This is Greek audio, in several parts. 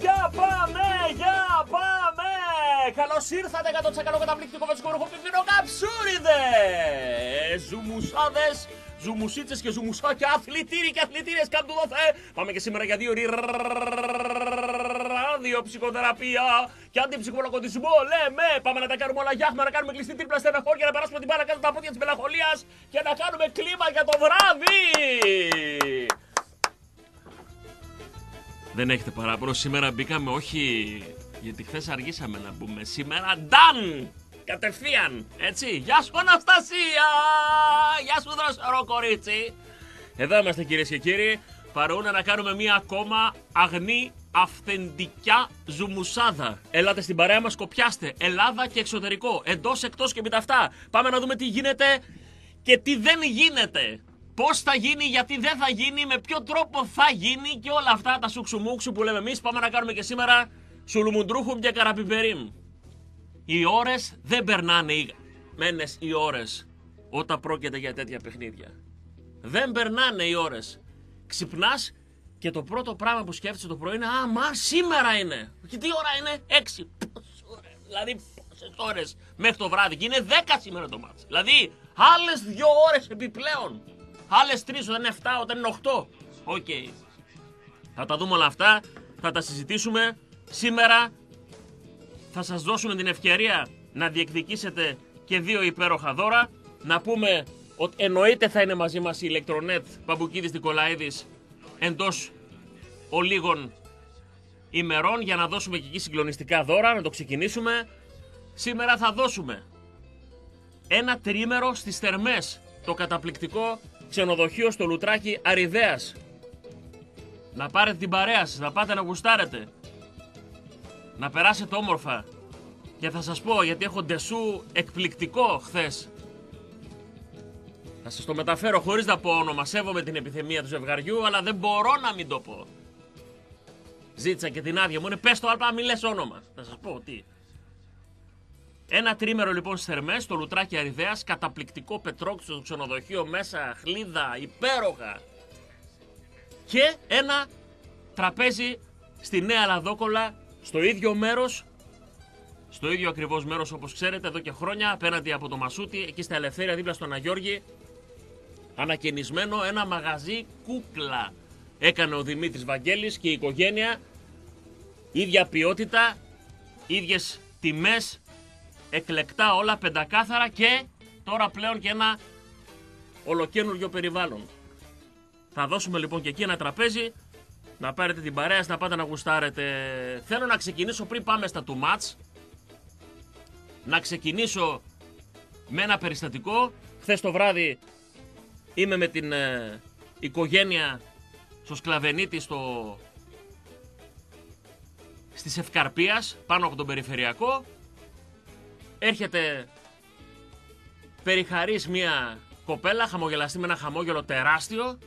για πάμε, για πάμε! Καλώ ήρθατε 100% καταπληκτικό βεσκόρουχο πιπίνο καψούριδε! Ζουμουσάδε, ζουμουσίτσε και ζουμουσάκια, αθλητήρι και αθλητήρε κάτω εδώ Πάμε και σήμερα για δύο ώρε ραδιοψυχοθεραπεία και αντιψυχολογωτισμό. Λέμε, πάμε να τα κάνουμε όλα γιάχμα, να κάνουμε κλειστή τρίπλα στεναχώρια, για να περάσουμε την μπάλα κάτω τα πόδια τη μελαγχολία και να κάνουμε κλίμα για το βράδυ! Δεν έχετε παράπονο. Σήμερα μπήκαμε όχι γιατί χθες αργήσαμε να μπούμε. Σήμερα ντάν! Κατευθείαν! Έτσι! Γεια σου Αναστασία! Γεια σου δροσερό κορίτσι! Εδώ είμαστε κυρίες και κύριοι. Παρόνα να κάνουμε μία ακόμα αγνή αυθεντικιά ζουμουσάδα. Ελάτε στην παρέα μας, κοπιάστε. Ελλάδα και εξωτερικό. Εντός, εκτός και με τα αυτά. Πάμε να δούμε τι γίνεται και τι δεν γίνεται. Πώς θα γίνει, γιατί δεν θα γίνει, με ποιο τρόπο θα γίνει και όλα αυτά τα σουξουμούξου που λέμε εμείς. Πάμε να κάνουμε και σήμερα σουλουμουντρούχουμ και καραπιπερίμ. Οι ώρες δεν περνάνε οι μένες οι ώρες όταν πρόκειται για τέτοια παιχνίδια. Δεν περνάνε οι ώρες. Ξυπνάς και το πρώτο πράγμα που σκέφτεσαι το πρωί είναι Α, μα σήμερα είναι. Και τι ώρα είναι, 6. Δηλαδή, πόσες ώρες μέχρι το βράδυ. Και είναι 10 σήμερα το μάτι. Δηλαδή, άλλες δύο ώρες επιπλέον. Άλλες τρεις όταν είναι 7, όταν είναι 8. Οκ. Θα τα δούμε όλα αυτά. Θα τα συζητήσουμε. Σήμερα θα σας δώσουμε την ευκαιρία να διεκδικήσετε και δύο υπέροχα δώρα. Να πούμε ότι εννοείται θα είναι μαζί μας η Electronet Παμπουκίδης Νικολαίδης εντός ολίγων ημερών για να δώσουμε και εκεί συγκλονιστικά δώρα, να το ξεκινήσουμε. Σήμερα θα δώσουμε ένα τρίμερο στις θερμές, το καταπληκτικό ξενοδοχείο στο Λουτράκι Αριδέας. Να πάρετε την παρέα σας, να πάτε να γουστάρετε. Να περάσετε όμορφα. Και θα σας πω γιατί έχω ντεσού εκπληκτικό χθες. Θα σας το μεταφέρω χωρίς να πω όνομα. Σέβομαι την επιθυμία του ζευγαριού, αλλά δεν μπορώ να μην το πω. Ζήτησα και την άδεια μου. Είναι πες το αλπά, μην λες όνομα. Θα σας πω τι. Ένα τρίμερο λοιπόν στι θερμέ, στο Λουτράκι Αριδέας, καταπληκτικό πετρόξιο στο ξενοδοχείο μέσα, χλίδα, υπέροχα. Και ένα τραπέζι στη Νέα Λαδόκολα, στο ίδιο μέρος, στο ίδιο ακριβώς μέρος όπως ξέρετε, εδώ και χρόνια, απέναντι από το Μασούτι, εκεί στα Ελευθέρια, δίπλα στον Αγιώργη, ανακαινισμένο ένα μαγαζί κούκλα. Έκανε ο Δημήτρης Βαγγέλης και η οικογένεια, ίδια ποιότητα, ίδιες τιμές, εκλεκτά όλα πεντακάθαρα και τώρα πλέον και ένα ολοκένουργιο περιβάλλον. Θα δώσουμε λοιπόν και εκεί ένα τραπέζι να πάρετε την παρέα, να πάτε να γουστάρετε. Θέλω να ξεκινήσω πριν πάμε στα του μάτς, να ξεκινήσω με ένα περιστατικό. Χθες το βράδυ είμαι με την ε, οικογένεια στο Σκλαβενίτη στο... στις Ευκαρπίας πάνω από τον Περιφερειακό έρχεται περιχαρής μια κοπέλα χαμογελαστή με ένα χαμόγελο τεράστιο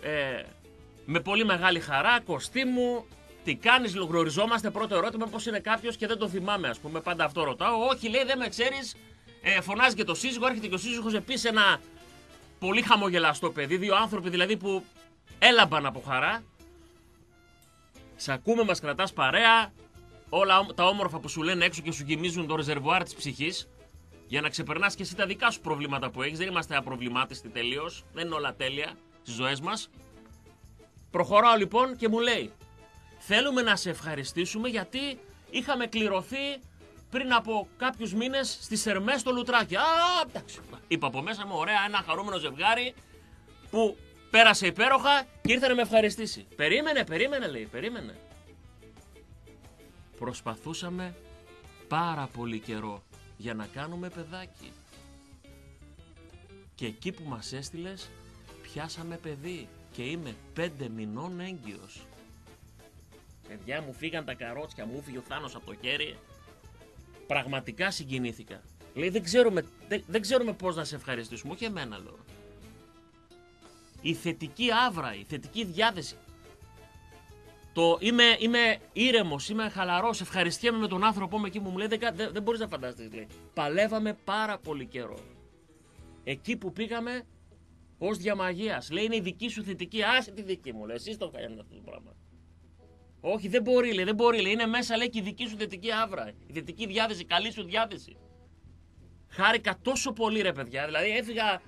ε, με πολύ μεγάλη χαρά, κοστίμου, τι κάνεις, γνωριζόμαστε, πρώτο ερώτημα πώς είναι κάποιος και δεν το θυμάμαι ας πούμε, πάντα αυτό ρωτάω, όχι λέει δεν με ξέρεις, ε, φωνάζει και το σύζυγο, έρχεται και ο σύζυγος επίσης ένα πολύ χαμογελαστό παιδί, δύο άνθρωποι δηλαδή που έλαμπαν από χαρά, σε ακούμε, μας κρατάς παρέα, όλα τα όμορφα που σου λένε έξω και σου γεμίζουν το ρεζερβουάρ της ψυχής, για να ξεπερνάς και εσύ τα δικά σου προβλήματα που έχεις. Δεν είμαστε απροβλημάτιστοι τελείως. Δεν είναι όλα τέλεια στις ζωές μας. Προχωράω λοιπόν και μου λέει: Θέλουμε να σε ευχαριστήσουμε γιατί είχαμε κληρωθεί πριν από κάποιους μήνες στις Ερμές στο Λουτράκι. Α, εντάξει. Είπα από μέσα μου: Ωραία, ένα χαρούμενο ζευγάρι που πέρασε υπέροχα και ήρθε να με ευχαριστήσει. Περίμενε, περίμενε, λέει, περίμενε. Προσπαθούσαμε πάρα πολύ καιρό για να κάνουμε παιδάκι. Και εκεί που μας έστειλες πιάσαμε παιδί και είμαι πέντε μηνών έγκυος. Παιδιά μου φύγαν τα καρότσια, μου φύγει ο Θάνος από το χέρι. Πραγματικά συγκινήθηκα. Λέει δεν ξέρουμε, δεν, δεν ξέρουμε πώς να σε ευχαριστήσουμε, όχι εμένα λέω. Η θετική άβρα, η θετική διάθεση. Το είμαι, είμαι ήρεμος, είμαι χαλαρός, ευχαριστιέμαι με τον άνθρωπό μου εκεί που μου λέει δεν, δεν, δεν μπορείς να φανταστείς. Παλεύαμε πάρα πολύ καιρό. Εκεί που πήγαμε ως διαμαγεία. Λέει είναι η δική σου θετική, άσε τη δική μου. Λέει εσύ το κάνετε αυτό το πράγμα. Όχι, δεν μπορεί, λέει, δεν μπορεί. Λέει. Είναι μέσα, λέει, και η δική σου θετική άβρα. Η θετική διάθεση, η καλή σου διάθεση. Χάρηκα τόσο πολύ, ρε παιδιά. Δηλαδή, έφυγα,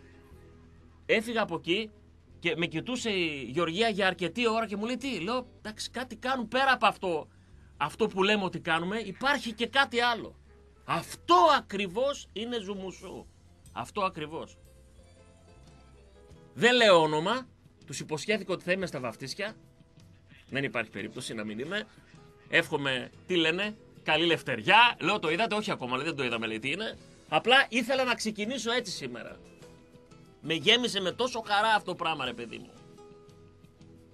έφυγα από εκεί και με κοιτούσε η Γεωργία για αρκετή ώρα και μου λέει τι. Λέω, εντάξει, κάτι κάνουν πέρα από αυτό, αυτό που λέμε ότι κάνουμε. Υπάρχει και κάτι άλλο. Αυτό ακριβώς είναι ζουμουσού. Αυτό ακριβώς. Δεν λέω όνομα. Τους υποσχέθηκα ότι θα είμαι στα βαφτίσια. Δεν υπάρχει περίπτωση να μην είμαι. Εύχομαι, τι λένε, καλή λευτεριά. Λέω το είδατε, όχι ακόμα, δεν το είδαμε, λέει τι είναι. Απλά ήθελα να ξεκινήσω έτσι σήμερα. Με γέμισε με τόσο χαρά αυτό το πράγμα, ρε παιδί μου.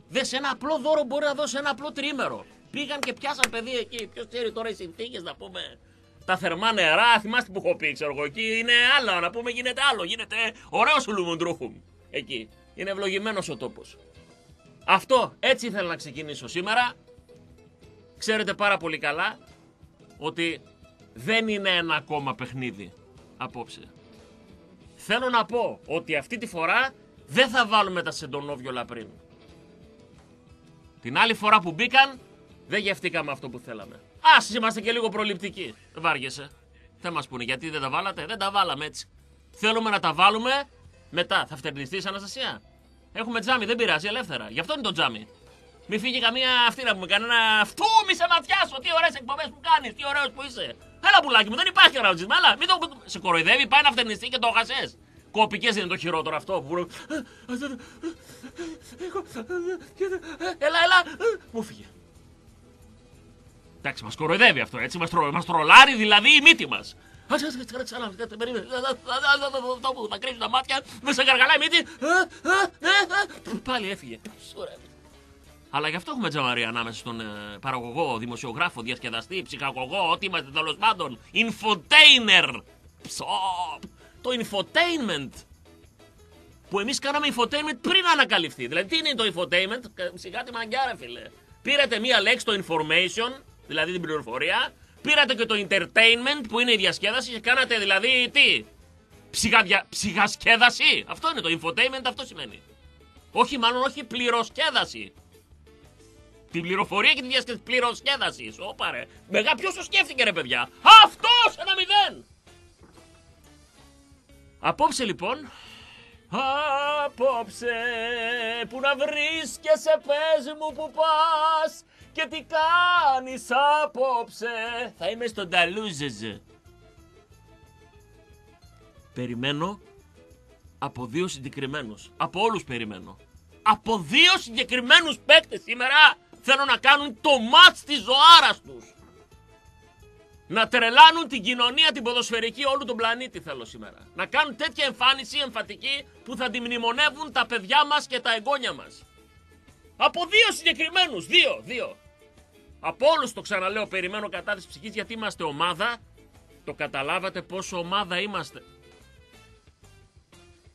Δες σε ένα απλό δώρο μπορεί να δώσει ένα απλό τρίμερο. Πήγαν και πιάσαν παιδί εκεί. Ποιος ξέρει τώρα οι συνθήκες να πούμε. Τα θερμά νερά, θυμάστε που έχω πει, ξέρω εγώ. Εκεί είναι άλλο, να πούμε γίνεται άλλο. Γίνεται ωραίο ο Λουμουντρούχουμ. Εκεί. Είναι ευλογημένος ο τόπος. Αυτό έτσι ήθελα να ξεκινήσω σήμερα. Ξέρετε πάρα πολύ καλά ότι δεν είναι ένα ακόμα παιχνίδι απόψε. Θέλω να πω ότι αυτή τη φορά δεν θα βάλουμε τα σεντονόβιολα πριν. Την άλλη φορά που μπήκαν δεν γευτήκαμε αυτό που θέλαμε. Α, είμαστε και λίγο προληπτικοί. Δεν βάργεσαι. Θα μας πούνε γιατί δεν τα βάλατε. Δεν τα βάλαμε έτσι. Θέλουμε να τα βάλουμε μετά. Θα φτερνιστεί Αναστασία. Έχουμε τζάμι, δεν πειράζει, ελεύθερα. Γι' αυτό είναι το τζάμι. Μην φύγει καμία αυτή να πούμε, κανένα μη σε ματιάσω. Τι ωραίες εκπομπές που κάνεις, τι ωραίος που είσαι. Έλα πουλάκι μου, δεν υπάρχει ραουτζισμα, αλλά μην το. Σε κοροϊδεύει, πάει να φτερνιστεί και το χασέ. Κοπικέ δεν είναι το χειρότερο αυτό που. Έλα, έλα. Μου φύγε. Εντάξει, μα κοροϊδεύει αυτό έτσι. Μα τρολάρει δηλαδή η μύτη μα. Θα κρύψει τα μάτια, με σε καργαλάει μύτη. Πάλι έφυγε. Αλλά γι' αυτό έχουμε τζαμαρία ανάμεσα στον ε, παραγωγό, δημοσιογράφο, διασκεδαστή, ψυχαγωγό, ό,τι είμαστε τέλος πάντων. Infotainer. Το infotainment. Που εμείς κάναμε infotainment πριν ανακαλυφθεί. Δηλαδή, τι είναι το infotainment, σιγά τη μαγκιά, φίλε. Πήρατε μία λέξη, το information, δηλαδή την πληροφορία, Πήρατε και το entertainment που είναι η διασκέδαση και κάνατε δηλαδή τι; Ψυχαδια... Ψυχασκέδαση. Αυτό είναι το infotainment, αυτό σημαίνει. Όχι, μάλλον όχι πληροσκέδαση. Την πληροφορία και τη διασκέδαση πληροσκέδασης. Όπα ρε. Μεγά ποιος το σκέφτηκε ρε παιδιά; Αυτός ένα μηδέν. Απόψε λοιπόν. Απόψε που να βρίσκεσαι πες μου που πας και τι κάνεις απόψε. Θα είμαι στον Ταλούζεζε. Περιμένω από δύο συγκεκριμένους. Από όλους περιμένω. Από δύο συγκεκριμένους παίκτες σήμερα θέλω να κάνουν το μάτς της ζωάρας τους. Να τρελάνουν την κοινωνία, την ποδοσφαιρική, όλου τον πλανήτη θέλω σήμερα. Να κάνουν τέτοια εμφάνιση εμφατική που θα τη μνημονεύουν τα παιδιά μας και τα εγγόνια μας. Από δύο συγκεκριμένους, δύο, δύο. Από όλους το ξαναλέω, περιμένω κατά τη ψυχής γιατί είμαστε ομάδα. Το καταλάβατε πόσο ομάδα είμαστε.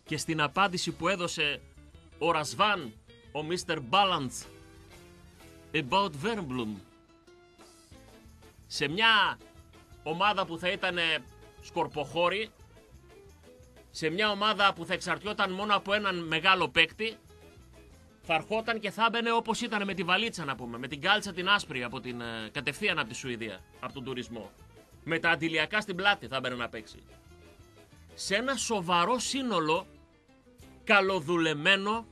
Και στην απάντηση που έδωσε ο Ρασβάν, ο Mr. Balance, about Vernblum, σε μια ομάδα που θα ήταν σκορποχώρη, σε μια ομάδα που θα εξαρτιόταν μόνο από έναν μεγάλο παίκτη, θα ερχόταν και θα έμπαινε όπως ήταν με τη βαλίτσα να πούμε. Με την κάλτσα την άσπρη από την, ε, κατευθείαν από τη Σουηδία, από τον τουρισμό. Με τα αντιλιακά στην πλάτη θα έμπαινε να παίξει. Σε ένα σοβαρό σύνολο, καλοδουλεμένο,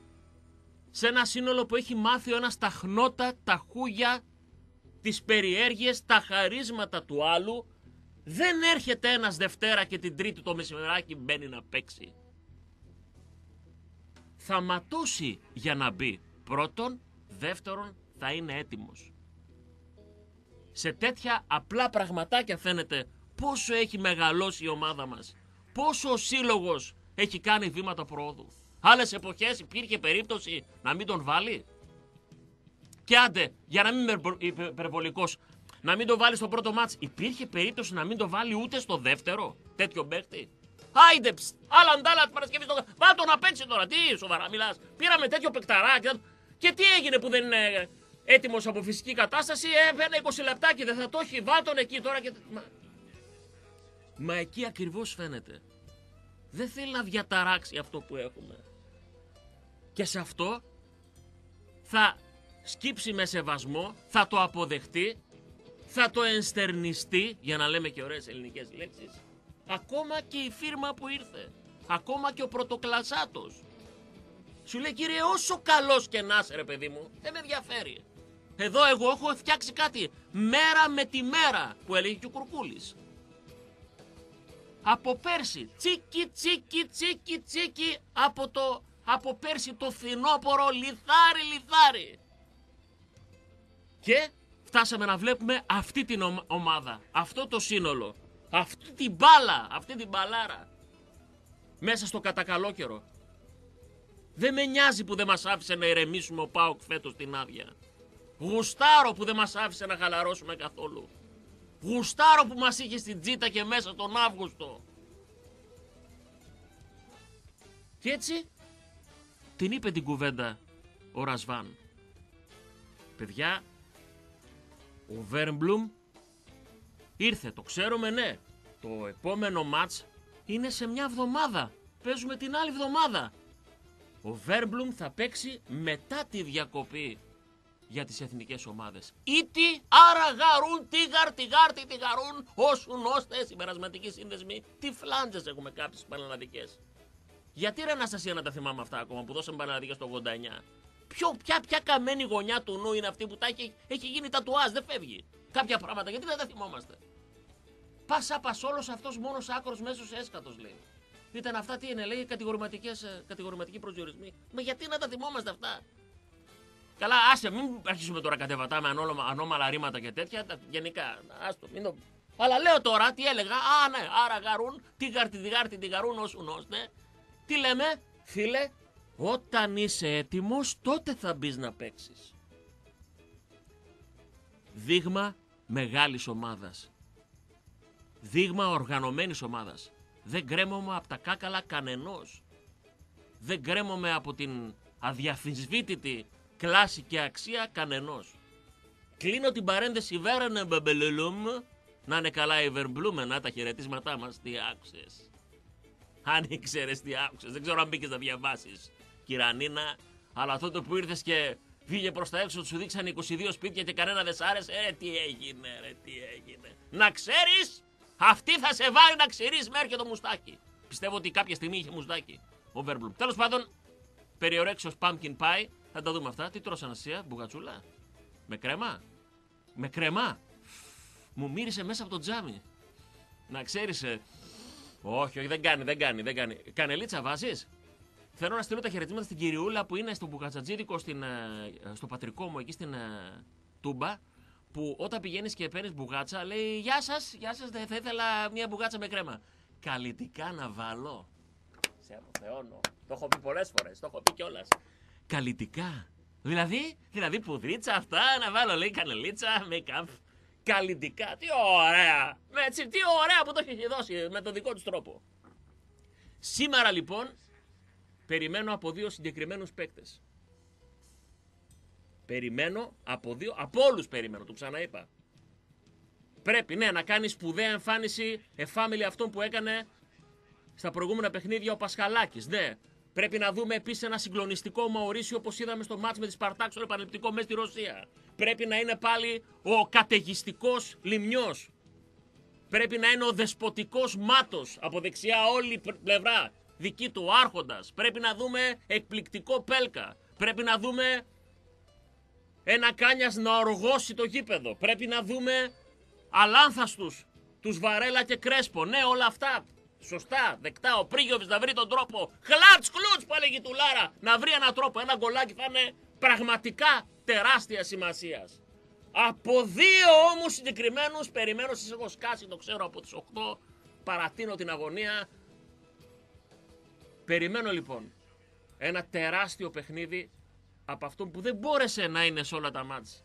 σε ένα σύνολο που έχει μάθει ο ένας τα χνότα, τα χούγια, τις περιέργειες, τα χαρίσματα του άλλου, δεν έρχεται ένας Δευτέρα και την Τρίτη το μεσημεράκι μπαίνει να παίξει θα ματώσει για να μπει. Πρώτον, δεύτερον, θα είναι έτοιμος. Σε τέτοια απλά πραγματάκια φαίνεται πόσο έχει μεγαλώσει η ομάδα μας. Πόσο ο σύλλογος έχει κάνει βήματα πρόοδου. Άλλες εποχές υπήρχε περίπτωση να μην τον βάλει; Και άντε, για να μην είμαι υπερβολικός, να μην τον βάλει στο πρώτο μάτς. Υπήρχε περίπτωση να μην τον βάλει ούτε στο δεύτερο; Τέτοιο παίχτη. Άιντε, άλλα αντάλλα της Παρασκευής. Στο... Βάλ να παίξει τώρα. Τι σοβαρά μιλάς. Πήραμε τέτοιο πεκταράκι. Και τι έγινε που δεν είναι έτοιμος από φυσική κατάσταση; Έπαιρνε 20 λεπτάκι. Δεν θα το έχει. Βάλ τον εκεί τώρα. Και... Μα, Μα εκεί ακριβώς φαίνεται. Δεν θέλει να διαταράξει αυτό που έχουμε. Και σε αυτό θα σκύψει με σεβασμό, θα το αποδεχτεί, θα το ενστερνιστεί, για να λέμε και ωραίες ελληνικές λέξεις, ακόμα και η φίρμα που ήρθε, ακόμα και ο πρωτοκλασάτος. Σου λέει κύριε όσο καλός και να είσαι ρε παιδί μου, δεν με ενδιαφέρει. Εδώ εγώ έχω φτιάξει κάτι μέρα με τη μέρα που έλεγε και ο Κουρκούλης. Από πέρσι, τσίκι τσίκι τσίκι τσίκι, από το από πέρσι το φθινόπωρο λιθάρι λιθάρι. Και φτάσαμε να βλέπουμε αυτή την ομάδα, αυτό το σύνολο, αυτή την μπάλα, αυτή την μπαλάρα. Μέσα στο κατακαλό καιρό. Δεν με νοιάζει που δεν μας άφησε να ηρεμήσουμε ο Πάοκ φέτος την άδεια. Γουστάρω που δεν μας άφησε να χαλαρώσουμε καθόλου. Γουστάρω που μας είχε στην τζίτα και μέσα τον Αύγουστο. Και έτσι την είπε την κουβέντα ο Ρασβάν. Παιδιά, ο Βέρμπλουμ ήρθε, το ξέρουμε ναι. Το επόμενο μάτς είναι σε μια εβδομάδα. Παίζουμε την άλλη εβδομάδα. Ο Βέρμπλουμ θα παίξει μετά τη διακοπή για τις εθνικές ομάδες. Ήτι, άρα γαρούν, τίγαρ, τιγάρ, τι τιγαρούν, όσουν ώστε, συμπερασματικοί σύνδεσμοι, τι φλάντζες έχουμε κάποιες πανελλαδικές. Γιατί ρε Αναστασία να τα θυμάμαι αυτά ακόμα που δώσαμε πανελλαδικές το 89. Ποιο, ποια, ποια καμένη γωνιά του νου είναι αυτή που τα έχει, έχει γίνει τατουάζ, δεν φεύγει. Κάποια πράγματα, γιατί δεν τα θυμόμαστε; Πάσα όλος αυτός μόνος άκρος μέσος έσκατος λέει. Ήταν αυτά τι είναι, λέει, κατηγορηματικές, κατηγορηματικοί προσδιορισμοί. Μα γιατί να τα θυμόμαστε αυτά; Καλά, άσε, μην αρχίσουμε τώρα κατεβατά με ανώμα, ανώμαλα ρήματα και τέτοια. Γενικά, άστο, μην το... Αλλά λέω τώρα, τι έλεγα. Α, ναι, άρα γαρούν, τι γάρτι, τι γάρτι, τι γαρούν, όσουν ώστε. Τι λέμε, φίλε, όταν είσαι έτοιμος, τότε θα μπεις να παίξεις. Δείγμα μεγάλης ομάδας. Δείγμα οργανωμένης ομάδας. Δεν κρέμομαι από τα κάκαλα κανενός. Δεν κρέμομαι από την αδιαφυσβήτητη κλάση και αξία κανενός. Κλείνω την παρένθεση Βέρανε Μπεμπελελούμ να είναι καλά η Βερμπλούμενα τα χαιρετίσματά μας. Τι άκουσες. Αν ήξερες τι άκουσες. Δεν ξέρω αν μπήκες να διαβάσεις. Κυρανίνα, αλλά τότε που ήρθες και βγήκε προς τα έξω, σου δείξαν 22 σπίτια και κανένα δεν σ' άρεσε. Ε, τι έγινε, ρε, τι έγινε. Να ξέρεις, αυτή θα σε βάλει να ξηρείς μέχρι το μουστάκι. Πιστεύω ότι κάποια στιγμή είχε μουστάκι ο Βερμπλούμ. Τέλος πάντων, περιορέξιος pumpkin pie θα τα δούμε αυτά. Τι τρως ανασία, μπουγατσούλα; Με κρέμα; Με κρέμα; Μου μύρισε μέσα από το τζάμι. Να ξέρεις... Ε... Όχι, όχι, δεν κάνει, δεν κάνει, δεν κάνει. Κανελίτσα βάζεις; Θέλω να στείλω τα χαιρετήματα στην κυριούλα που είναι στο Μπουγατσατζίδικο στην, ε, στο πατρικό μου εκεί στην ε, Τούμπα. Που όταν πηγαίνεις και παίρνεις μπουγάτσα, λέει Γεια σας, γεια σας, θα ήθελα μια μπουγάτσα με κρέμα. Καλλιτικά να βάλω. Σε αποθεώνω. Το έχω πει πολλές φορές, το έχω πει κιόλας καλλιτικά. Δηλαδή, δηλαδή πουδρίτσα αυτά, να βάλω λέει κανελίτσα, make-up. Καλλιτικά, τι ωραία! Έτσι, τι ωραία που το έχεις δώσει με τον δικό τους τρόπο. Σήμερα λοιπόν περιμένω από δύο συγκεκριμένους παίκτες. Περιμένω από δύο, από όλους περιμένω, το ξαναείπα. Πρέπει, ναι, να κάνεις σπουδαία εμφάνιση εφάμιλη αυτών που έκανε στα προηγούμενα παιχνίδια ο Πασχαλάκης. Ναι, Πρέπει να δούμε επίσης ένα συγκλονιστικό Μαωρίσιο όπως είδαμε στο μάτς με τη Σπαρτάκ στο επαναληπτικό μέσα στη Ρωσία. Πρέπει να είναι πάλι ο καταιγιστικός λιμιό. Πρέπει να είναι ο δεσποτικός μάτος από δεξιά όλη πλευρά. Δική του άρχοντας. Πρέπει να δούμε εκπληκτικό πέλκα. Πρέπει να δούμε ένα κάνιας να οργώσει το γήπεδο. Πρέπει να δούμε αλάνθαστους, τους Βαρέλα και Κρέσπο. Ναι, όλα αυτά Σωστά, δεκτά. Ο Πρίγιοβι να βρει τον τρόπο. Χλάτ κλουτ που έλεγε του Λάρα. Να βρει έναν τρόπο. Ένα γκολάκι θα είναι πραγματικά τεράστια σημασίας. Από δύο όμως συγκεκριμένους περιμένω. Σα έχω σκάσει, το ξέρω από τις 8. Παρατείνω την αγωνία. Περιμένω λοιπόν ένα τεράστιο παιχνίδι από αυτό που δεν μπόρεσε να είναι σε όλα τα μάτς.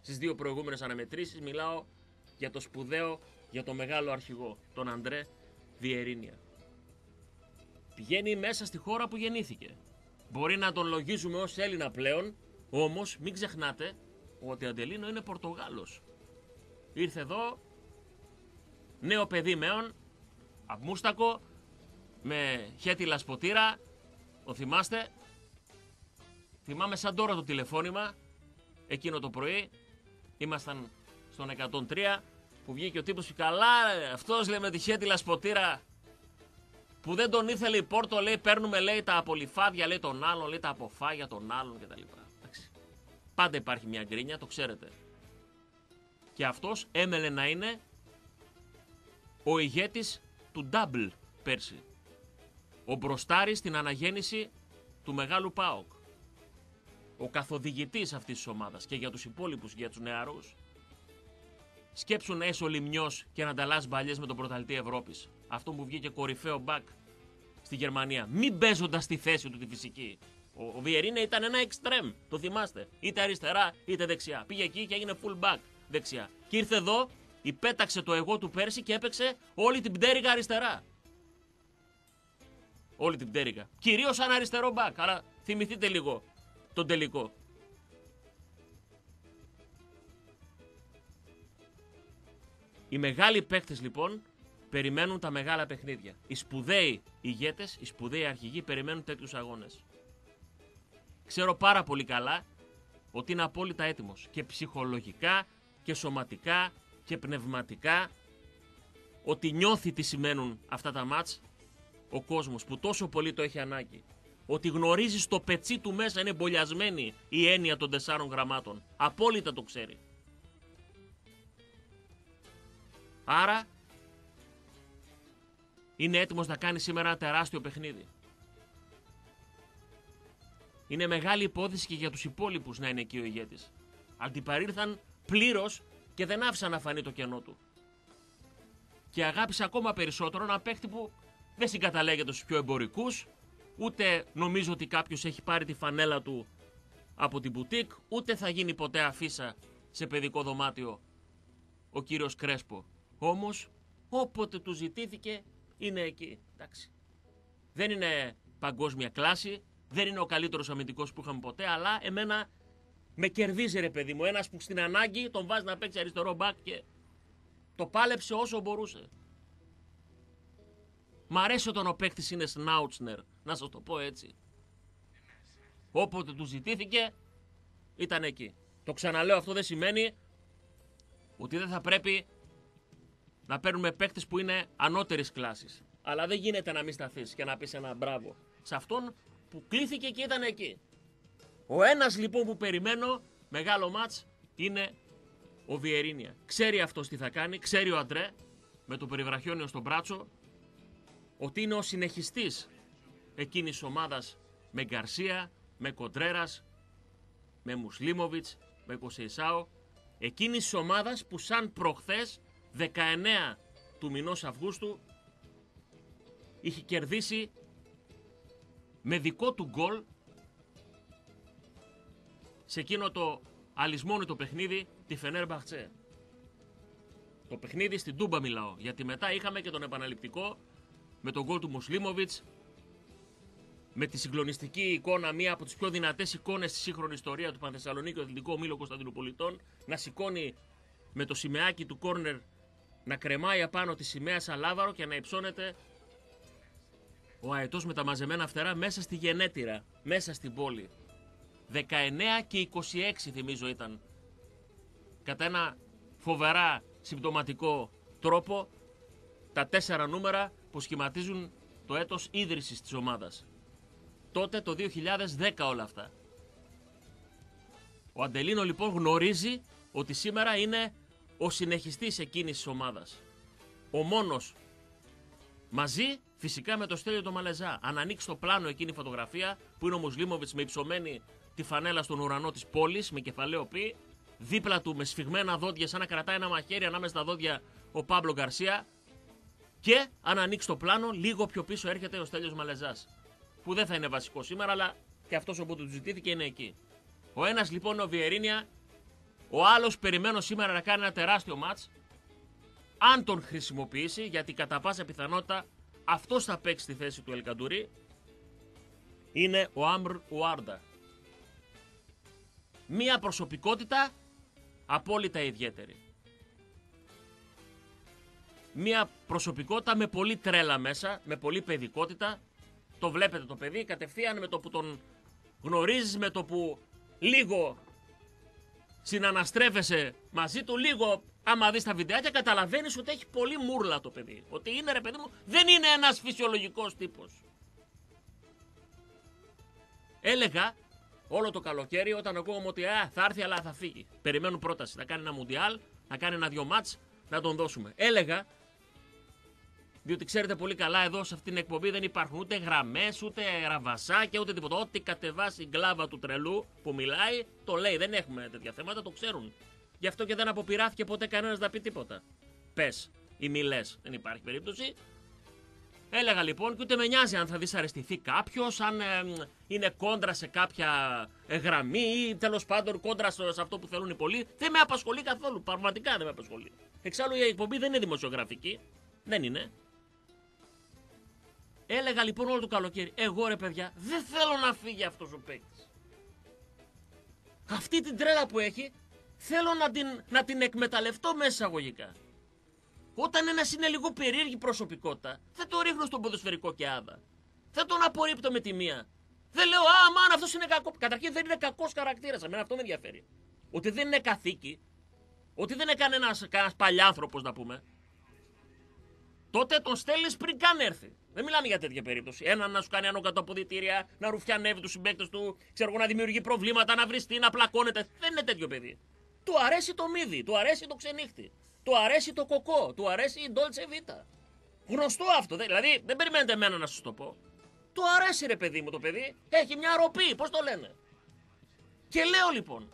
Στις δύο προηγούμενες αναμετρήσεις μιλάω για το σπουδαίο, για το μεγάλο αρχηγό, τον Αντρέ διερήνεια. Πηγαίνει μέσα στη χώρα που γεννήθηκε. Μπορεί να τον λογίζουμε ως Έλληνα πλέον, όμως μην ξεχνάτε ότι ο Αντελίνο είναι Πορτογάλος. Ήρθε εδώ, νέο παιδί μέον, αμούστακο, με χέτιλα σποτήρα, το θυμάστε; θυμάμαι σαν τώρα το τηλεφώνημα, εκείνο το πρωί, ήμασταν στον 103, που βγήκε ο τύπος και καλά, ρε, αυτός λέει με τη χέτυλα σποτήρα που δεν τον ήθελε η Πόρτο, λέει παίρνουμε λέει τα απολυφάδια, λέει τον άλλον, λέει τα αποφάγια των άλλων κτλ. Εντάξει. Πάντα υπάρχει μια γκρίνια, το ξέρετε. Και αυτός έμελε να είναι ο ηγέτης του Double πέρσι. Ο μπροστάρης στην αναγέννηση του μεγάλου ΠΑΟΚ. Ο καθοδηγητής αυτής της ομάδας και για τους υπόλοιπους, για τους νεαρούς. Σκέψουν έσω λιμνιός και να ανταλλάσσει μπαλιές με τον πρωταλτή Ευρώπης. Αυτό που βγήκε κορυφαίο μπακ στη Γερμανία. Μην παίζοντας στη θέση του τη φυσική. Ο, ο Βιερίνε ήταν ένα εξτρέμ, το θυμάστε. Είτε αριστερά είτε δεξιά. Πήγε εκεί και έγινε full back δεξιά. Και ήρθε εδώ, υπέταξε το εγώ του πέρσι και έπαιξε όλη την πτέρυγα αριστερά. Όλη την πτέρυγα. Κυρίως σαν αριστερό μπακ. Αλλά θυμηθείτε λίγο τον τελικό. Οι μεγάλοι παίκτες λοιπόν περιμένουν τα μεγάλα παιχνίδια. Οι σπουδαίοι ηγέτες, οι σπουδαίοι αρχηγοί περιμένουν τέτοιους αγώνες. Ξέρω πάρα πολύ καλά ότι είναι απόλυτα έτοιμος και ψυχολογικά και σωματικά και πνευματικά ότι νιώθει τι σημαίνουν αυτά τα μάτς ο κόσμος που τόσο πολύ το έχει ανάγκη. Ότι γνωρίζει στο πετσί του μέσα είναι μπολιασμένη η έννοια των τεσσάρων γραμμάτων. Απόλυτα το ξέρει. Άρα είναι έτοιμος να κάνει σήμερα ένα τεράστιο παιχνίδι. Είναι μεγάλη υπόθεση και για τους υπόλοιπους να είναι εκεί ο ηγέτης. Αντιπαρήρθαν πλήρως και δεν άφησαν να φανεί το κενό του. Και αγάπησε ακόμα περισσότερο ένα παίχτη που δεν συγκαταλέγεται στους πιο εμπορικούς, ούτε νομίζω ότι κάποιος έχει πάρει τη φανέλα του από την μπουτίκ, ούτε θα γίνει ποτέ αφίσα σε παιδικό δωμάτιο ο κύριος Κρέσπο. Όμως, όποτε του ζητήθηκε, είναι εκεί. Εντάξει. Δεν είναι παγκόσμια κλάση, δεν είναι ο καλύτερος αμυντικός που είχαμε ποτέ, αλλά εμένα με κερδίζει ρε παιδί μου. Ένας που στην ανάγκη τον βάζει να παίξει αριστερό μπακ και το πάλεψε όσο μπορούσε. Μ' αρέσει όταν ο παίκτης είναι σνάουτσνερ, να σας το πω έτσι. Όποτε του ζητήθηκε, ήταν εκεί. Το ξαναλέω, αυτό δεν σημαίνει ότι δεν θα πρέπει να παίρνουμε παίκτες που είναι ανώτερης κλάσης. Αλλά δεν γίνεται να μην σταθείς και να πεις ένα μπράβο σε αυτόν που κλήθηκε και ήταν εκεί. Ο ένας λοιπόν που περιμένω μεγάλο μάτς είναι ο Βιερίνια. Ξέρει αυτός τι θα κάνει, ξέρει ο Αντρέ με το περιβραχιόνιο στον μπράτσο ότι είναι ο συνεχιστής εκείνης της ομάδας με Γκαρσία, με Κοντρέρας, με Μουσλίμοβιτς, με Κοσεϊσάο, εκείνης της ομάδας που σαν προχθές 19 του μηνός Αυγούστου είχε κερδίσει με δικό του γκολ σε εκείνο το αλυσμόνιτο παιχνίδι τη Φενέρ Μπαχτσέ. Το παιχνίδι στην Τούμπα μιλάω, γιατί μετά είχαμε και τον επαναληπτικό με τον γκολ του Μουσλίμοβιτς, με τη συγκλονιστική εικόνα, μία από τις πιο δυνατές εικόνες στη σύγχρονη ιστορία του Πανθεσσαλονίκη, ο Αθλητικό Ομίλο Κωνσταντινούπολιτών, να σηκώνει με το σημαίακι του κόρνερ να κρεμάει απάνω τη σημαία σαν λάβαρο και να υψώνεται ο αετός με τα μαζεμένα φτερά μέσα στη γενέτειρα, μέσα στην πόλη. 19 και 26 θυμίζω ήταν. Κατά ένα φοβερά συμπτωματικό τρόπο τα τέσσερα νούμερα που σχηματίζουν το έτος ίδρυσης της ομάδας. Τότε το 2010 όλα αυτά. Ο Αντελίνο λοιπόν γνωρίζει ότι σήμερα είναι ο συνεχιστής εκείνης της ομάδας. Ο μόνος μαζί φυσικά με το στέλιο του Μαλεζά. Αν ανοίξει το πλάνο εκείνη η φωτογραφία που είναι ο Μουσλίμοβιτς με υψωμένη τη φανέλα στον ουρανό της πόλης με κεφαλαίο π. Δίπλα του με σφιγμένα δόντια σαν να κρατάει ένα μαχαίρι ανάμεσα στα δόντια ο Παύλο Γκαρσία και αν ανοίξει το πλάνο, λίγο πιο πίσω έρχεται ο Στέλιος Μαλεζάς. Που δεν θα είναι βασικό σήμερα, αλλά και αυτός όπου του ζητήθηκε είναι εκεί. Ο ένας λοιπόν ο Βιερίνια, ο άλλος περιμένω σήμερα να κάνει ένα τεράστιο μάτς. Αν τον χρησιμοποιήσει, γιατί κατά πάσα πιθανότητα αυτός θα παίξει τη θέση του Ελκαντουρί, είναι ο Άμπρ Ουάρντα. Μία προσωπικότητα απόλυτα ιδιαίτερη μια προσωπικότητα με πολύ τρέλα μέσα, με πολύ παιδικότητα. Το βλέπετε το παιδί κατευθείαν με το που τον γνωρίζεις με το που λίγο συναναστρέφεσαι μαζί του, λίγο άμα δεις τα βιντεάκια καταλαβαίνεις ότι έχει πολύ μούρλα το παιδί. Ότι είναι ρε παιδί μου, δεν είναι ένας φυσιολογικός τύπος. Έλεγα όλο το καλοκαίρι όταν ακούγαμε ότι α, θα έρθει αλλά θα φύγει. Περιμένουν πρόταση. Θα κάνει ένα μουντιάλ, να κάνει ένα-δυο μάτς, να τον δώσουμε. Έλεγα, διότι ξέρετε πολύ καλά εδώ σε αυτήν την εκπομπή δεν υπάρχουν ούτε γραμμές, ούτε ραβασάκια, ούτε τίποτα. Ό,τι κατεβάσει η γκλάβα του τρελού που μιλάει, το λέει. Δεν έχουμε τέτοια θέματα, το ξέρουν. Γι' αυτό και δεν αποπειράθηκε ποτέ κανένας να πει τίποτα. Πες ή μη δεν υπάρχει περίπτωση. Έλεγα λοιπόν και ούτε με νοιάζει αν θα δυσαρεστηθεί κάποιος, αν είναι κόντρα σε κάποια ε, γραμμή ή τέλος πάντων κόντρα σε αυτό που θέλουν οι πολλοί. Δεν με απασχολεί καθόλου. Πραγματικά δεν με απασχολεί. Εξάλλου η εκπομπή δεν είναι δημοσιογραφική. Δεν είναι. Έλεγα λοιπόν όλο το καλοκαίρι, εγώ ρε παιδιά, δεν θέλω να φύγει αυτός ο παίκτης. Αυτή την τρέλα που έχει, θέλω να την, να την εκμεταλλευτώ μέσα εισαγωγικά. Όταν ένας είναι λίγο περίεργη προσωπικότητα, δεν το ρίχνω στον ποδοσφαιρικό και άδα. Δεν τον απορρίπτω με τη μία. Δεν λέω, Α, μάνα, αυτός είναι κακό. Καταρχήν δεν είναι κακός χαρακτήρας. Εμένα αυτό με ενδιαφέρει. Ότι δεν είναι καθήκη. Ότι δεν είναι κανένας παλιάνθρωπος, να πούμε. Τότε τον στέλνεις πριν καν έρθει. Δεν μιλάμε για τέτοια περίπτωση. Έναν να σου κάνει άνω κάτω αποδητήρια, να ρουφιανεύει τους συμπαίκτες του, ξέρω εγώ να δημιουργεί προβλήματα, να βριστεί, να πλακώνεται. Δεν είναι τέτοιο παιδί. Του αρέσει το μύδι, του αρέσει το ξενύχτη. Του αρέσει το κοκό, του αρέσει η Dolce Vita. Γνωστό αυτό, δηλαδή δεν περιμένετε εμένα να σας το πω. Του αρέσει ρε παιδί μου το παιδί, έχει μια ροπή, πώς το λένε. Και λέω λοιπόν,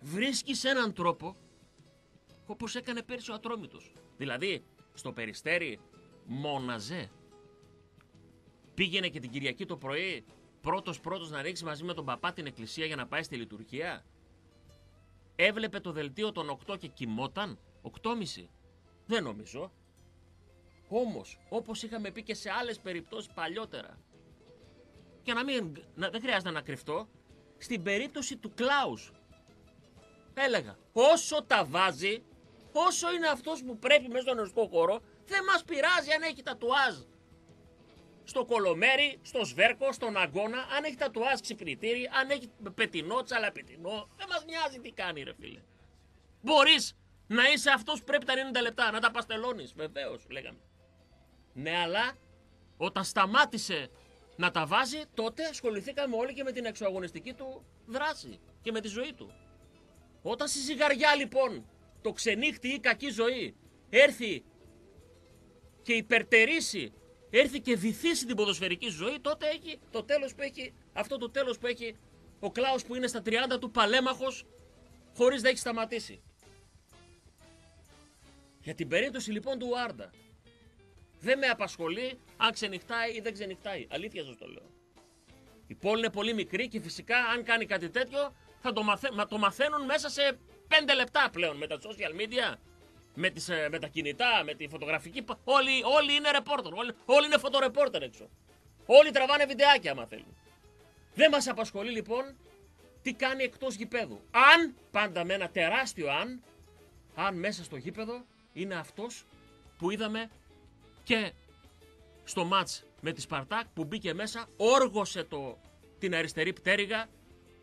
βρίσκεις έναν τρόπο όπως έκανε πέρσι ο Ατρόμητος. Δηλαδή, στο περιστέρι μόναζε. Πήγαινε και την Κυριακή το πρωί πρώτος πρώτος να ρίξει μαζί με τον παπά την εκκλησία για να πάει στη λειτουργία. Έβλεπε το δελτίο των 8 και κοιμόταν 8.30. Δεν νομίζω. Όμως, όπως είχαμε πει και σε άλλες περιπτώσεις παλιότερα, και να μην, να, δεν χρειάζεται να κρυφτώ, στην περίπτωση του Κλάους, έλεγα, όσο τα βάζει, όσο είναι αυτός που πρέπει μέσα στον νεωστικό χώρο, δεν μας πειράζει αν έχει τατουάζ στο κολομέρι, στο σβέρκο, στον αγκώνα, αν έχει τατουάζ ξυπνητήρι, αν έχει πετινό, τσαλαπετινό. Δεν μας νοιάζει τι κάνει ρε φίλε. Μπορείς να είσαι αυτός που πρέπει τα 90 λεπτά, να τα παστελώνεις, βεβαίως λέγαμε. Ναι, αλλά όταν σταμάτησε να τα βάζει, τότε ασχοληθήκαμε όλοι και με την εξωαγωνιστική του δράση και με τη ζωή του. Όταν στη ζυγαριά λοιπόν το ξενύχτη ή κακή ζωή έρθει και υπερτερήσει, έρθει και βυθίσει την ποδοσφαιρική ζωή, τότε έχει το τέλος που έχει, αυτό το τέλος που έχει ο Κλάους που είναι στα 30 του παλέμαχος χωρίς να έχει σταματήσει. Για την περίπτωση λοιπόν του Άρντα. Δεν με απασχολεί αν ξενυχτάει ή δεν ξενυχτάει. Αλήθεια σας το λέω. Η πόλη είναι πολύ μικρή και φυσικά αν κάνει κάτι τέτοιο θα το, μαθε... το μαθαίνουν μέσα σε 5 λεπτά πλέον με τα social media με, τις, ε, με τα κινητά, με τη φωτογραφική. Όλοι, όλοι είναι ρεπόρτερ. Όλοι, όλοι είναι φωτορεπόρτερ έξω. Όλοι τραβάνε βιντεάκια άμα θέλουν. Δεν μας απασχολεί λοιπόν τι κάνει εκτός γηπέδου. Αν, πάντα με ένα τεράστιο αν, αν μέσα στο γήπεδο είναι αυτός που είδαμε και στο μάτς με τη Σπαρτάκ που μπήκε μέσα, όργωσε το, την αριστερή πτέρυγα,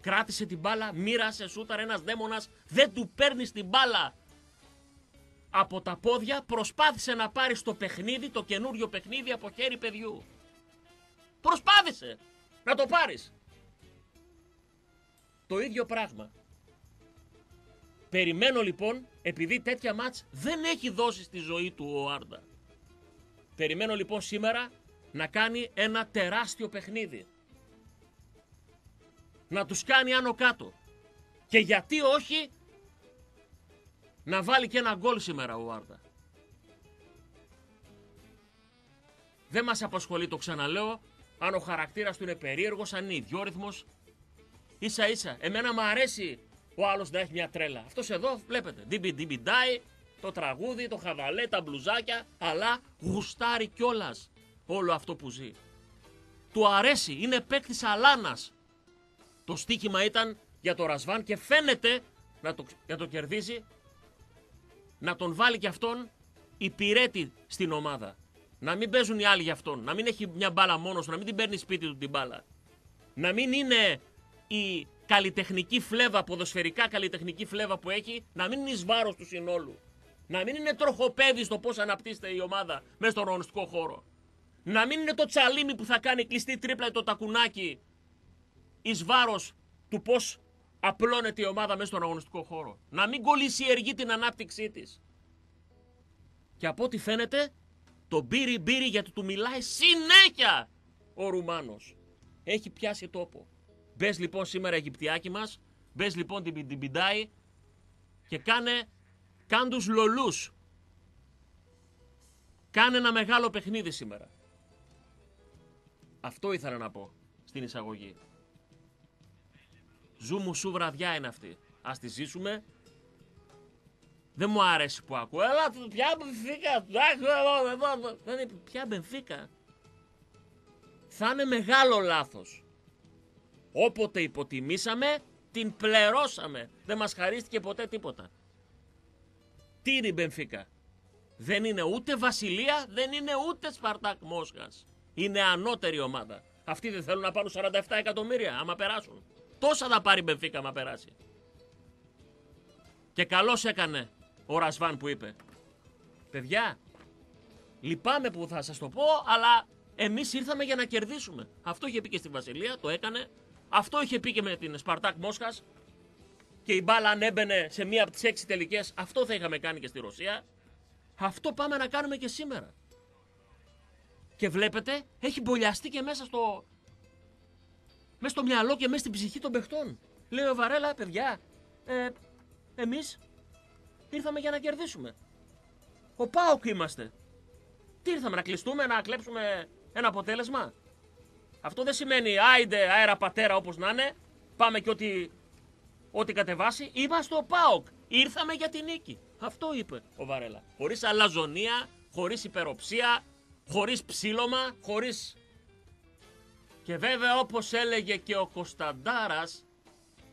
κράτησε την μπάλα, μοίρασε σούταρ ένας δαίμονας, δεν του παίρνεις την μπάλα από τα πόδια προσπάθησε να πάρει στο παιχνίδι, το καινούριο παιχνίδι από χέρι παιδιού. Προσπάθησε να το πάρεις. Το ίδιο πράγμα. Περιμένω λοιπόν, επειδή τέτοια μάτς δεν έχει δώσει στη ζωή του ο Άρντα. Περιμένω λοιπόν σήμερα να κάνει ένα τεράστιο παιχνίδι. Να τους κάνει άνω κάτω. Και γιατί όχι να βάλει και ένα γκολ σήμερα ο Άρτα. Δεν μας απασχολεί, το ξαναλέω, αν ο χαρακτήρας του είναι περίεργος, αν είναι ιδιόρυθμος. Ίσα ίσα, εμένα μου αρέσει ο άλλος να έχει μια τρέλα. Αυτός εδώ, βλέπετε, διμπι το τραγούδι, το χαβαλέ, τα μπλουζάκια, αλλά γουστάρει κιόλας όλο αυτό που ζει. Του αρέσει, είναι παίκτης αλάνας. Το στίχημα ήταν για το Ρασβάν και φαίνεται να το, να το κερδίζει να τον βάλει και αυτόν υπηρέτη στην ομάδα. Να μην παίζουν οι άλλοι για αυτόν. Να μην έχει μια μπάλα μόνος του, να μην την παίρνει σπίτι του την μπάλα. να μην είναι η καλλιτεχνική φλέβα, ποδοσφαιρικά καλλιτεχνική φλέβα που έχει, να μην είναι εις βάρος του συνόλου. Να μην είναι τροχοπέδι στο πώς αναπτύσσεται η ομάδα μέσα στον αγωνιστικό χώρο. Να μην είναι το τσαλίμι που θα κάνει κλειστή τρίπλα ή το τακουνάκι εις βάρος του πώς απλώνεται η ομάδα μέσα στον αγωνιστικό χώρο. Να μην κολλήσει την ανάπτυξή της. Και από ό,τι φαίνεται, το μπύρι μπύρι γιατί του μιλάει συνέχεια ο Ρουμάνος. Έχει πιάσει τόπο. Μπες λοιπόν σήμερα Αιγυπτιάκι μας, μπες λοιπόν την, την πιντάει και κάνε, κάν τους λολούς. Κάνε ένα μεγάλο παιχνίδι σήμερα. Αυτό ήθελα να πω στην εισαγωγή. Ζου σου βραδιά είναι αυτή. Ας τη ζήσουμε. Δεν μου άρεσε που ακούω. Έλα, πια Μπενφίκα. Δεν είναι πια Μπενφίκα. Θα είναι μεγάλο λάθος. Όποτε υποτιμήσαμε, την πληρώσαμε. Δεν μας χαρίστηκε ποτέ τίποτα. Τι είναι η Μπενφίκα. Δεν είναι ούτε Βασιλεία, δεν είναι ούτε Σπαρτάκ Μόσχας. Είναι ανώτερη ομάδα. Αυτοί δεν θέλουν να πάρουν 47 εκατομμύρια άμα περάσουν. Τόσα θα πάρει η Μπενφίκα άμα περάσει. Και καλώς έκανε ο Ρασβάν που είπε. Παιδιά, λυπάμαι που θα σας το πω, αλλά εμείς ήρθαμε για να κερδίσουμε. Αυτό είχε πει και στη Βασιλεία, το έκανε. Αυτό είχε πει και με την Σπαρτάκ Μόσχας. Και η μπάλα αν έμπαινε σε μία από τις έξι τελικές, αυτό θα είχαμε κάνει και στη Ρωσία. Αυτό πάμε να κάνουμε και σήμερα. Και βλέπετε, έχει μπολιαστεί και μέσα στο, μέσα στο μυαλό και μέσα στην ψυχή των παιχτών. Λέει ο Βαρέλα, παιδιά, ε, εμείς ήρθαμε για να κερδίσουμε. Ο Πάοκ είμαστε. Τι ήρθαμε να κλειστούμε, να κλέψουμε ένα αποτέλεσμα; Αυτό δεν σημαίνει άιντε αέρα πατέρα όπως να είναι, πάμε και ό,τι, ό,τι κατεβάσει. Είμαστε ο Πάοκ. Ήρθαμε για την νίκη. Αυτό είπε ο Βαρέλα. Χωρίς αλαζονία, χωρίς υπεροψία, χωρίς ψήλωμα, χωρίς και βέβαια όπως έλεγε και ο Κωνσταντάρας,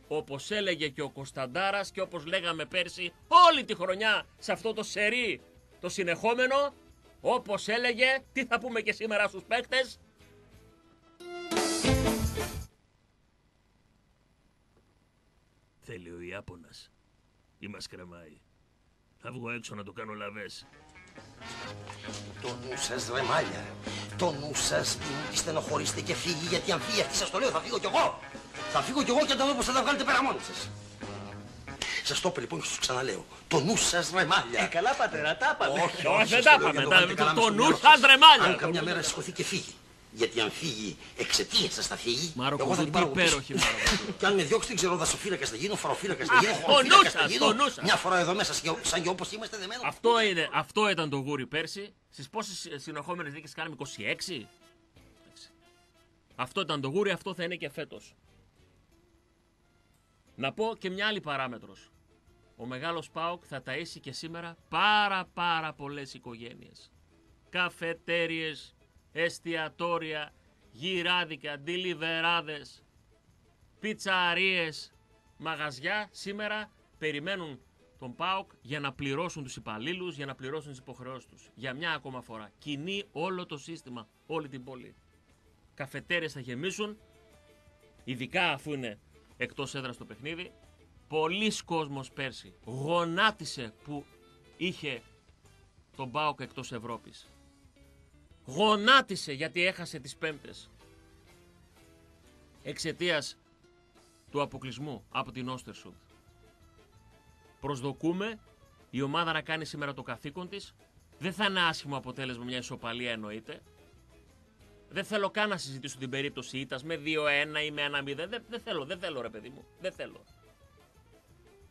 όπως έλεγε και ο Κωνσταντάρας και όπως λέγαμε πέρσι όλη τη χρονιά σε αυτό το σερί το συνεχόμενο, όπως έλεγε, τι θα πούμε και σήμερα στους παίκτες, Θέλει ο Ιάπωνας ή μας κρεμάει. Θα βγω έξω να το κάνω λαβές. Το νου σας ρε μάλια. Το νου σας μην στενοχωρήσετε και φύγει γιατί αν φύγει αυτή σας το λέω θα φύγω κι εγώ. Θα φύγω κι εγώ και θα δω πως θα τα βγάλετε πέρα μόνοι σας. Σας το είπα λοιπόν και σας ξαναλέω. Το νου σας ρε μάλια. Ε, καλά πατέρα, τα είπατε. Όχι, Όχι, όχι, δεν σας τα το λέω είπαμε. για να το Τα- βάλετε καλά το στο νου μυαλό σας, σας. ρε μάλια. Αν καμιά μέρα σηκωθεί και φύγει. Γιατί αν φύγει εξαιτίας σας θα φύγει. Μάροκο, εγώ θα τι την πάρω πίσω. υπέροχη Μάροκο. Και αν με διώξει, δεν ξέρω, δασοφύλακας θα γίνω, φοροφύλακα θα γίνω, το χωροφύλακας νους θα σας, γίνω. το νους σας. Μια φορά εδώ μέσα, σαν και- σαν και όπως είμαστε δεμένοι. Αυτό, είναι, αυτό ήταν το γούρι πέρσι. Στις πόσες συνεχόμενες νίκες κάναμε 26. Εντάξει. Αυτό ήταν το γούρι, αυτό θα είναι και φέτος. Να πω και μια άλλη παράμετρος. Ο μεγάλος ΠΑΟΚ θα ταΐσει και σήμερα πάρα πάρα πολλές οικογένειες. Καφετέριες, εστιατόρια, γυράδικα, ντιλιβεράδες, πιτσαρίες, μαγαζιά σήμερα περιμένουν τον ΠΑΟΚ για να πληρώσουν τους υπαλλήλους, για να πληρώσουν τις υποχρεώσεις τους. Για μια ακόμα φορά. Κινεί όλο το σύστημα, όλη την πόλη. Καφετέρες θα γεμίσουν, ειδικά αφού είναι εκτός έδρας το παιχνίδι. Πολλοί κόσμος πέρσι γονάτισε που είχε τον ΠΑΟΚ εκτός Ευρώπης. Γονάτισε γιατί έχασε τις πέμπτες. Εξαιτίας του αποκλεισμού από την Όστερσουντ. Προσδοκούμε η ομάδα να κάνει σήμερα το καθήκον της. Δεν θα είναι άσχημο αποτέλεσμα μια ισοπαλία εννοείται. Δεν θέλω καν να συζητήσω την περίπτωση ήττας με 2-1 ή με 1-0. Δεν, δεν θέλω, δεν θέλω ρε παιδί μου. Δεν θέλω.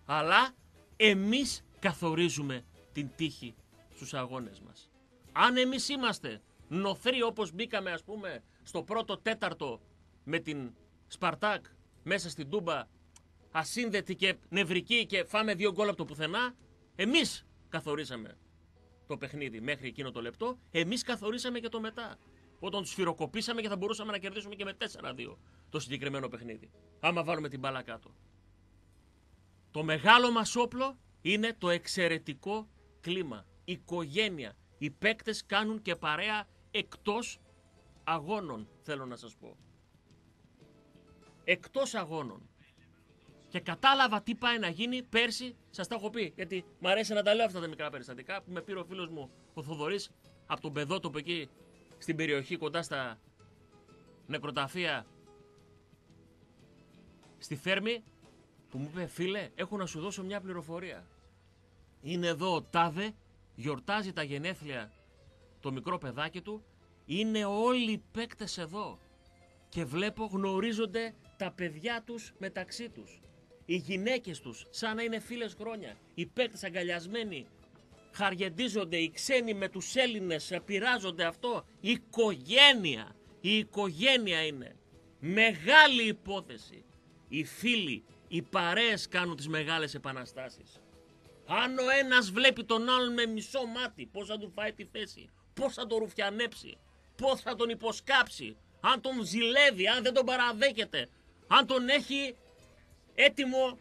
Αλλά εμείς καθορίζουμε την τύχη στους αγώνες μας. Αν εμείς είμαστε νοθροί όπως μπήκαμε ας πούμε στο πρώτο τέταρτο με την Σπαρτάκ μέσα στην Τούμπα ασύνδετη και νευρική και φάμε δύο γκολ από το πουθενά, εμείς καθορίσαμε το παιχνίδι μέχρι εκείνο το λεπτό, εμείς καθορίσαμε και το μετά. Όταν τους φυροκοπήσαμε και θα μπορούσαμε να κερδίσουμε και με 4-2 το συγκεκριμένο παιχνίδι. Άμα βάλουμε την μπάλα κάτω. Το μεγάλο μας όπλο είναι το εξαιρετικό κλίμα. Οικογένεια. Οι παίκτες κάνουν και παρέα εκτός αγώνων, θέλω να σας πω. εκτός αγώνων. Και κατάλαβα τι πάει να γίνει πέρσι, σας τα έχω πει. Γιατί μου αρέσει να τα λέω αυτά τα μικρά περιστατικά που με πήρε ο φίλος μου ο Θοδωρής από τον Πεδότοπο εκεί στην περιοχή κοντά στα νεκροταφεία στη Θέρμη που μου είπε φίλε έχω να σου δώσω μια πληροφορία. Είναι εδώ ο Τάδε, γιορτάζει τα γενέθλια το μικρό παιδάκι του, είναι όλοι οι παίκτες εδώ και βλέπω γνωρίζονται τα παιδιά τους μεταξύ τους. Οι γυναίκες τους σαν να είναι φίλες χρόνια, οι παίκτες αγκαλιασμένοι, χαργεντίζονται οι ξένοι με τους Έλληνες, πειράζονται αυτό. Η οικογένεια, η οικογένεια είναι. Μεγάλη υπόθεση. Οι φίλοι, οι παρέες κάνουν τις μεγάλες επαναστάσεις. Αν ο ένας βλέπει τον άλλον με μισό μάτι, πώς θα του φάει τη θέση, πώς θα τον ρουφιανέψει, πώς θα τον υποσκάψει, αν τον ζηλεύει, αν δεν τον παραδέχεται, αν τον έχει έτοιμο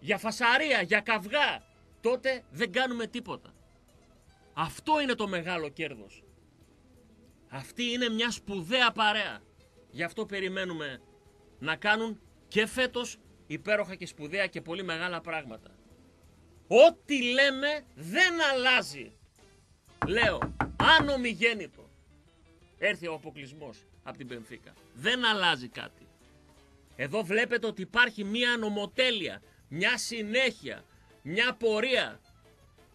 για φασαρία, για καυγά, τότε δεν κάνουμε τίποτα. Αυτό είναι το μεγάλο κέρδος. Αυτή είναι μια σπουδαία παρέα. Γι' αυτό περιμένουμε να κάνουν και φέτος υπέροχα και σπουδαία και πολύ μεγάλα πράγματα. Ό,τι λέμε δεν αλλάζει. Λέω, αν ομιγέννητο έρθει ο αποκλεισμός από την Πενφύκα, δεν αλλάζει κάτι. Εδώ βλέπετε ότι υπάρχει μια νομοτέλεια, μια συνέχεια, μια πορεία.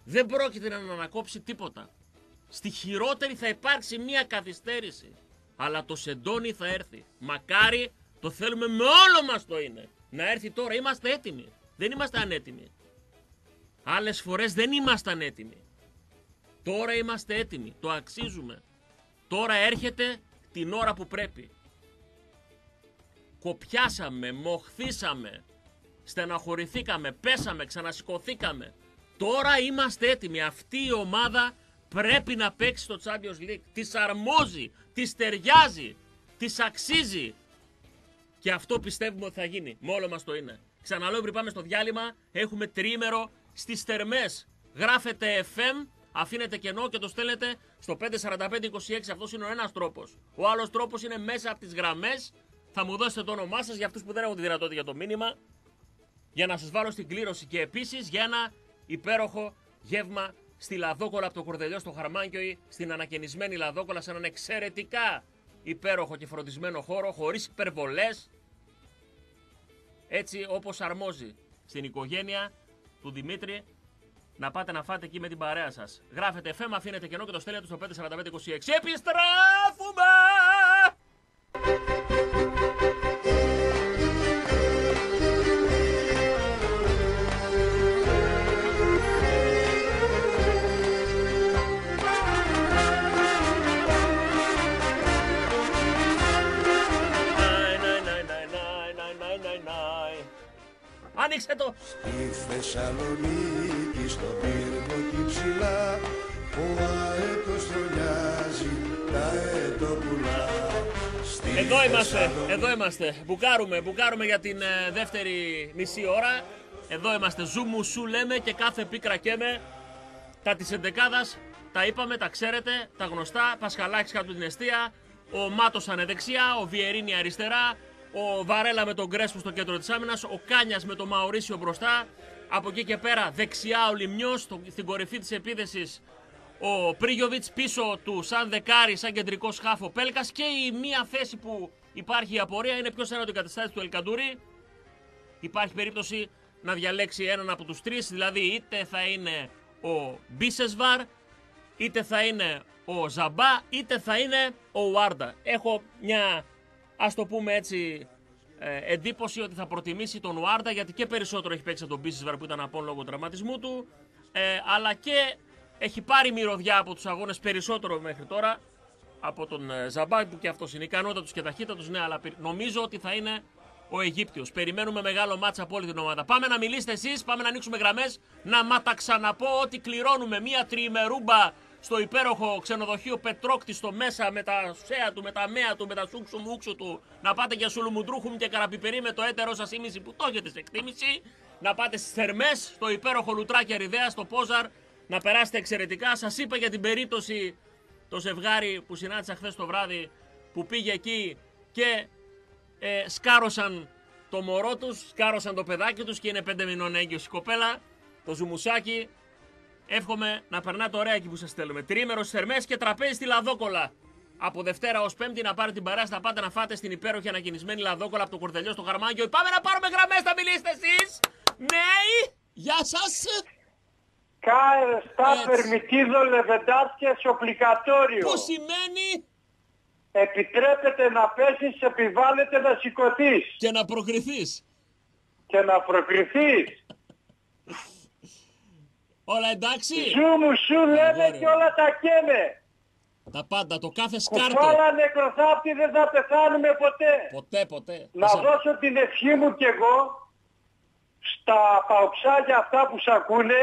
Δεν πρόκειται να ανακόψει τίποτα. Στη χειρότερη θα υπάρξει μια καθυστέρηση. Αλλά το σεντόνι θα έρθει. Μακάρι το θέλουμε με όλο μας το είναι. Να έρθει τώρα. Είμαστε έτοιμοι. Δεν είμαστε ανέτοιμοι. Άλλες φορές δεν ήμασταν έτοιμοι. Τώρα είμαστε έτοιμοι. Το αξίζουμε. Τώρα έρχεται την ώρα που πρέπει. Κοπιάσαμε, μοχθήσαμε, στεναχωρηθήκαμε, πέσαμε, ξανασηκωθήκαμε. Τώρα είμαστε έτοιμοι. Αυτή η ομάδα πρέπει να παίξει στο Champions League. Της αρμόζει, της ταιριάζει, της αξίζει. Και αυτό πιστεύουμε ότι θα γίνει. Μόλο μας το είναι. Ξαναλέω πριν πάμε στο διάλειμμα, έχουμε τρίμερο στις θερμές. Γράφετε FM, αφήνετε κενό και το στέλνετε στο 54526. Αυτός είναι ο ένας τρόπος. Ο άλλος τρόπος είναι μέσα από τις γραμμές. Θα μου δώσετε το όνομά σας για αυτούς που δεν έχουν τη δυνατότητα για το μήνυμα. Για να σας βάλω στην κλήρωση και επίσης για ένα υπέροχο γεύμα στη Λαδόκολα από το Κορδελιό στο Χαρμάνκιο στην ανακαινισμένη Λαδόκολα σε έναν εξαιρετικά υπέροχο και φροντισμένο χώρο χωρίς υπερβολές έτσι όπως αρμόζει στην οικογένεια του Δημήτρη να πάτε να φάτε εκεί με την παρέα σας. Γράφετε FM, αφήνετε κενό και το στέλνετε στο 54526. Επιστρέφουμε! Άνοιξε το! Στη Θεσσαλονίκη, στον πύργο και ψηλά, ο αέτος τρολιάζει τα έτοπουλα. Εδώ είμαστε, εδώ είμαστε. Μπουκάρουμε, μπουκάρουμε για την ε, δεύτερη μισή ώρα. Εδώ είμαστε, ζούμου σου λέμε και κάθε πίκρα καίμε. Τα της εντεκάδας τα είπαμε, τα ξέρετε, τα γνωστά. Πασχαλάκης κάτω την αιστεία, ο Μάτος ανεδεξιά, ο Βιερίνη αριστερά, ο Βαρέλα με τον Κρέσπο στο κέντρο της άμυνας, ο Κάνιας με τον Μαουρίσιο μπροστά. Από εκεί και πέρα δεξιά ο Λιμνιός, στην κορυφή της επίδεσης ο Πρίγιοβιτς πίσω του σαν δεκάρι, σαν κεντρικό σχάφο Πέλκας και η μία θέση που υπάρχει η απορία είναι ποιος είναι ο αντικαταστάτης του Ελκαντούρη. Υπάρχει περίπτωση να διαλέξει έναν από τους τρεις, δηλαδή είτε θα είναι ο Μπίσεσβαρ, είτε θα είναι ο Ζαμπά, είτε θα είναι ο Ουάρντα. Έχω μια, ας το πούμε έτσι, ε, εντύπωση ότι θα προτιμήσει τον Ουάρντα γιατί και περισσότερο έχει παίξει από τον Μπίσεσβαρ που ήταν απόν λόγω τραυματισμού του, ε, αλλά και έχει πάρει μυρωδιά από τους αγώνες περισσότερο μέχρι τώρα από τον ε, Ζαμπάκ που και αυτός είναι ικανότατος και ταχύτατος. Ναι, αλλά νομίζω ότι θα είναι ο Αιγύπτιος. Περιμένουμε μεγάλο μάτσα από όλη την ομάδα. Πάμε να μιλήσετε εσείς, πάμε να ανοίξουμε γραμμές. Να μα τα ξαναπώ ότι κληρώνουμε μία τριημερούμπα στο υπέροχο ξενοδοχείο Πετρόκτη στο μέσα με τα σέα του, με τα μέα του, με τα σούξου μουξου του. Να πάτε για σουλουμουντρούχουμ και καραπιπερί με το έτερο σας ήμιση που το έχετε σε εκτίμηση. Να πάτε στις θερμές, στο υπέροχο λουτράκι Αριδέα, στο Πόζαρ, να περάσετε εξαιρετικά. Σας είπα για την περίπτωση το ζευγάρι που συνάντησα χθες το βράδυ που πήγε εκεί και ε, σκάρωσαν το μωρό τους, σκάρωσαν το παιδάκι τους και είναι πέντε μηνών έγκυος η κοπέλα, το ζουμουσάκι. Εύχομαι να περνάτε ωραία εκεί που σας στέλνουμε. Τρίμερος θερμές και τραπέζι στη Λαδόκολα. Από Δευτέρα ως Πέμπτη να πάρετε την παρέα στα πάντα να φάτε στην υπέροχη ανακοινισμένη Λαδόκολα από το Κορδελιό στο Χαρμάγιο. Πάμε να πάρουμε γραμμές, θα μιλήσετε εσείς. Ναι, γεια σας. Cae está Έτσι. permitido levantar su obligatorio. Που σημαίνει; Επιτρέπεται να πέσεις, επιβάλλεται να σηκωθείς και να προκριθείς. και να προκριθείς. Όλα εντάξει; Σου μου σου λένε Αγόρι. και όλα τα καίνε. Τα πάντα, το κάθε σκάρτο. Κουφάλα νεκροθάπτη δεν θα πεθάνουμε ποτέ. Ποτέ, ποτέ. Να Όσα- δώσω την ευχή μου κι εγώ στα παουξάκια αυτά που σ' ακούνε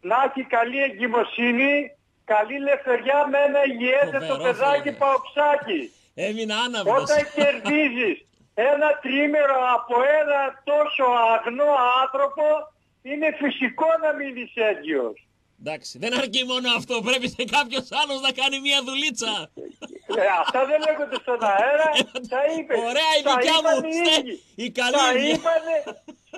να έχει καλή εγκυμοσύνη, καλή λεφτεριά με ένα υγιέστατο Φοβερός, παιδάκι φίλε. παουξάκι. Έμεινα άναυδος. Όταν κερδίζεις ένα τρίμερο από ένα τόσο αγνό άνθρωπο, είναι φυσικό να μείνεις έγκυος. Εντάξει, δεν αρκεί μόνο αυτό. Πρέπει και κάποιος άλλος να κάνει μια δουλίτσα. Ε, αυτά δεν λέγονται στον αέρα, τα είπε. Ωραία, η Τα δικιά μου. είπανε οι Στε- ίδιοι. η καλή Τα μου. είπανε,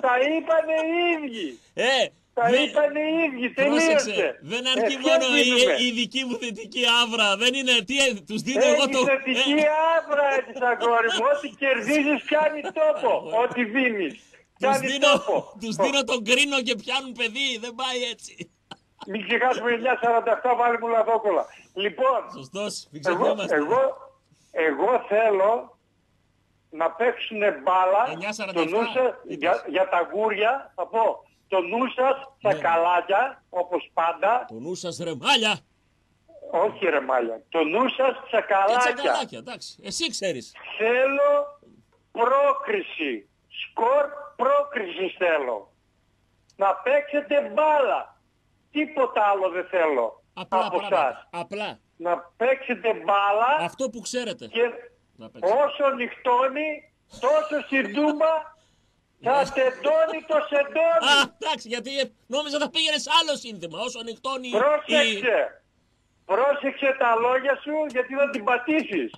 τα είπανε οι ίδιοι. Ε, Τα δεν- είπανε οι ίδιοι, Πρόσεξε, τελείωσε. δεν αρκεί Ευχές μόνο η, δίνουμε. η δική μου θετική άβρα. Δεν είναι, τι, ε, τους δίνω εγώ Έχεις το... θετική ε, άβρα έτσι αγόρι μου. Ό,τι κερδίζεις πιάνει τόπο. Ό,τι δίνεις. Τους Πιάνει δίνω, τόπο. τους δίνω τον κρίνο και πιάνουν παιδί. Δεν πάει έτσι. Μην ξεχάσουμε 9.47 βάλει μου λαδόκολα. Λοιπόν, Σωστός, μην εγώ, ξεχνιόμαστε. εγώ, εγώ θέλω να παίξουν μπάλα 9.47, το νου σας, είπες. για, για τα γούρια, θα πω, το νου σας στα Ναι. καλάκια, όπως πάντα, Το νου σας ρε μάλια. όχι ρε μάλια, το νου σας στα Και καλάκια. τσακαλάκια, εντάξει. Εσύ ξέρεις. Θέλω πρόκριση, σκορ πρόκρισης θέλω. Να παίξετε μπάλα. Τίποτα άλλο δεν θέλω Απλά από πράγματα. εσάς. Απλά. Να παίξετε μπάλα Αυτό που ξέρετε. και Να παίξετε. όσο νυχτώνει, τόσο συντούμπα θα τεντώνει το σεντόνι. Α, εντάξει, γιατί ε, νόμιζα θα πήγαινες σε άλλο σύνθημα. Όσο ανοιχτώνει η... Πρόσεξε. Πρόσεξε τα λόγια σου γιατί θα την πατήσεις.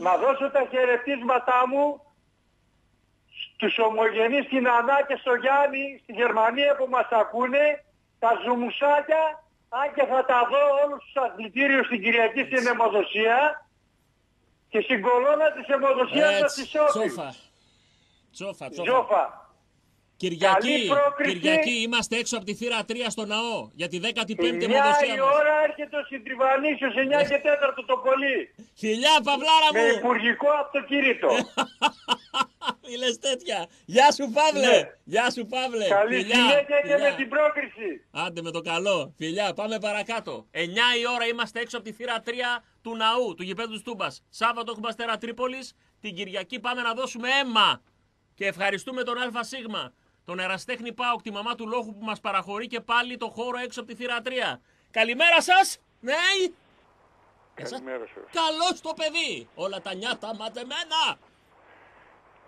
Να δώσω τα χαιρετίσματά μου στους ομογενείς στην Ανά και στο Γιάννη στη Γερμανία που μας ακούνε, τα ζουμουσάκια, αν και θα τα δω όλους τους αθλητήριους στην Κυριακή στην αιμοδοσία και στην κολόνα της αιμοδοσίας θα Έτσι, στη Σόφη. τσόφα. Τσόφα, τσόφα. Ζόφα. Κυριακή, Καλή πρόκριση. Κυριακή είμαστε έξω από τη θύρα 3 στο ναό για τη 15η 9 αιμοδοσία η μας. ώρα έρχεται ο Συντριβανίσιος, 9 και 4 το πολύ. Χιλιά παυλάρα Με μου! υπουργικό από το κήρυτο. Μη λες τέτοια. Γεια σου Παύλε! Ναι. Γεια σου Παύλε! Καλή Φιλιά, συνέχεια και φιλιά. με την πρόκριση. Άντε με το καλό. Φιλιά, πάμε παρακάτω. 9 η ώρα είμαστε έξω από τη θύρα 3 του ναού, του γηπέδου της Τούμπας. Σάββατο έχουμε Αστέρα Τρίπολης. Την Κυριακή πάμε να δώσουμε αίμα. Και ευχαριστούμε τον ΑΣ, τον εραστέχνη Πάοκ, τη μαμά του λόγου που μας παραχωρεί και πάλι το χώρο έξω από τη θύρα 3. Καλημέρα σας! Ναι! Καλημέρα σας. Καλώς το παιδί! Όλα τα νιάτα μαζεμένα!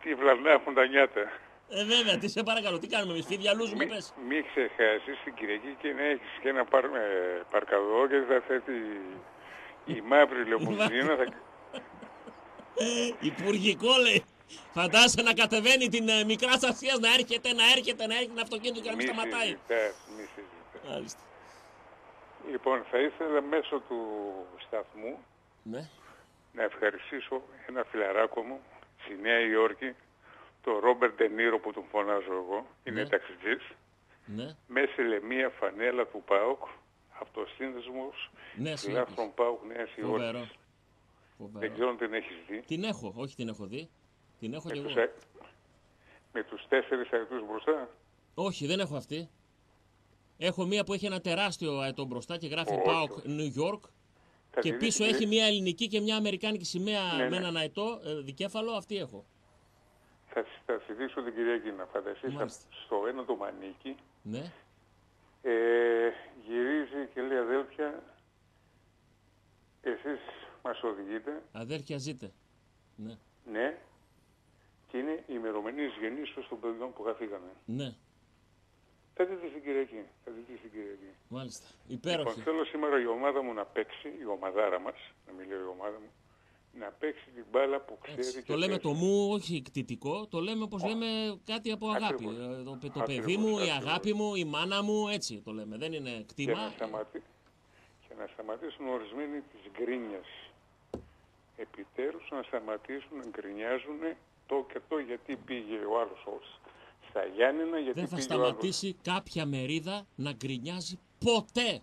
Τι βλαβνά έχουν τα νιάτα. Ε, βέβαια, τι σε παρακαλώ, τι κάνουμε εμείς, φίδια λούζουμε, Μη, πες. μη ξεχάσεις την Κυριακή και να έχεις και ένα παρ, ε, παρκαδό και θα θέτει η μαύρη λεμουζίνα. θα... Υπουργικό λέει. Φαντάζεσαι να κατεβαίνει την ε, μικρά Ασία να έρχεται, να έρχεται, να έρχεται ένα αυτοκίνητο και να μην μη σταματάει. συζητάς, μη συζητάς. Μάλιστα. Λοιπόν, θα ήθελα μέσω του σταθμού Ναι. να ευχαριστήσω ένα φιλαράκο μου στη Νέα Υόρκη, τον Ρόμπερτ Ντενίρο που τον φωνάζω εγώ, είναι Ναι. ταξιτζής, Ναι. με έστειλε μία φανέλα του ΠΑΟΚ, αυτοσύνδεσμος Ναι, συνήθως. φιλάθρων ΠΑΟΚ Νέας Φοβερό. Υόρκης. Δεν Φοβερό. ξέρω αν την έχεις δει. Την έχω, όχι την έχω δει. Την έχω Με κι τους, εγώ. α- με τους τέσσερις αετούς μπροστά; Όχι, δεν έχω αυτή. Έχω μία που έχει ένα τεράστιο αετό μπροστά και γράφει Όχι, Πάοκ όχι. New York. Θα Και τη πίσω δεις, έχει μία ελληνική και μία αμερικάνικη σημαία Ναι, με ναι. έναν αετό ε, δικέφαλο. Αυτή έχω. Θα, σ- θα σου δείξω την Κυριακή να φανταστείς Μάλιστα. στο ένα το μανίκι Ναι. ε, γυρίζει και λέει αδέλφια εσείς μας οδηγείτε Αδέρφια ζείτε. Ναι. ναι και είναι η ημερομηνία γεννήσεως των παιδιών που χαθήκανε. Ναι. Θα δείτε στην Κυριακή. Θα δείτε στην Κυριακή. Μάλιστα. Λοιπόν, Υπέροχη. θέλω σήμερα η ομάδα μου να παίξει, η ομαδάρα μας, να μην λέω η ομάδα μου, να παίξει την μπάλα που ξέρει Έτσι. και Το λέμε παίζει. το μου, όχι κτητικό, το λέμε όπως λέμε κάτι από αγάπη. Ακριβώς. Ε, Το, το Ακριβώς, παιδί μου, η ακριβώς. αγάπη μου, η μάνα μου, έτσι το λέμε. Δεν είναι και κτήμα. να, σταματή... και να σταματήσουν ορισμένοι της γκρίνιας. Επιτέλους να σταματήσουν να γκρινιάζουν το και το γιατί πήγε ο άλλος ως στα Γιάννηνα, γιατί Δεν θα πήγε ο άλλος σταματήσει κάποια μερίδα να γκρινιάζει ποτέ.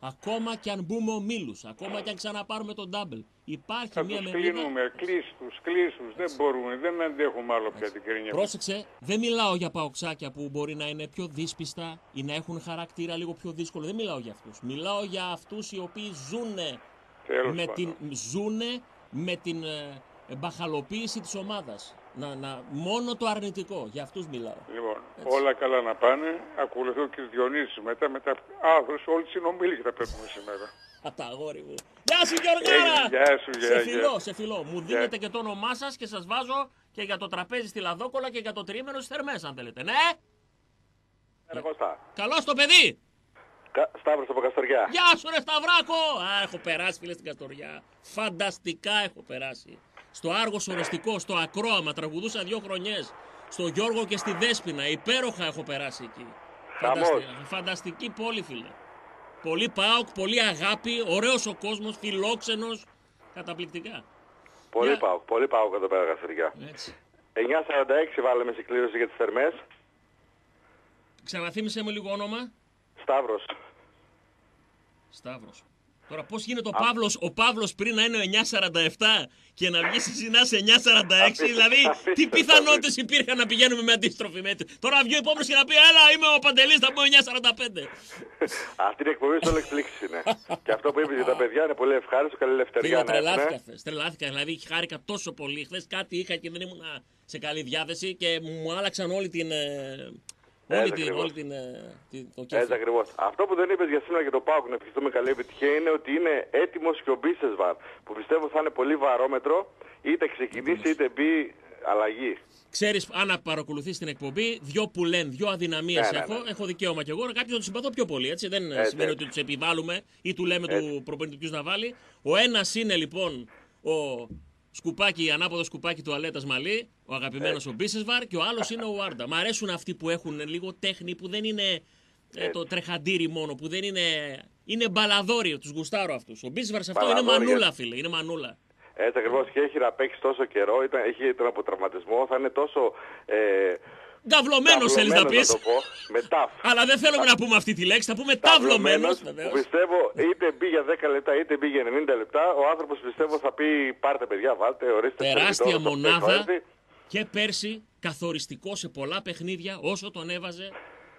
Ακόμα και αν μπούμε ομίλους, ακόμα και αν ξαναπάρουμε τον double. Υπάρχει Θα μια τους μερίδα. κλείνουμε, κλείστους, κλείστους, δεν μπορούμε, δεν αντέχουμε άλλο πια την κρίνια. Πρόσεξε, δεν μιλάω για παοξάκια που μπορεί να είναι πιο δύσπιστα ή να έχουν χαρακτήρα λίγο πιο δύσκολο. Δεν μιλάω για αυτούς. Μιλάω για αυτούς οι οποίοι ζουνε Τέλος με πάντων. την, ζουνε με την ε, μπαχαλοποίηση της ομάδας. Να, να, μόνο το αρνητικό. Για αυτούς μιλάω. Λοιπόν, όλα καλά να πάνε. Ακολουθώ και ο Διονύσης μετά, μετά αύριο όλοι οι συνομιλοί θα παίρνουμε σήμερα. Από τα αγόρι μου. Γεια σου Γιωργάρα! Ε, γεια σου, γεια, σε γεια. φιλό, σε φιλό. Μου δίνετε και το όνομά σας και σας βάζω και για το τραπέζι στη Λαδόκολα και για το τριήμερο στις Θερμές αν θέλετε. Ναι! Ρε Κώστα. Καλώς το παιδί! Κα- Σταύρος από Καστοριά. Γεια σου ρε Σταυράκο! Α, έχω περάσει φίλε στην Καστοριά. Φανταστικά έχω περάσει. Στο Άργος Ορεστικό, στο Ακρόαμα, τραγουδούσα δύο χρονιές. Στο Γιώργο και στη Δέσποινα, υπέροχα έχω περάσει εκεί. Χαμός. Φανταστι- Φανταστική πόλη φίλε. Πολύ ΠΑΟΚ, πολύ αγάπη, ωραίος ο κόσμος, φιλόξενος. Καταπληκτικά. Πολύ Για- πάω, πολύ πάω εδώ πέρα Καστοριά. Έτσι. 9.46 βάλαμε σε κλήρωση για τις θερμές. Ξαναθύμισε μου λίγο όνομα. Σταύρος. Σταύρος. Τώρα πώς γίνεται ο Παύλος, ο Παύλος πριν να είναι ο 947 και να βγεις εσύ να είσαι 946, Απίστευτο, δηλαδή τι απίστευτο, πιθανότητες υπήρχαν να πηγαίνουμε με αντίστροφη μέτρη. Τώρα βγει ο επόμενος και να πει έλα είμαι ο Παντελής θα πω 945. Αυτή η εκπομπή σε όλο εκπλήξεις είναι. και αυτό που είπες για τα παιδιά είναι πολύ ευχάριστο, καλή ελευθερία Φίλε, να τρελάθηκα έχουν. χθες, τρελάθηκα, δηλαδή χάρηκα τόσο πολύ. Χθες κάτι είχα και δεν ήμουν σε καλή διάθεση και μου άλλαξαν όλη την... ε, Όλη Έτσι την, ακριβώς. όλη την, ε, την, το Έτσι κέφι. ακριβώς. Αυτό που δεν είπες για σήμερα για το ΠΑΟΚ να ευχηθούμε καλή επιτυχία είναι ότι είναι έτοιμος και ο Μπίσεσβαρ που πιστεύω θα είναι πολύ βαρόμετρο είτε ξεκινήσει είτε μπει αλλαγή. Ξέρεις, αν παρακολουθείς την εκπομπή, δυο που λένε, δυο αδυναμίες Ναι, ναι, έχω. ναι. Έχω δικαίωμα κι εγώ. Κάποιον να τους συμπαθώ πιο πολύ. Έτσι. Δεν Έτσι, σημαίνει έτσι. ότι τους επιβάλλουμε ή του λέμε Έτσι. του προπονητή ποιου να βάλει. Ο ένας είναι λοιπόν ο σκουπάκι, ανάποδο σκουπάκι του Αλέτας Μαλή, ο αγαπημένος ο Μπίσεσβαρ, και ο άλλος είναι ο Βάρντα. Μ' αρέσουν αυτοί που έχουν λίγο τέχνη, που δεν είναι ε, το τρεχαντήρι μόνο, που δεν είναι. Είναι μπαλαδόροι, τους γουστάρω αυτούς. Ο Μπίσεσβαρ σε αυτό είναι Μπαλαδόροι, μανούλα, έτσι. φίλε. Είναι μανούλα. Έτσι ακριβώς και έχει να παίξει τόσο καιρό, ήταν, έχει τον αποτραυματισμό, θα είναι τόσο ε, Γκαυλωμένο θέλεις να πεις; ταυλωμένος, το πω, με ταφ. Αλλά δεν θέλουμε να πούμε αυτή τη λέξη, θα πούμε ταυλωμένος. Ταυλωμένος, που πιστεύω είτε μπει για 10 λεπτά είτε μπει για 90 λεπτά, ο άνθρωπος πιστεύω θα πει πάρτε παιδιά, βάλτε, ορίστε. Τεράστια σερβιτόρο, το μονάδα έχω έρθει». Και πέρσι καθοριστικό σε πολλά παιχνίδια όσο τον έβαζε.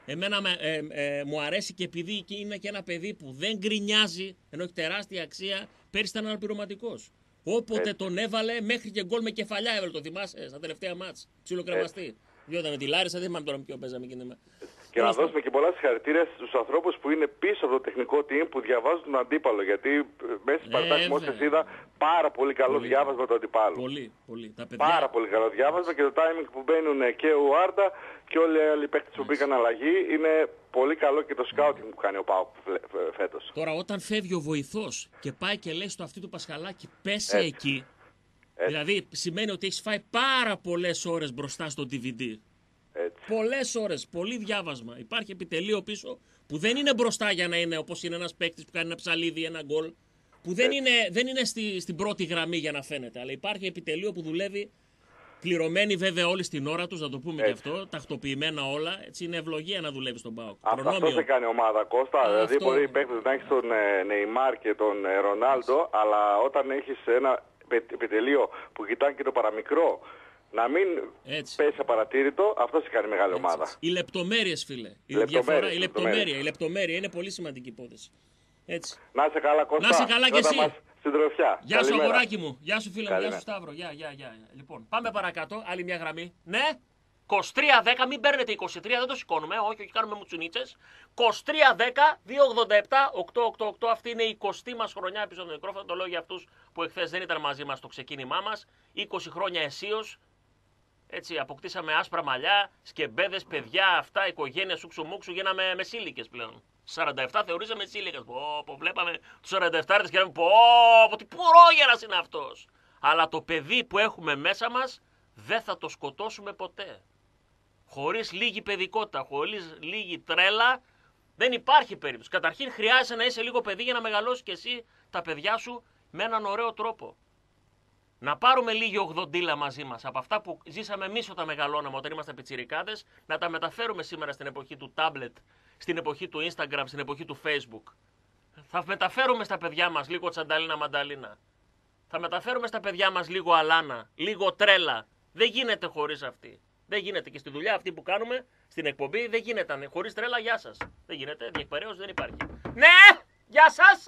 Εμένα με- ε, ε, μου αρέσει και επειδή και είναι και ένα παιδί που δεν γκρινιάζει, ενώ έχει τεράστια αξία, πέρσι ήταν αναπληρωματικός. Όποτε τον έβαλε, μέχρι και γκολ με κεφαλιά έβαλε. Το θυμάσαι στα τελευταία μάτς. Ψιλοκρεμαστή. Διότι με τη Λάρισα, δεν θυμάμαι τώρα με ποιο παίζαμε εκείνη. Και να Τέλος δώσουμε και πολλά συγχαρητήρια στους ανθρώπους που είναι πίσω από το τεχνικό team που διαβάζουν τον αντίπαλο. Γιατί ε, μέσα στη Σπαρτάκ Ε, μόλις βέβαια. είδα πάρα πολύ καλό Πολύ. διάβασμα του αντιπάλου. Πολύ, πολύ. Τα παιδιά. Πάρα πολύ καλό διάβασμα και το timing που μπαίνουν και ο Άρντα και όλοι οι άλλοι παίκτες που μπήκαν αλλαγή είναι πολύ καλό και το scouting που κάνει ο Πάουκ φέτος. Τώρα, όταν φεύγει ο βοηθός και πάει και λέει στο αυτή του Πασχαλάκη, πέσε Έτσι. εκεί. Έτσι. Δηλαδή, σημαίνει ότι έχεις φάει πάρα πολλές ώρες μπροστά στο DVD. Έτσι. Πολλές ώρες, πολύ διάβασμα. Υπάρχει επιτελείο πίσω που δεν είναι μπροστά για να είναι όπως είναι ένας παίκτης που κάνει ένα ψαλίδι, ένα γκολ. Που δεν είναι, δεν είναι στη, στην πρώτη γραμμή για να φαίνεται. Αλλά υπάρχει επιτελείο που δουλεύει πληρωμένοι βέβαια όλοι στην ώρα τους, να το πούμε και Έτσι. αυτό. Τακτοποιημένα όλα. Έτσι είναι ευλογία να δουλεύει στον Πάοκ. Αυτό, αυτό σε κάνει ομάδα Κώστα. Α, δηλαδή αυτό. μπορεί οι παίκτες να έχεις τον ε, Νεϊμάρ και τον ε, Ρονάλντο, αλλά όταν έχεις ένα πε- επιτελείο που κοιτάνε και το παραμικρό να μην Έτσι. πέσει απαρατήρητο, αυτό σε κάνει μεγάλη ομάδα. Οι λεπτομέρειες, φίλε. Η Λεπτομέρειες, διαφορά, η λεπτομέρειες. λεπτομέρεια. Η λεπτομέρεια είναι πολύ σημαντική υπόθεση. Έτσι. Να είσαι καλά Κώστα. Να είσαι καλά κι Κράτα εσύ. μας Στην τροφιά. Γεια σου, Καλημέρα. αγοράκι μου. Γεια σου, φίλε μου. Γεια Καλημέρα. σου, Σταύρο. Γεια, γεια, γεια. Λοιπόν, πάμε παρακάτω. Άλλη μια γραμμή. Ναι. 23-10, μην παίρνετε 23, δεν το σηκώνουμε, όχι, όχι, κάνουμε μουτσουνίτσες. 23-10, 287-888, αυτή είναι η 20η μας χρονιά πίσω από το μικρόφωνο, το λέω για αυτούς που εχθές δεν ήταν μαζί μας στο ξεκίνημά μας. 20 χρόνια αισίως, έτσι, αποκτήσαμε άσπρα μαλλιά, σκεμπέδες, παιδιά, αυτά, οικογένεια σούξου μουξου, γίναμε μεσήλικες πλέον. 47 θεωρήσαμε μεσήλικες. Πω, πω, βλέπαμε τους 47 και λέμε, πω, πω, τι πουρόγερα είναι αυτός. Αλλά το παιδί που έχουμε μέσα μας δεν θα το σκοτώσουμε ποτέ. Χωρίς λίγη παιδικότητα, χωρίς λίγη τρέλα, δεν υπάρχει περίπτωση. Καταρχήν χρειάζεται να είσαι λίγο παιδί για να μεγαλώσεις και εσύ τα παιδιά σου με έναν ωραίο τρόπο. Να πάρουμε λίγη ογδοντήλα μαζί μας από αυτά που ζήσαμε εμείς όταν μεγαλώναμε, όταν είμαστε πιτσιρικάδες, να τα μεταφέρουμε σήμερα στην εποχή του τάμπλετ, στην εποχή του Instagram, στην εποχή του Facebook. Θα μεταφέρουμε στα παιδιά μας λίγο τσανταλίνα μανταλίνα. Θα μεταφέρουμε στα παιδιά μας λίγο αλάνα, λίγο τρέλα. Δεν γίνεται χωρίς αυτή. Δεν γίνεται και στη δουλειά αυτή που κάνουμε, στην εκπομπή, δεν γίνεται. Χωρίς τρέλα, γεια σας. Δεν γίνεται, διεκπαιρέωση δεν υπάρχει. Ναι, γεια σας!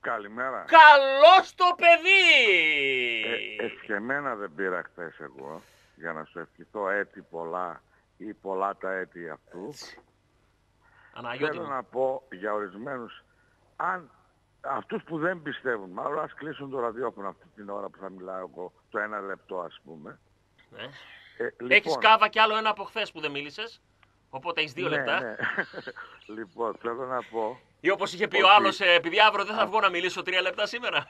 Καλημέρα. Καλό το παιδί! Ε, εσκεμένα δεν πήρα χθες εγώ για να σου ευχηθώ έτη πολλά ή πολλά τα έτη αυτού. Θέλω Αναγιώτη, να πω για ορισμένους, αν αυτούς που δεν πιστεύουν, μάλλον ας κλείσουν το ραδιόφωνο αυτή την ώρα που θα μιλάω εγώ, το ένα λεπτό ας πούμε. ναι. Ε, Έχεις κάβα κι άλλο ένα από χθες που δεν μίλησες. Οπότε έχεις δύο ναι, λεπτά. ναι. λοιπόν, θέλω να πω, Ή όπως είχε πει ο Ότι- άλλος, ε, επειδή αύριο δεν θα βγω να μιλήσω τρία λεπτά σήμερα.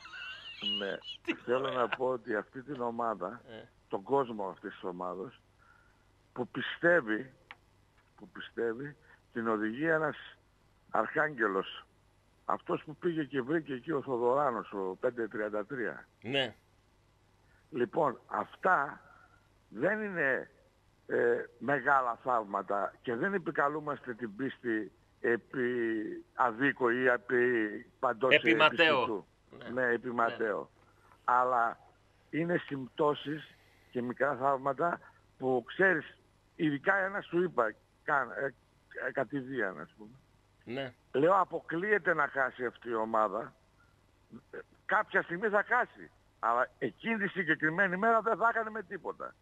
ναι, θέλω να πω ότι αυτή την ομάδα, Ε. τον κόσμο αυτής της ομάδας, που πιστεύει, που πιστεύει, την οδηγεί ένας αρχάγγελος. Αυτός που πήγε και βρήκε εκεί ο Θοδωράνος, ο 533. Ναι. Λοιπόν, αυτά δεν είναι ε, μεγάλα θαύματα και δεν επικαλούμαστε την πίστη επί αδίκο ή επί παντός Επί Ματέο. επιστητού. Ναι. Ναι, επί Ματέο. Αλλά είναι συμπτώσεις και μικρά θαύματα που ξέρεις, ειδικά ένας σου είπα, καν, ε, ε, κατηδίαν ας πούμε. Ναι. Λέω αποκλείεται να χάσει αυτή η ομάδα. Ε, Κάποια στιγμή θα χάσει. Αλλά εκείνη τη συγκεκριμένη μέρα δεν θα έκανε με τίποτα.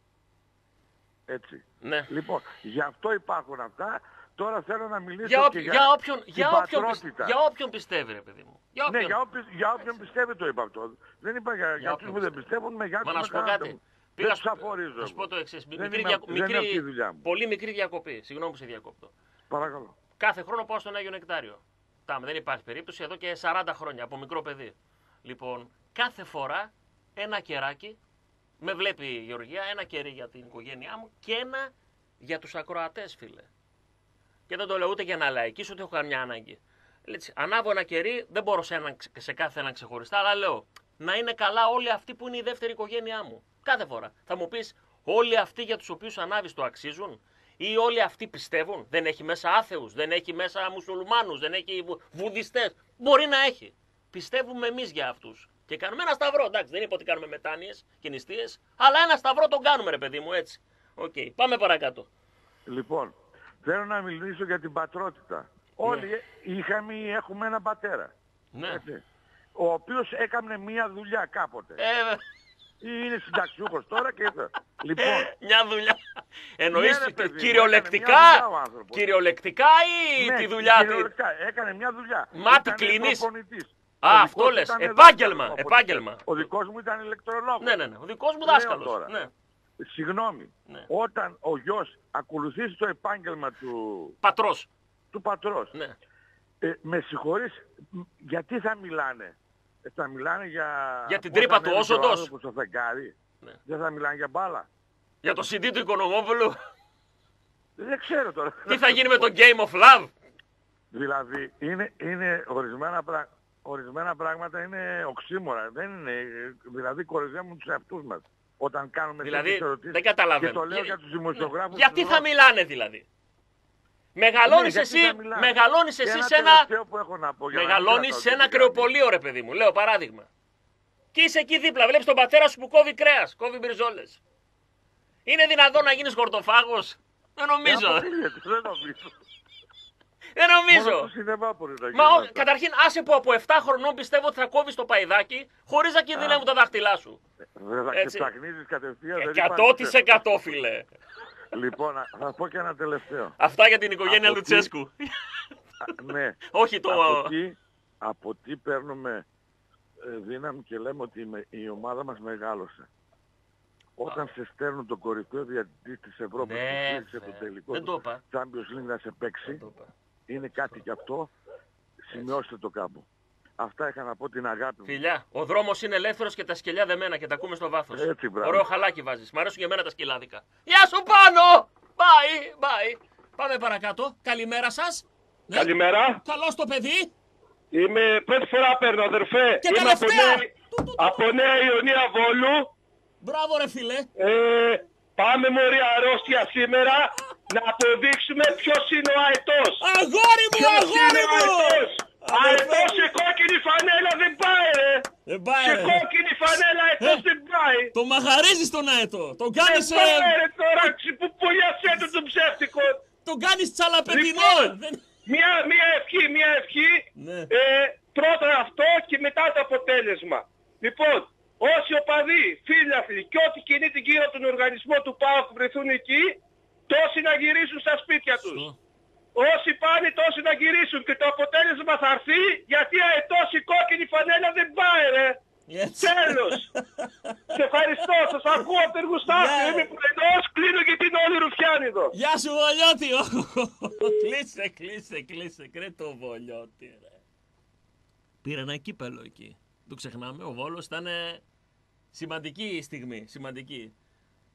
Έτσι. Ναι. Λοιπόν, γι' αυτό υπάρχουν αυτά. Τώρα θέλω να μιλήσω Για, και όποι- για, για, όποιον, την για, όποιον, πι- πατρότητα. για όποιον πιστεύει, ρε παιδί μου. Για όποιον. Ναι, για, όποιον, για όποιον πιστεύει το είπα αυτό. Δεν είπα για, για, αυτούς όποιον που δεν πιστεύει. πιστεύουν, με για Μα να τους σου πω κάνατε κάτι. μου. Πήγα Δεν σου- τους αφορίζω. Να σου πω εγώ. το εξής. Δεν Μικρή, είμαι- διακο- δεν είναι αυτή η μικρή, δουλειά μου. πολύ μικρή διακοπή. Συγγνώμη που σε διακόπτω. Παρακαλώ. Κάθε χρόνο πάω στον Άγιο Νεκτάριο. Τάμε, δεν υπάρχει περίπτωση εδώ και 40 χρόνια από μικρό παιδί. Λοιπόν, κάθε φορά ένα κεράκι, με βλέπει η Γεωργία, ένα κερί για την οικογένειά μου και ένα για τους ακροατές, φίλε. Και δεν το λέω ούτε για να λαϊκίσω, ούτε έχω καμιά ανάγκη. Έτσι, ανάβω ένα κερί, δεν μπορώ σε, έναν, σε κάθε έναν ξεχωριστά, αλλά λέω να είναι καλά όλοι αυτοί που είναι η δεύτερη οικογένειά μου. Κάθε φορά. Θα μου πεις, όλοι αυτοί για τους οποίους ανάβεις το αξίζουν, ή όλοι αυτοί πιστεύουν; Δεν έχει μέσα άθεους, δεν έχει μέσα μουσουλμάνους, δεν έχει βου, βουδιστές. Μπορεί να έχει. Πιστεύουμε εμείς για αυτούς. Και κάνουμε ένα σταυρό. Εντάξει, δεν είπα ότι κάνουμε μετάνοιες και νηστείε, αλλά ένα σταυρό τον κάνουμε, ρε παιδί μου, έτσι. Οκ, πάμε παρακάτω. Λοιπόν, θέλω να μιλήσω για την πατρότητα. Όλοι είχαμε ή έχουμε έναν πατέρα. Ναι. Έτσι. Ο οποίος έκανε μία δουλειά κάποτε. Ε, Ή είναι συνταξιούχος τώρα και... λοιπόν, μια δουλειά. Εννοείς Ναι, ρε παιδί μου, κυριολεκτικά, έκανε μια δουλειά ο άνθρωπος. κυριολεκτικά ή ναι, τη δουλειά τη; κυριολεκτικά, Έκανε μια δουλειά. Μάτι Ήταν κλείνεις. προπονητής. Α, Ο αυτό δικός λες. ήταν Επάγγελμα, δάσκαλος, επάγγελμα. Ο δικός μου ήταν ηλεκτρολόγος. Ναι, ναι, ναι. Ο δικός μου Λέω δάσκαλος. τώρα. Ναι. Συγγνώμη, Ναι. όταν ο γιος ακολουθήσει το επάγγελμα του, Πατρός. του πατρός, Ναι. ε, με συγχωρείς, μ, γιατί θα μιλάνε; Ε, θα μιλάνε για... Για την πώς τρύπα του ανέβηκε ο όσοντος. άνθρωπος στο φεγγάρι; Ναι. Δεν θα μιλάνε για μπάλα; Για το CD του Οικονομόπουλου; Δεν ξέρω τώρα. Τι θα γίνει με το Game of Love; Δηλαδή, είναι, είναι ορισμένα, πρά- ορισμένα πράγματα είναι οξύμορα. Δεν είναι, ε, δηλαδή κορυδεύουν τους εαυτούς μας. Όταν κάνουμε Δηλαδή, τέτοιες ερωτήσεις. δεν καταλαβαίνω. Και το λέω Για- για τους δημοσιογράφους. Γιατί του θα Ρώσου. μιλάνε δηλαδή; Μεγαλώνεις Ναι, γιατί εσύ, θα μιλάνε. μεγαλώνεις Και εσύ ένα σε ένα, τελευταίο που έχω να πω, για να μην μεγαλώνεις κρατάω σε και ένα την κρεοπολείο ρε παιδί μου. Λέω παράδειγμα. Και είσαι εκεί δίπλα, βλέπεις τον πατέρα σου που κόβει κρέας, κόβει μπριζόλες. Είναι δυνατόν να γίνεις χορτοφάγος. Δεν γραμμή. Ε, νομίζω. αποκλείεται, Δεν νομίζω. Δεν Μόνο νομίζω. στο σινεμά μπορεί να Μα γίνει ο- αυτό. καταρχήν, άσε που από 7 χρονών πιστεύω ότι θα κόβεις το παϊδάκι χωρίς να κινδυνεύουν τα δάχτυλά σου. Δεν θα έτσι. ξεψαχνίζεις κατευθείαν. δεν 100% υπάρχει. φίλε. Λοιπόν, να- θα πω και ένα τελευταίο. Αυτά για την οικογένεια Από τι- Λουτσέσκου. Α, ναι. Όχι το. Από τι, από τι παίρνουμε ε, δύναμη και λέμε ότι η με- η ομάδα μας μεγάλωσε. Όταν σε στέλνουν τον κορυφαίο διαιτητή της Ευρώπης Ναι, που στήριξε δε. το τελικό Δεν το του είπα. Champions League να σε παίξει, Το είπα. Είναι κάτι και αυτό, σημειώστε το κάπου. Αυτά είχα να πω την αγάπη μου. Φιλιά, ο δρόμος είναι ελεύθερος και τα σκελιά δεμένα και τα ακούμε στο βάθος. Έτσι, μπράβο. Ωραίο χαλάκι βάζεις. Μ' αρέσουν και εμένα τα σκυλάδικα. Γεια σου πάνω! Bye, bye. Πάμε παρακάτω. Καλημέρα σας. Καλημέρα. Καλό το παιδί. Είμαι πρώτη φορά παίρνω, αδερφέ. Και Είμαι από τελευταία. Νέα, Του, του, του. από Νέα Ιωνία Βόλου. Μπράβο, ρε φίλε. Ε, πάμε μωρή αρρώστια σήμερα να αποδείξουμε ποιος είναι ο αετός. Αγόρι μου, Ποιος αγόρι είναι ο μου! αετός. Αδερφέ Αετός μου. σε κόκκινη φανέλα δεν πάει ρε. Δεν πάει, Σε ρε. κόκκινη φανέλα αετός Ε. δεν πάει. Το μαγαρίζεις τον αετό. Τον Δεν κάνεις. πάει ρε τώρα που πουλιάσαι του τον ψεύτικο. Τον κάνεις τσαλαπετινό. Λοιπόν, Δεν- Μια, μια ευχή, μια ευχή. Ναι. Ε, πρώτα αυτό και μετά το αποτέλεσμα. Λοιπόν, όσοι οπαδοί, φίλαθλοι και ό,τι κινεί την κύριο τον οργανισμό του ΠΑΟΚ βρεθούν εκεί, τόσοι να γυρίσουν στα σπίτια τους. Σωστό. Όσοι πάνε τόσοι να γυρίσουν και το αποτέλεσμα θα έρθει γιατί αετός η κόκκινη φανέλα δεν πάει ρε. Έτσι. Τέλος. Σε ευχαριστώ, σας ακούω από το εργοστάσιο. Ναι. Είμαι πρωινός, κλείνω και την όλη Ρουφιάνιδο. Γεια σου, Βολιώτη! Ω, κλείσε, κλείσε, κλείσε. Κρέ το Βολιώτη, ρε. Πήρε ένα κύπελο εκεί. Το ξεχνάμε. Ο Βόλος ήταν ε, σημαντική η στιγμή. Σημαντική.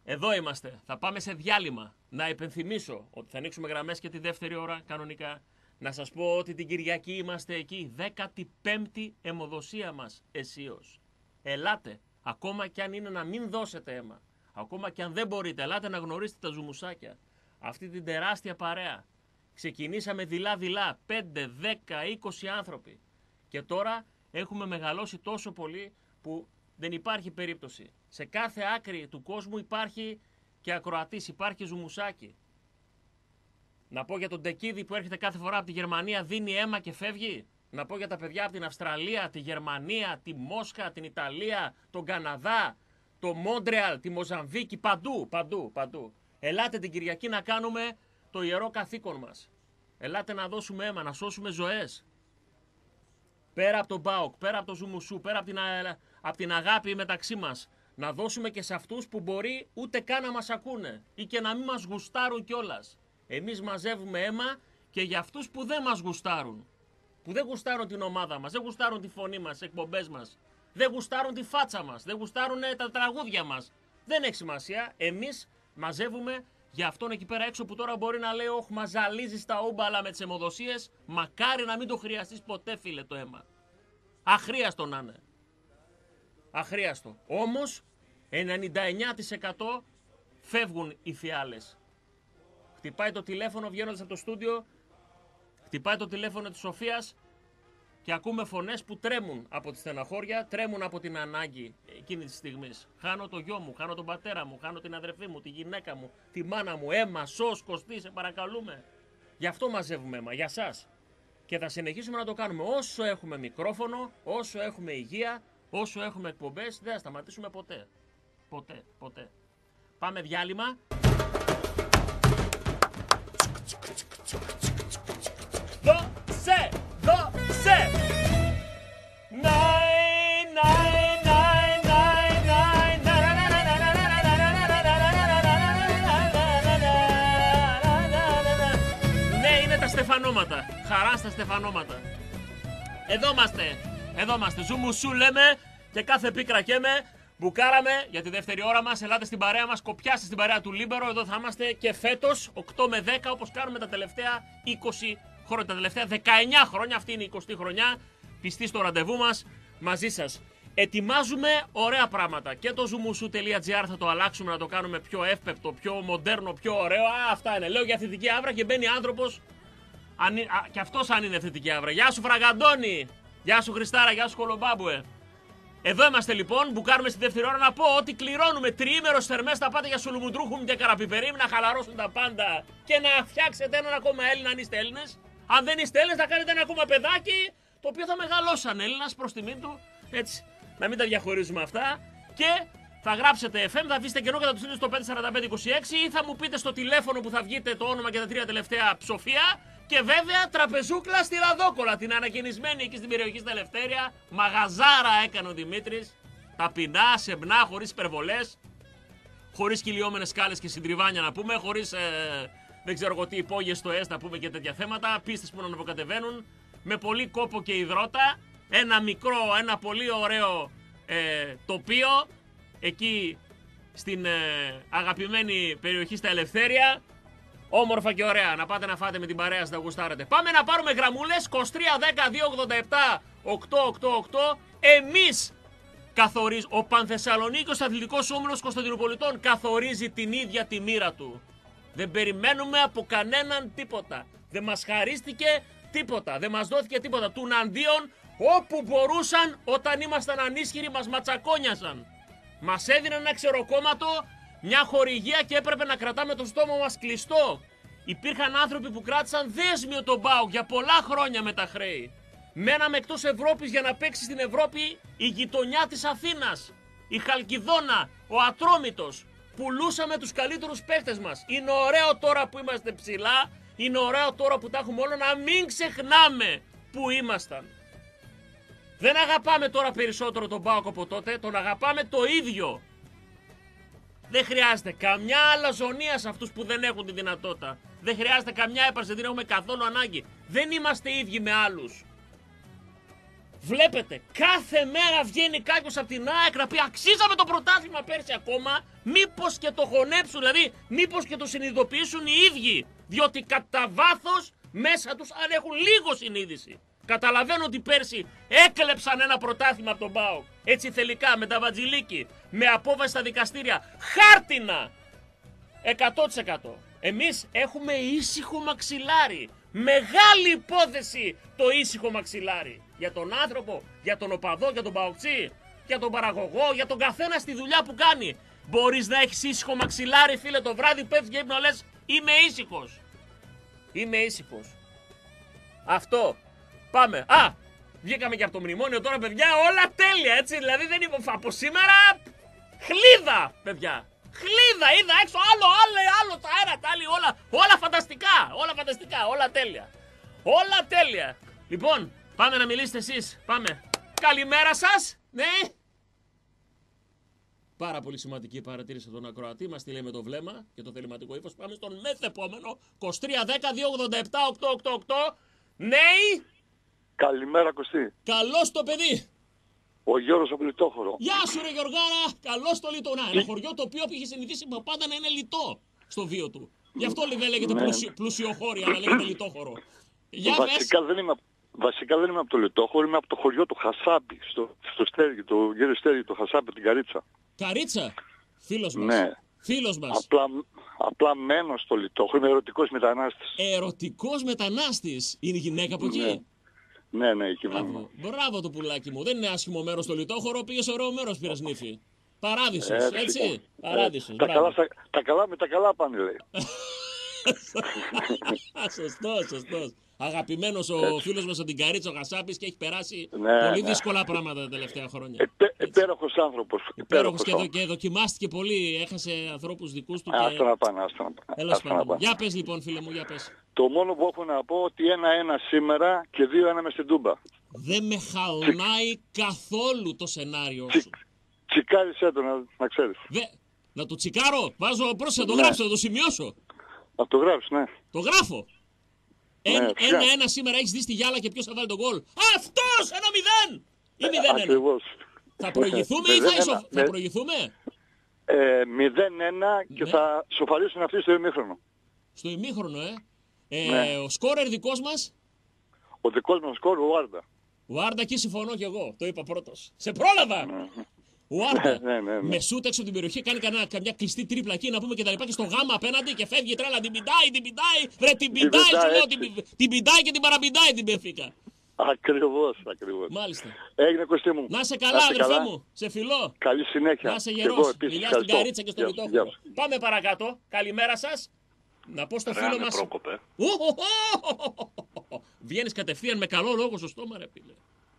Εδώ είμαστε. Θα πάμε σε διάλειμμα. Να υπενθυμίσω ότι θα ανοίξουμε γραμμές και τη δεύτερη ώρα κανονικά. Να σας πω ότι την Κυριακή είμαστε εκεί. 15η αιμοδοσία μας εσείως. Ελάτε. Ακόμα και αν είναι να μην δώσετε αίμα. Ακόμα και αν δεν μπορείτε. Ελάτε να γνωρίσετε τα ζουμουσάκια. Αυτή την τεράστια παρέα. Ξεκινήσαμε δειλά-δειλά. 5, 10, 20 άνθρωποι. Και τώρα έχουμε μεγαλώσει τόσο πολύ που δεν υπάρχει περίπτωση. Σε κάθε άκρη του κόσμου υπάρχει και ακροατής, υπάρχει ζουμουσάκι. Να πω για τον Τεκίδη που έρχεται κάθε φορά από τη Γερμανία, δίνει αίμα και φεύγει. Να πω για τα παιδιά από την Αυστραλία, τη Γερμανία, τη Μόσχα, την Ιταλία, τον Καναδά, το Μόντρεαλ, τη Μοζαμβίκη, παντού, παντού, παντού. Ελάτε την Κυριακή να κάνουμε το ιερό καθήκον μας. Ελάτε να δώσουμε αίμα, να σώσουμε ζωές. Πέρα από τον Μπάουκ, πέρα από το Ζουμουσού, πέρα από την, α- από την αγάπη μεταξύ μας. Να δώσουμε και σε αυτούς που μπορεί ούτε καν να μας ακούνε ή και να μην μας γουστάρουν κιόλας. Εμείς μαζεύουμε αίμα και για αυτούς που δεν μας γουστάρουν. Που δεν γουστάρουν την ομάδα μας, δεν γουστάρουν τη φωνή μας, τις εκπομπές μας. Δεν γουστάρουν τη φάτσα μας, δεν γουστάρουν ε, τα τραγούδια μας. Δεν έχει σημασία. Εμείς μαζεύουμε για αυτόν εκεί πέρα έξω που τώρα μπορεί να λέει «Ωχ, μα ζαλίζεις τα ούμπαλα με τις αιμοδοσίες». Μακάρι να μην το χρειαστείς ποτέ φίλε το αίμα. Αχρίαστο να είναι. Αχρίαστο. Όμως 99% φεύγουν οι φιάλες. Χτυπάει το τηλέφωνο βγαίνοντας από το στούντιο, χτυπάει το τηλέφωνο της Σοφίας και ακούμε φωνές που τρέμουν από τη στεναχώρια, τρέμουν από την ανάγκη εκείνη της στιγμής. Χάνω το γιο μου, χάνω τον πατέρα μου, χάνω την αδερφή μου, τη γυναίκα μου, τη μάνα μου, αίμα, σως, κοστί, σε παρακαλούμε. Γι' αυτό μαζεύουμε αίμα, για σας. Και θα συνεχίσουμε να το κάνουμε όσο έχουμε μικρόφωνο, όσο έχουμε υγεία, Όσο έχουμε εκπομπές, δεν θα σταματήσουμε ποτέ. Ποτέ, ποτέ. Πάμε διάλειμμα. Δώσε, δώσε. Ναι, είναι τα στεφανώματα. Χαρά στα στεφανώματα. Εδώ είμαστε. Εδώ είμαστε. Ζουμουσού λέμε και κάθε πίκρα καίμε. Μπουκάραμε για τη δεύτερη ώρα μας. Ελάτε στην παρέα μας. Κοπιάστε στην παρέα του Λίμπερο. Εδώ θα είμαστε και φέτος 8 με 10 όπως κάνουμε τα τελευταία 20 χρόνια. Τα τελευταία 19 χρόνια. Αυτή είναι η 20η χρονιά. Πιστή στο ραντεβού μας μαζί σας. Ετοιμάζουμε ωραία πράγματα. Και το zoomusu.gr θα το αλλάξουμε να το κάνουμε πιο εύπεπτο, πιο μοντέρνο, πιο ωραίο. Α, αυτά είναι. Λέω για θετική άβρα και μπαίνει άνθρωπος αν, είναι- α, και αυτός αν είναι θετική άβρα. Γεια σου Φραγκαντώνη! Γεια σου Χριστάρα, γεια σου Κολομπάμπουε. Εδώ είμαστε λοιπόν, μπουκάρουμε στη δεύτερη ώρα να πω ότι κληρώνουμε τριήμερος θερμές θα πάτε για σουλουμουντρούχουμ και καραπιπερίμ να χαλαρώσουν τα πάντα και να φτιάξετε έναν ακόμα Έλληνα αν είστε Έλληνες. Αν δεν είστε Έλληνες, θα κάνετε ένα ακόμα παιδάκι το οποίο θα μεγαλώσει σαν Έλληνας προς τιμήν του. Έτσι, να μην τα διαχωρίζουμε αυτά. Και θα γράψετε FM, θα αφήσετε κενό κατά τους στείλετε στο 54526 ή θα μου πείτε στο τηλέφωνο που θα βγείτε το όνομα και τα τρία τελευταία ψοφία. Και βέβαια τραπεζούκλα στη Ραδόκολα, την ανακαινισμένη εκεί στην περιοχή στα Ελευθέρια. Μαγαζάρα έκανε ο Δημήτρης. Ταπεινά, σεμνά, χωρίς υπερβολές. Χωρίς κυλιόμενες σκάλες και συντριβάνια να πούμε. Χωρίς ε, δεν ξέρω εγώ τι υπόγειες στο ΕΣ να πούμε και τέτοια θέματα. Πίστες που να αναποκατεβαίνουν. Με πολύ κόπο και υδρότα. ένα μικρό, ένα πολύ ωραίο ε, τοπίο εκεί στην ε, αγαπημένη περιοχή στα Ελευθέρια. Όμορφα και ωραία. Να πάτε να φάτε με την παρέα σας, να γουστάρετε. Πάμε να πάρουμε γραμμούλες. 23, 10, 287, 888. Εμείς καθορίζει, ο Πανθεσσαλονίκος Αθλητικός Όμιλος Κωνσταντινοπολιτών καθορίζει την ίδια τη μοίρα του. Δεν περιμένουμε από κανέναν τίποτα. Δεν μας χαρίστηκε τίποτα. Δεν μας δόθηκε τίποτα. Τουναντίον όπου μπορούσαν όταν ήμασταν ανίσχυροι μας ματσακόνιασαν. Μας έδιναν ένα ξεροκόμματο, μια χορηγία και έπρεπε να κρατάμε το στόμα μας κλειστό. Υπήρχαν άνθρωποι που κράτησαν δέσμιο τον Μπάουκ για πολλά χρόνια με τα χρέη. Μέναμε εκτός Ευρώπης για να παίξει στην Ευρώπη η γειτονιά της Αθήνας. Η Χαλκιδόνα, ο Ατρόμητος. Πουλούσαμε τους καλύτερους παίχτες μας. Είναι ωραίο τώρα που είμαστε ψηλά. Είναι ωραίο τώρα που τα έχουμε όλα να μην ξεχνάμε που ήμασταν. Δεν αγαπάμε τώρα περισσότερο τον Πάοκ από τότε, τον αγαπάμε το ίδιο. Δεν χρειάζεται καμιά αλαζονία σε αυτούς που δεν έχουν τη δυνατότητα. Δεν χρειάζεται καμιά έπαρση, δεν έχουμε καθόλου ανάγκη. Δεν είμαστε ίδιοι με άλλους. Βλέπετε, κάθε μέρα βγαίνει κάποιος από την ΑΕΚ να πει Αξίζαμε το πρωτάθλημα πέρσι ακόμα. Μήπως και το χωνέψουν, δηλαδή μήπως και το συνειδητοποιήσουν οι ίδιοι. Διότι κατά βάθος μέσα τους αν έχουν λίγο συνείδηση. Καταλαβαίνω ότι πέρσι έκλεψαν ένα πρωτάθλημα από τον Μπάουκ. Έτσι θελικά, με τα βατζιλίκι, με απόβαση στα δικαστήρια. Χάρτινα! 100%. Εμείς έχουμε ήσυχο μαξιλάρι. Μεγάλη υπόθεση το ήσυχο μαξιλάρι. Για τον άνθρωπο, για τον οπαδό, για τον παοξή, για τον παραγωγό, για τον καθένα στη δουλειά που κάνει. Μπορείς να έχεις ήσυχο μαξιλάρι φίλε το βράδυ πέφτεις και ύπνο λες είμαι ήσυχος. Είμαι ήσυχος. Αυτό. Πάμε. Α, βγήκαμε και από το μνημόνιο τώρα παιδιά όλα τέλεια έτσι. Δηλαδή δεν είμαι από σήμερα χλίδα παιδιά. Χλίδα, είδα έξω άλλο, άλλο, άλλο, τα αέρα, τα άλλη, όλα, όλα φανταστικά, όλα φανταστικά, όλα τέλεια. Όλα τέλεια. Λοιπόν, πάμε να μιλήσετε εσείς, πάμε. Καλημέρα σας, ναι. Πάρα πολύ σημαντική παρατήρηση από τον ακροατή. Μας τη λέει με το βλέμμα και το θεληματικό ύφος. Πάμε στον μεθεπόμενο. 23 10 287 888. Ναι. Καλημέρα Κωστή. Καλώς το παιδί. Ο Γιώργος από Λιτόχωρο. Γεια σου ρε Γιωργάρα, καλό στο λιτό. Να, ένα χωριό το οποίο είχε συνηθίσει πάντα να είναι λιτό στο βίο του. Γι' αυτό δεν λέγεται Ναι. πλουσιο, πλουσιοχώρη, αλλά λέγεται λιτόχωρο. Για πες. Βασικά δεν, είμαι, βασικά δεν είμαι από το Λιτόχωρο, είμαι από το χωριό του Χασάπη, στο, στο Στέργι, το γύρο Στέργι, το Χασάπη, την Καρίτσα. Καρίτσα, φίλος μας. Ναι. Φίλος μας. Απλά, απλά μένω στο Λιτόχωρο, είμαι ερωτικός μετανάστης. Ερωτικός μετανάστης. Είναι η γυναίκα από εκεί; Ναι. Ναι, ναι, εκεί μένω. Μπράβο. Μπράβο το πουλάκι μου. Δεν είναι άσχημο μέρος στο λιτόχωρο, πήγε σε ωραίο μέρος πήρε νύφη. Παράδεισο, Ε, έτσι. φυσικά. Παράδεισο. Ε, τα, καλά, στα- τα καλά με τα καλά πάνε, λέει. σωστό, σωστό. Αγαπημένος ο φίλος μας από την Καρίτσα, ο Γασάπης και έχει περάσει Ναι, πολύ ναι. δύσκολα πράγματα τα τελευταία χρόνια. Επέ, επέροχος άνθρωπος. Υπέροχος Επέροχος και, δο- άνθρωπος. και δοκιμάστηκε πολύ. Έχασε ανθρώπους δικούς του. Άστα Και... να πάνε, άστα να πάνε. Τέλο άστα να πάντων. πάνε. Για πες λοιπόν, φίλε μου, για πες. Το μόνο που έχω να πω ότι ένα-ένα σήμερα και δύο-ένα με στην Τούμπα. Δεν με χαλάει καθόλου το σενάριο σου. Τσικάρισέ το να, να ξέρεις. Δε... Να το τσικάρω, βάζω πρόσεχε, το Ναι. γράψω, να το σημειώσω. Να το γράψεις, ναι. Το γράφω. Ναι, Ένα, φυσικά. ένα, σήμερα έχεις δει στη γυάλα και ποιος θα βάλει τον γκολ. Αυτός! Ένα μηδέν! Ή μηδέν ένα. Ακριβώς. Θα προηγηθούμε ή θα, Μηδέν ισο... ένα. θα Ναι. προηγηθούμε; Ε, 0-1 και Ναι. θα σοφαρίσουν αυτοί στο ημίχρονο. στο ημίχρονο, ε. ε Ναι. Ο σκόρερ δικός μας, Ο δικός μας σκορ, ο Άρντα. ο Άρντα, εκεί συμφωνώ κι εγώ. Το είπα πρώτος. Σε πρόλαβα! Ο Άρντα Ναι, ναι, ναι. με σούτ έξω από την περιοχή κάνει κανένα, καμιά κλειστή τρίπλα εκεί να πούμε και τα λοιπά και στο γάμα απέναντι και φεύγει η τρέλα. Την πηντάει, την πηντάει. Ρε την πηντάει, σου πηντάει, λέω. έτσι. Την, πη- την πηντάει και την παραπηντάει την Πεφίκα. Ακριβώς, ακριβώς. Μάλιστα. Έγινε Κωστή μου. Να σε καλά, αδερφέ μου. Σε φιλώ. Καλή συνέχεια. Να είσαι Και γερός. εγώ επίσης. Μιλιά στην Ευχαριστώ. Καρίτσα και στο Γεια σου, γεια Λιτόχωρο. σου. Πάμε παρακάτω. Καλημέρα σα. Να πω στο φίλο μα. Πρόκοπε. Βγαίνει κατευθείαν με καλό λόγο στο στόμα, ρε φίλε.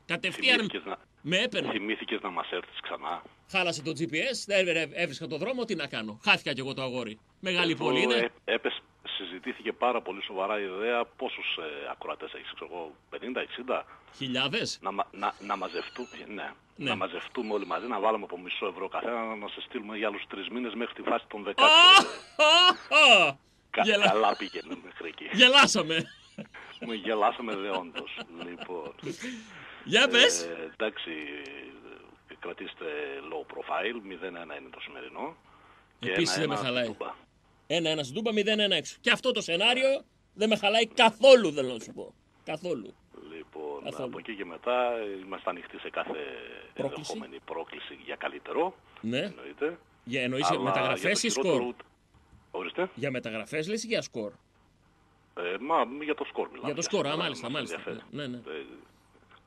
Κατευθείαν Θυμήθηκες να, με έπαιρνε. θυμήθηκες να μας έρθεις ξανά; Χάλασε το GPS, δεν έβρε- έβρισκα το δρόμο, τι να κάνω. Χάθηκα κι εγώ το αγόρι. Μεγάλη πόλη Εδώ, είναι. ε, έπες, συζητήθηκε πάρα πολύ σοβαρά η ιδέα πόσους ε, ακροατές έχεις, ξέρω εγώ, 50-60. Χιλιάδες. Να, μα- να, να, μαζευτούμε, ναι, Ναι. να μαζευτούμε όλοι μαζί, να βάλουμε από μισό ευρώ καθένα, να σε στείλουμε για άλλους τρεις μήνες μέχρι τη φάση των 16. Κα, Γελά- καλά πήγαινε μέχρι εκεί. Γελάσαμε. Με γελάσαμε δεόντως. λοιπόν. Για πες. Ε, εντάξει, ε, κρατήστε low profile, 0-1 είναι το σημερινό. Και Επίσης δεν με ένα-ένα χαλάει. στην Τούμπα. Ένα-ένα στην Τούμπα, 0-1 έξω. Και αυτό το σενάριο δεν με χαλάει καθόλου, θέλω να σου πω. Καθόλου. Λοιπόν, Καθόλου. από εκεί και μετά ε, είμαστε ανοιχτοί σε κάθε Πρόκληση. ενδεχόμενη πρόκληση για καλύτερο. Ναι. Εννοείται. Για εννοείς Αλλά μεταγραφές για ή το χειρότερο σκορ; ούτε- Ορίστε. Για μεταγραφές λες ή για σκορ; Ε, μα για το σκορ μιλάμε. Για το σκορ, α, σήμερα, μάλιστα, μας μάλιστα. ενδιαφέρει. Ναι, ναι. Ε,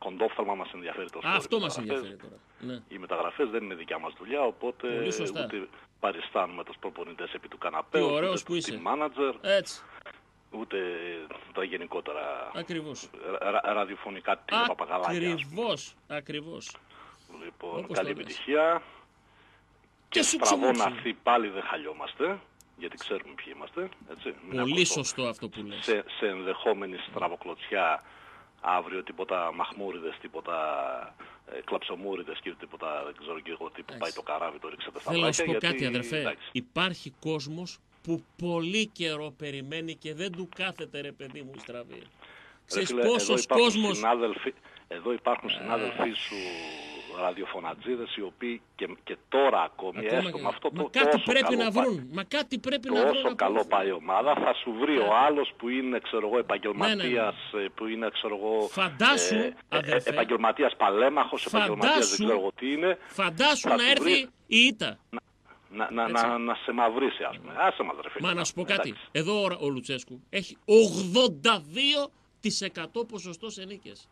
κοντόφθαλμα μας ενδιαφέρει το σκορ. Αυτό Οι μας μεταγραφές- ενδιαφέρει τώρα. Ναι. Οι μεταγραφές δεν είναι δικιά μας δουλειά, οπότε Πολύ σωστά. ούτε παριστάνουμε τους προπονητές επί του καναπέ, Τι ούτε ωραίος τους που είσαι. team manager, Έτσι. ούτε τα γενικότερα Ακριβώς. ρα- ρα- ραδιοφωνικά τηλεπαπαγαλάκια. Ακριβώς. Ακριβώς. Λοιπόν, Όπως καλή το λες. επιτυχία. Και Και σου στραβό ξυμούτσι. να έρθει πάλι δεν χαλιόμαστε, γιατί ξέρουμε ποιοι είμαστε. Έτσι. Μην Πολύ ακούσω σωστό αυτό που λες. σε, σε ενδεχόμενη στραβοκλωτσιά αύριο τίποτα μαχμούριδες, τίποτα ε, κλαψομούριδες και τίποτα δεν ξέρω και εγώ τι που πάει το καράβι το ρίξετε στα Θέλω να σου βλάκια, πω γιατί, κάτι αδερφέ. εντάξει, Υπάρχει κόσμος που πολύ καιρό περιμένει και δεν του κάθεται ρε παιδί μου η στραβή. ρε Ξέρεις φίλε, πόσος εδώ υπάρχουν κόσμος... συνάδελφοι, εδώ υπάρχουν συνάδελφοί σου ραδιοφωνατζίδες οι οποίοι και, και τώρα ακόμη, Ακόμα έστω και- με αυτό Μα το κάτι τόσο πρέπει καλό να πάει- βρουν. Μα κάτι πρέπει να βρουν. τόσο να καλό βρουν. πάει η ομάδα, θα σου βρει ο άλλος που είναι ξέρω εγώ επαγγελματίας, Ναι, ε, που είναι ξέρω εγώ Φαντάσου, ε, ε, αδερφέ. επαγγελματίας παλέμαχος, επαγγελματίας δεν Φαντάσου- ξέρω εγώ τι είναι, Φαντάσου θα να σου έρθει βρει- η ήττα. να, να, Έτσι. να, να σε μαυρίσει ας πούμε. Άσε μας ρε φίλε. Μα να σου πω κάτι. Εντάξει. Εδώ ο- ο Λουτσέσκου έχει 82% ποσοστός σε νίκες.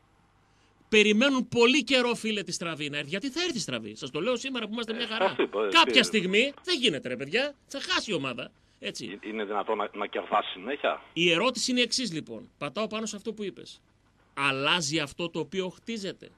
Περιμένουν πολύ καιρό, φίλε, τη στραβή να έρθει. Γιατί θα έρθει η στραβή. Σας το λέω σήμερα που είμαστε μια χαρά. αυτό είπα, ε, Κάποια τι- στιγμή δεν γίνεται, ρε παιδιά. Θα χάσει η ομάδα. Έτσι. Είναι δυνατόν να, να κερδάσει συνέχεια; Η ερώτηση είναι η εξής, λοιπόν. Πατάω πάνω σε αυτό που είπες. Αλλάζει αυτό το οποίο χτίζεται.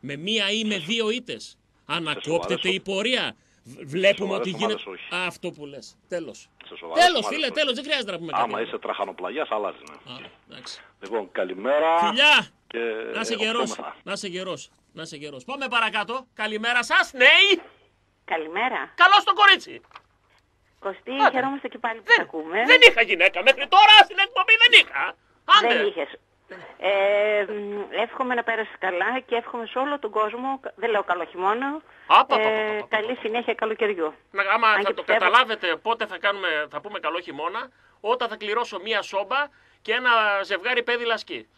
Με μία ή με δύο ήττες. Ανακόπτεται σοβαρές η πορεία. Β- Βλέπουμε σοβαρές ότι γίνεται. ομάδες όχι. Α, αυτό που λες. Τέλος. Σε σοβαρές Τέλος, ομάδες φίλε, όχι. τέλος. Δεν χρειάζεται να πούμε κάτι. Άμα άλλο. είσαι τραχανοπλαγιάς αλλάζει. Ναι. Α, εντάξει. Λοιπόν, καλημέρα. Φιλιά! Και Να είσαι ε, γερός. οχτώμεθα. Να είσαι γερός. Να είσαι γερός. Πάμε παρακάτω. Καλημέρα σας. Ναι. Καλημέρα. Καλό στο κορίτσι. Κωστή, Άντε. χαιρόμαστε και πάλι που Δεν, σε ακούμε. δεν είχα γυναίκα μέχρι τώρα στην εκπομπή. Δεν είχα. Άντε. Δεν είχες. Ε, μ, εύχομαι να πέρασεις καλά και εύχομαι σε όλο τον κόσμο, δεν λέω καλό χειμώνα, Α, πα, πα, πα, ε, πα, πα. καλή συνέχεια καλοκαιριού. Να, άμα Αν θα και το πιστεύω- καταλάβετε πότε θα, κάνουμε, θα πούμε καλό χειμώνα, όταν θα κληρώσω μία σόμπα και ένα ζευγάρι πέδι λασκή.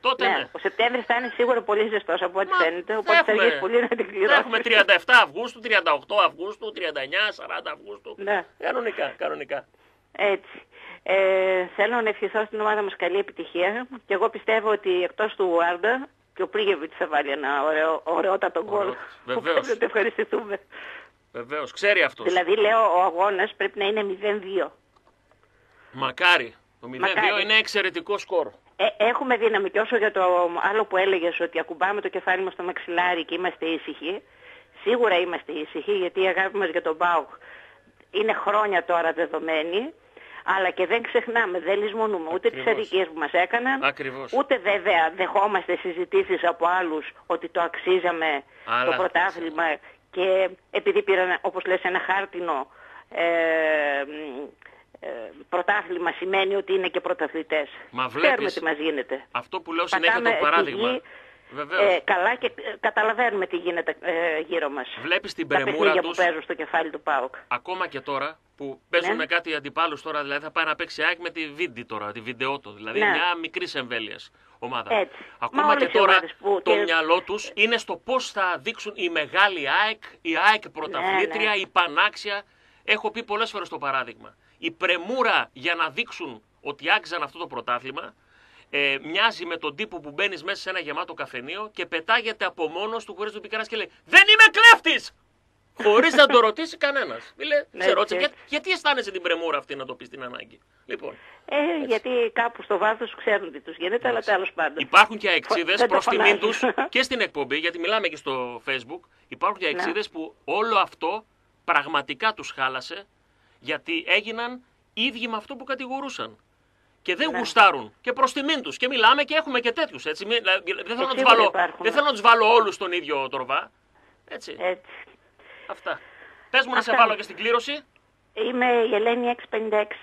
Τότε ναι. Ναι, ο Σεπτέμβρης θα είναι σίγουρα πολύ ζεστός από ό,τι Μα, φαίνεται, θα οπότε θα έχουμε- αργήσει πολύ να την Θα κληρώσεις. έχουμε 37 Αυγούστου, 38 Αυγούστου, 39, 40 Αυγούστου. Ναι. Κανονικά, κανονικά. Έτσι. Ε, θέλω να ευχηθώ στην ομάδα μας καλή επιτυχία και εγώ πιστεύω ότι εκτός του Άρντα και ο Πρίγεβιτς θα βάλει ένα ωραίο, ωραιότατο γκολ Ωραίο. που Βεβαίως. πρέπει να το ευχαριστηθούμε. Βεβαίως, ξέρει αυτός. Δηλαδή λέω ο αγώνας πρέπει να είναι 0-2. Μακάρι. Το 0-2 Μακάρι. είναι εξαιρετικό σκορ. Ε, έχουμε δύναμη και όσο για το άλλο που έλεγες ότι ακουμπάμε το κεφάλι μας στο μαξιλάρι και είμαστε ήσυχοι. Σίγουρα είμαστε ήσυχοι γιατί η αγάπη μας για τον Μπάουκ είναι χρόνια τώρα δεδομένη. Αλλά και δεν ξεχνάμε, δεν λησμονούμε ούτε τις Ακριβώς. αδικίες που μας έκαναν, Ακριβώς. ούτε βέβαια δεχόμαστε συζητήσεις από άλλους ότι το αξίζαμε Αλλά- το πρωτάθλημα και επειδή πήραν, όπως λες, ένα χάρτινο ε, μ, ε, πρωτάθλημα σημαίνει ότι είναι και πρωταθλητές. Μα Ξέρουμε βλέπεις- τι μας γίνεται. Αυτό που λέω συνέχεια Πατάμε το παράδειγμα. τη γη, Βεβαίως. ε, καλά και ε, καταλαβαίνουμε τι γίνεται ε, γύρω μας. Βλέπεις την Τα πρεμούρα παιχνίδια που τους; παίζουν στο κεφάλι του ΠΑΟΚ. ακόμα και τώρα που παίζουν Ναι. με κάτι αντιπάλους τώρα. Δηλαδή θα πάει να παίξει ΑΕΚ με τη Βίντι τώρα, τη Βιντεότο. Δηλαδή Ναι. μια μικρής εμβέλειας ομάδα. Έτσι. Ακόμα Μα και όλες οι τώρα ομάδες που- το και- μυαλό τους είναι στο πώς θα δείξουν η μεγάλη ΑΕΚ, η ΑΕΚ πρωταθλήτρια, Ναι, ναι. η Πανάξια. Έχω πει πολλές φορές το παράδειγμα. Η πρεμούρα για να δείξουν ότι άξιζαν αυτό το πρωτάθλημα ε, μοιάζει με τον τύπο που μπαίνεις μέσα σε ένα γεμάτο καφενείο και πετάγεται από μόνος του χωρίς του πει κανένας και λέει Δεν είμαι κλέφτης! Χωρίς να το ρωτήσει κανένας. Ναι, σε ρώτησε, έτσι. «Για- γιατί αισθάνεσαι την πρεμούρα αυτή να το πεις την ανάγκη; Λοιπόν, Ε, γιατί κάπου στο βάθος ξέρουν τι τους γίνεται, αλλά τέλος πάντων. Υπάρχουν και αεξίδες Δεν το προς τιμήν τους φωνάζουν. και στην εκπομπή, γιατί μιλάμε και στο Facebook. Υπάρχουν Ναι. και αεξίδες που όλο αυτό πραγματικά τους χάλασε γιατί έγιναν ίδιοι με αυτό που κατηγορούσαν. Και δεν Ναι. γουστάρουν. Και προς τιμήν τους. Και μιλάμε και έχουμε και τέτοιους. Δεν θέλω να τους σίγουρα βάλω, υπάρχουν. δεν θέλω να τους βάλω όλους στον ίδιο τορβά. Έτσι. Έτσι. Αυτά. Πες μου να σε Αυτά. βάλω και στην κλήρωση. Είμαι η Ελένη 656.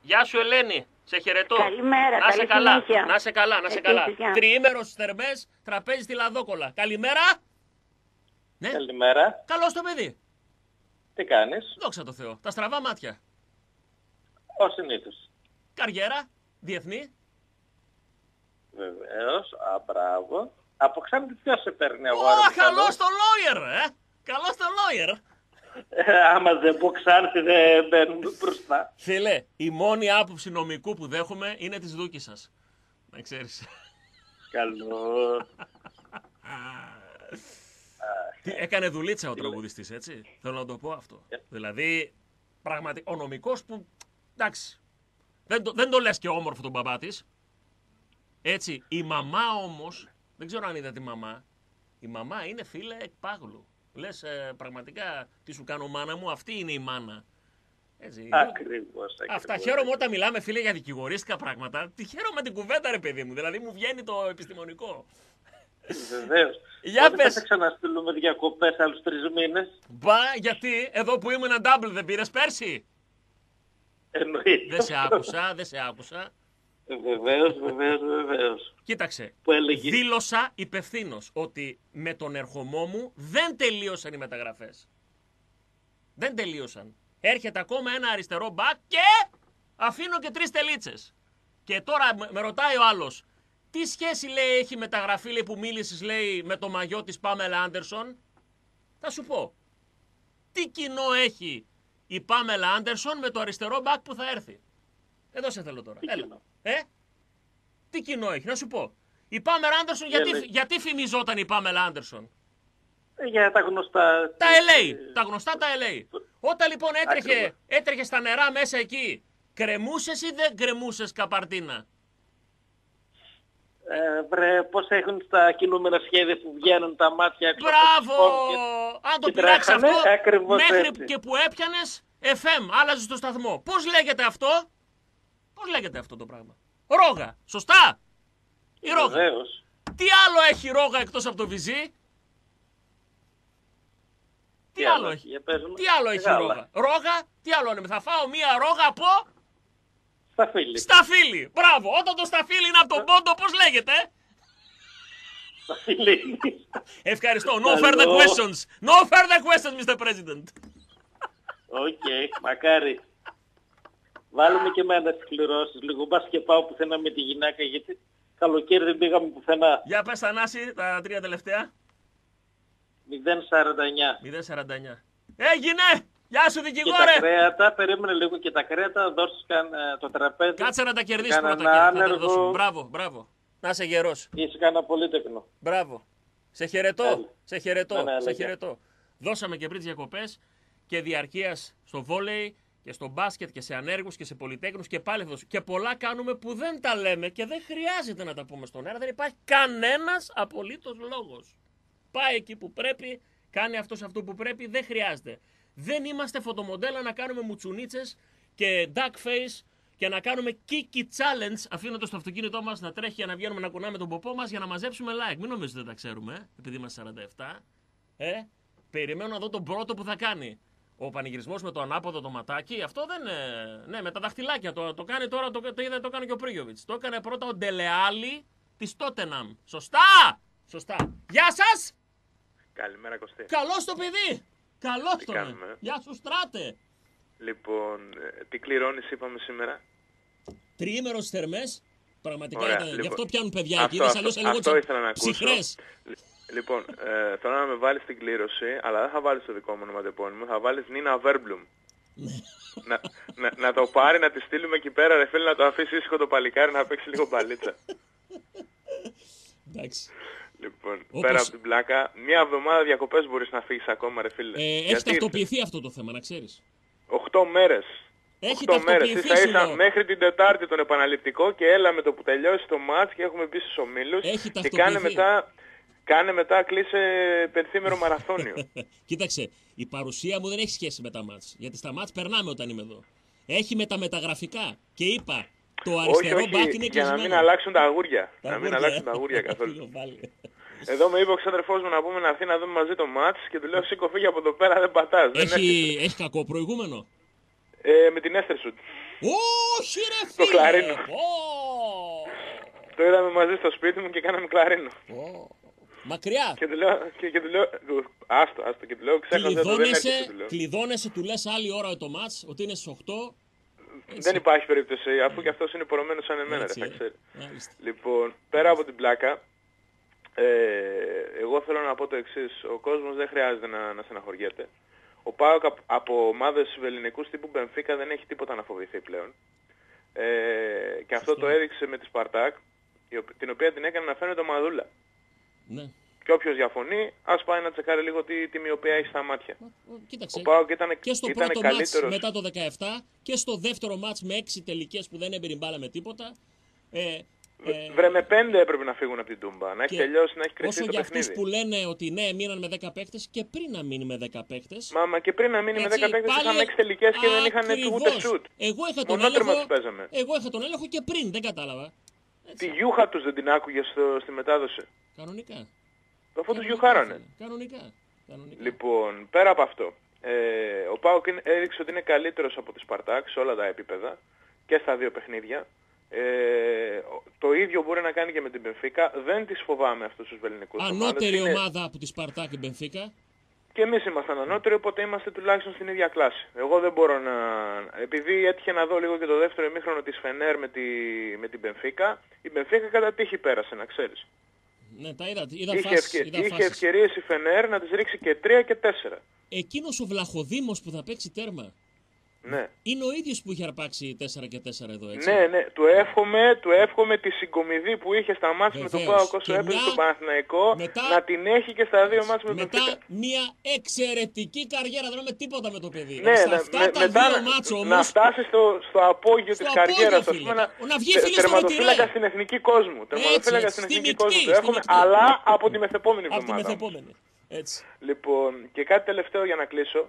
Γεια σου Ελένη. Σε χαιρετώ. Καλημέρα, Να σε καλή καλά. συνέχεια. Να σε καλά, να σε Επίσης, καλά. γεια. Τριήμερος στις θερμές, τραπέζι στη Λαδόκολα. Καλημέρα. Ναι. Καλημέρα. Καλό το παιδί. Τι κάνεις; Δόξα τω Θεώ. Τα στραβά μάτια. Ως συνήθως. Καριέρα, διεθνή. Βεβαίως. Α, μπράβο. Από Ξάνθη ποιος σε παίρνει αγόρι Ω, μου, καλός καλός. το lawyer, ε! Καλός το lawyer. Ε, Άμα δεν πω Ξάνθη δεν μπαίνουμε μπροστά. Φίλε, η μόνη άποψη νομικού που δέχομαι είναι της δούκης σας. Να ξέρεις. Καλό. Τι, έκανε δουλίτσα ο τραγουδιστής, έτσι; Θέλω να το πω αυτό. Δηλαδή, πραγματικά, ο νομικός που, εντάξει, δεν το, δεν το λες και όμορφο τον μπαμπά της. Έτσι, η μαμά όμως, δεν ξέρω αν είδα τη μαμά, η μαμά είναι φίλε εκπάγλου. Λες, ε, πραγματικά, τι σου κάνω μάνα μου, αυτή είναι η μάνα. Έτσι, Ακριβώς. Αυτά ακριβώς. χαίρομαι όταν μιλάμε, φίλε, για δικηγορίστικα πράγματα. Τι χαίρομαι την κουβέντα, ρε παιδί μου. Δηλαδή μου βγαίνει το επιστημονικό. Βεβαίως. Για Πότε πες. θα σε ξαναστείλουμε διακοπές άλλους τρεις μήνες. Μπα, γιατί εδώ που ήμουν double δεν πήρες πέρσι. Εννοείται. Δεν σε άκουσα, δεν σε άκουσα. Βεβαίως, βεβαίως, βεβαίως. Κοίταξε. Που έλεγε. Δήλωσα υπευθύνο ότι με τον ερχομό μου δεν τελείωσαν οι μεταγραφές. Δεν τελείωσαν. Έρχεται ακόμα ένα αριστερό μπακ και αφήνω και τρεις τελίτσες. Και τώρα με- με ρωτάει ο άλλος, τι σχέση λέει έχει μεταγραφή λέει, που μίλησες λέει με το μαγιό της Πάμελα Άντερσον; Θα σου πω. Τι κοινό έχει η Πάμελα Άντερσον με το αριστερό μπακ που θα έρθει; Εδώ σε θέλω τώρα. Τι Έλα. κοινό; Ε; Τι κοινό έχει, να σου πω. Η Πάμελα Άντερσον, Για γιατί, λέει. γιατί φημιζόταν η Πάμελα Άντερσον; Ε, Για τα γνωστά. Τα LA, τα γνωστά τα LA. Όταν λοιπόν έτρεχε, Ακριβώς. έτρεχε στα νερά μέσα εκεί, κρεμούσες ή δεν κρεμούσες καπαρτίνα; Ε, βρε, πώς έχουν στα κινούμενα σχέδια που βγαίνουν τα μάτια έξω από Μπράβο! τους φόνους Αν το και πειράξει τρέχανε, αυτό, ακριβώς μέχρι έτσι. και που έπιανες FM, άλλαζε το σταθμό. Πώς λέγεται αυτό, Πώς λέγεται αυτό το πράγμα; Ρόγα, σωστά! Η ρόγα. Βεβαίως. Τι άλλο έχει η ρόγα εκτός από το βυζί; Τι, άλλο έχει. Για πες μου. Τι άλλο έχει η Μεγάλα. ρόγα; Ρόγα, τι άλλο είναι; Θα φάω μία ρόγα από Στα φίλη. σταφύλι. Μπράβο. Όταν το σταφύλι είναι από τον πόντο, πώς λέγεται; Στα φίλη. Ευχαριστώ. No Καλό. further questions. No further questions, Mr. President. Οκ, μακάρι. Βάλουμε και εμένα τις κληρώσεις λίγο. Μπας και πάω πουθενά με τη γυναίκα γιατί καλοκαίρι δεν πήγαμε πουθενά. Για πες Θανάση, τα τρία τελευταία. 0,49. 0,49. Έγινε! Γεια σου Και τα δικηγόρε! κρέατα, περίμενε λίγο και τα κρέατα, δώσεις καν, ε, το τραπέζι. Κάτσε να τα κερδίσει Κάνα πρώτα ένα και θα τα άνεργο. δώσουμε. Μπράβο, μπράβο. Να είσαι γερός. Είσαι κανένα πολύτεκνο. Μπράβο. Σε χαιρετώ. Έλα. Σε χαιρετώ. Ναι, ναι, σε λέγε. χαιρετώ. Δώσαμε και πριν τις διακοπές και διαρκείας στο βόλεϊ και στο μπάσκετ και σε ανέργους και σε πολυτέχνους και πάλι θα δώσουμε. Και πολλά κάνουμε που δεν τα λέμε και δεν χρειάζεται να τα πούμε στον αέρα. Δεν υπάρχει κανένας απολύτως λόγος. Πάει εκεί που πρέπει, κάνει αυτός αυτό που πρέπει, δεν χρειάζεται. Δεν είμαστε φωτομοντέλα να κάνουμε μουτσουνίτσες και duck face και να κάνουμε kiki challenge αφήνοντας το αυτοκίνητό μας να τρέχει για να βγαίνουμε να κουνάμε τον ποπό μας για να μαζέψουμε like. Μην νομίζετε δεν τα ξέρουμε, ε, επειδή είμαστε 47. Ε, περιμένω να δω τον πρώτο που θα κάνει. Ο πανηγυρισμός με το ανάποδο το ματάκι, αυτό δεν. ε, Ναι, με τα δαχτυλάκια. Το, το κάνει τώρα, το, το είδα, το έκανε και ο Πρίγιοβιτς. Το έκανε πρώτα ο Ντελεάλη της Τότεναμ. Σωστά! Σωστά. Γεια σας! Καλημέρα Κωστή. Καλό το παιδί! Καλό Τι το κάνουμε; Γεια σου, στράτε! Λοιπόν, ε, τι κληρώνεις είπαμε σήμερα; Τριήμερος θερμές. Πραγματικά Ωραία, ήταν. Γι' λοιπόν. αυτό πιάνουν παιδιά Αυτό, εκείνε. αυτό, Αλλιώς έλεγα αυτό ήθελα να ακούσω. ψυχρές. Λ- Λοιπόν, ε, θέλω να με βάλεις στην κλήρωση, αλλά δεν θα βάλεις το δικό μου ονοματεπώνυμο, θα βάλεις Νίνα Βέρμπλουμ. να, να, να το πάρει, να τη στείλουμε εκεί πέρα, ρε φίλε, να το αφήσει ήσυχο το παλικάρι να παίξει λίγο μπαλίτσα. Εντάξει. Λοιπόν, Όπως- πέρα από την πλάκα, μία εβδομάδα διακοπές μπορείς να φύγεις ακόμα, ρε φίλε. Ε, έχει Γιατί ταυτοποιηθεί αυτό το θέμα, να ξέρεις. 8 μέρες. Έχει 8 μέρες. ταυτοποιηθεί, Ίσα σου ίσα λέω. μέχρι την Τετάρτη τον επαναληπτικό και έλα με το που τελειώσει το μάτς και έχουμε μπει στους ομίλους Έχει και κάνε ταυτοποιηθεί. μετά, κάνε μετά κλείσε πενθήμερο μαραθώνιο. Κοίταξε, η παρουσία μου δεν έχει σχέση με τα μάτς. Γιατί στα μάτς περνάμε όταν είμαι εδώ. Έχει με τα μεταγραφικά. Και είπα, το όχι, αριστερό όχι, μπακ είναι για να κλεισμένο. μην αλλάξουν τα αγούρια. Τα να μην αγούρια, αλλάξουν ε. τα αγούρια καθόλου. Λίγο πάλι. Εδώ με είπε ο ξάδερφός μου να πούμε να έρθει να δούμε μαζί το μάτς και του λέω σήκω φύγει από εδώ πέρα δεν πατάς. Δεν έρχεσαι». Έχει, έχει κακό προηγούμενο; ε, με την Έστερσουτ. Όχι ρε Το φίλε. κλαρίνο. Πω. Το είδαμε μαζί στο σπίτι μου και κάναμε κλαρίνο. Μακριά. Και του λέω, και, και του λέω, άστο, άστο, και του λέω, ξέχασα το, δεν έρχεσαι, Κλειδώνεσαι, του λέω. κλειδώνεσαι, του λες άλλη ώρα το μάτς, ότι είναι στις 8. Δεν υπάρχει περίπτωση, αφού και αυτός είναι πορωμένος σαν εμένα, Έτσι, ρε, θα ε. ξέρεις. Μάλιστα. Λοιπόν, πέρα από την πλάκα, ε, εγώ θέλω να πω το εξής. Ο κόσμος δεν χρειάζεται να, να στεναχωριέται. Ο Πάοκ απ- από ομάδες βεληνικούς τύπου Μπενφίκα δεν έχει τίποτα να φοβηθεί πλέον. Ε, και αυτό το έδειξε με τη Σπαρτάκ, η οπ- την οποία την έκανε να φαίνεται ομαδούλα. Ναι. Και όποιος διαφωνεί, ας πάει να τσεκάρει λίγο τι, τι μοιοπία έχει στα μάτια. Κοίταξε. Ο Πάοκ ήταν, Και στο ήταν πρώτο μάτς καλύτερος. μετά το 17 και στο δεύτερο μάτς με 6 τελικές που δεν έμπαιρε μπάλα με τίποτα. Ε, ε, Βρε με πέντε έπρεπε να φύγουν από την Τούμπα. Να έχει και τελειώσει, να έχει κρυφτεί Όσο το για αυτούς παιχνίδι. που λένε ότι ναι, μείναν με 10 παίκτες και πριν να μείνει με 10 παίκτες. Μα, μα και πριν να μείνει με 10 Έτσι, παίκτες πάλι είχαν 6 τελικές και δεν είχαν ακριβώς. ούτε σουτ. Εγώ είχα τον Μονότρεμα έλεγχο, τους παίζαμε. εγώ είχα τον έλεγχο και πριν, δεν κατάλαβα. Τη γιούχα τους δεν την άκουγες στο, στη μετάδοση. Κανονικά. Αφού τους γιουχάρανε. Κανονικά. Κανονικά. Λοιπόν, πέρα από αυτό, ε, ο Πάοκ είναι- έδειξε ότι είναι καλύτερος από τη Σπαρτάκ σε όλα τα επίπεδα και στα δύο παιχνίδια. Ε, ο- το ίδιο μπορεί να κάνει και με την Πενφύκα. Δεν τις φοβάμαι αυτούς τους βεληνικούς Ανώτερη ομάδες. Είναι- ομάδα από τη Σπαρτάκ και Μπενφίκα. Και εμείς ήμασταν ανώτεροι, οπότε είμαστε τουλάχιστον στην ίδια κλάση. Εγώ δεν μπορώ να... Επειδή έτυχε να δω λίγο και το δεύτερο ημίχρονο της Φενέρ με, τη... με την Μπενφίκα, η Μπενφίκα κατά τύχη πέρασε, να ξέρεις. Ναι, τα είδα. Είδα είχε φάσεις, ευκαι... είδα είχε φάσεις. ευκαιρίες η Φενέρ να τις ρίξει και 3 και 4. Εκείνος ο Βλαχοδήμος που θα παίξει τέρμα. Ναι. Είναι ο ίδιος που είχε αρπάξει 4 και 4 εδώ, έτσι. Ναι, ναι, του εύχομαι, του εύχομαι τη συγκομιδή που είχε στα μάτια με τον Βεβαίως. Πάοκ όσο Και έπαιζε μια- στον Παναθηναϊκό μετά- να την έχει και στα δύο μάτια με τον Μετά Μπενφίκα. μια εξαιρετική καριέρα, δεν λέμε τίποτα με το παιδί. Ναι, σε ναι, αυτά με- τα μετά δύο να- μάτς να όμως, φτάσει στο, στο απόγειο Στο της απόγειο, καριέρας, ας φίλε. πούμε, να, Να βγει, τε- φίλε, στο τερματοφύλακα Ρετυρέ. στην εθνική κόσμου. Τερματοφύλακα έτσι, στην στη εθνική μεικτή, κόσμου. στη Το εύχομαι, μεικτή. αλλά από τη μεθεπόμενη από τη εβδομάδα. μεθεπόμενη. Έτσι. Λοιπόν, και κάτι τελευταίο για να κλείσω.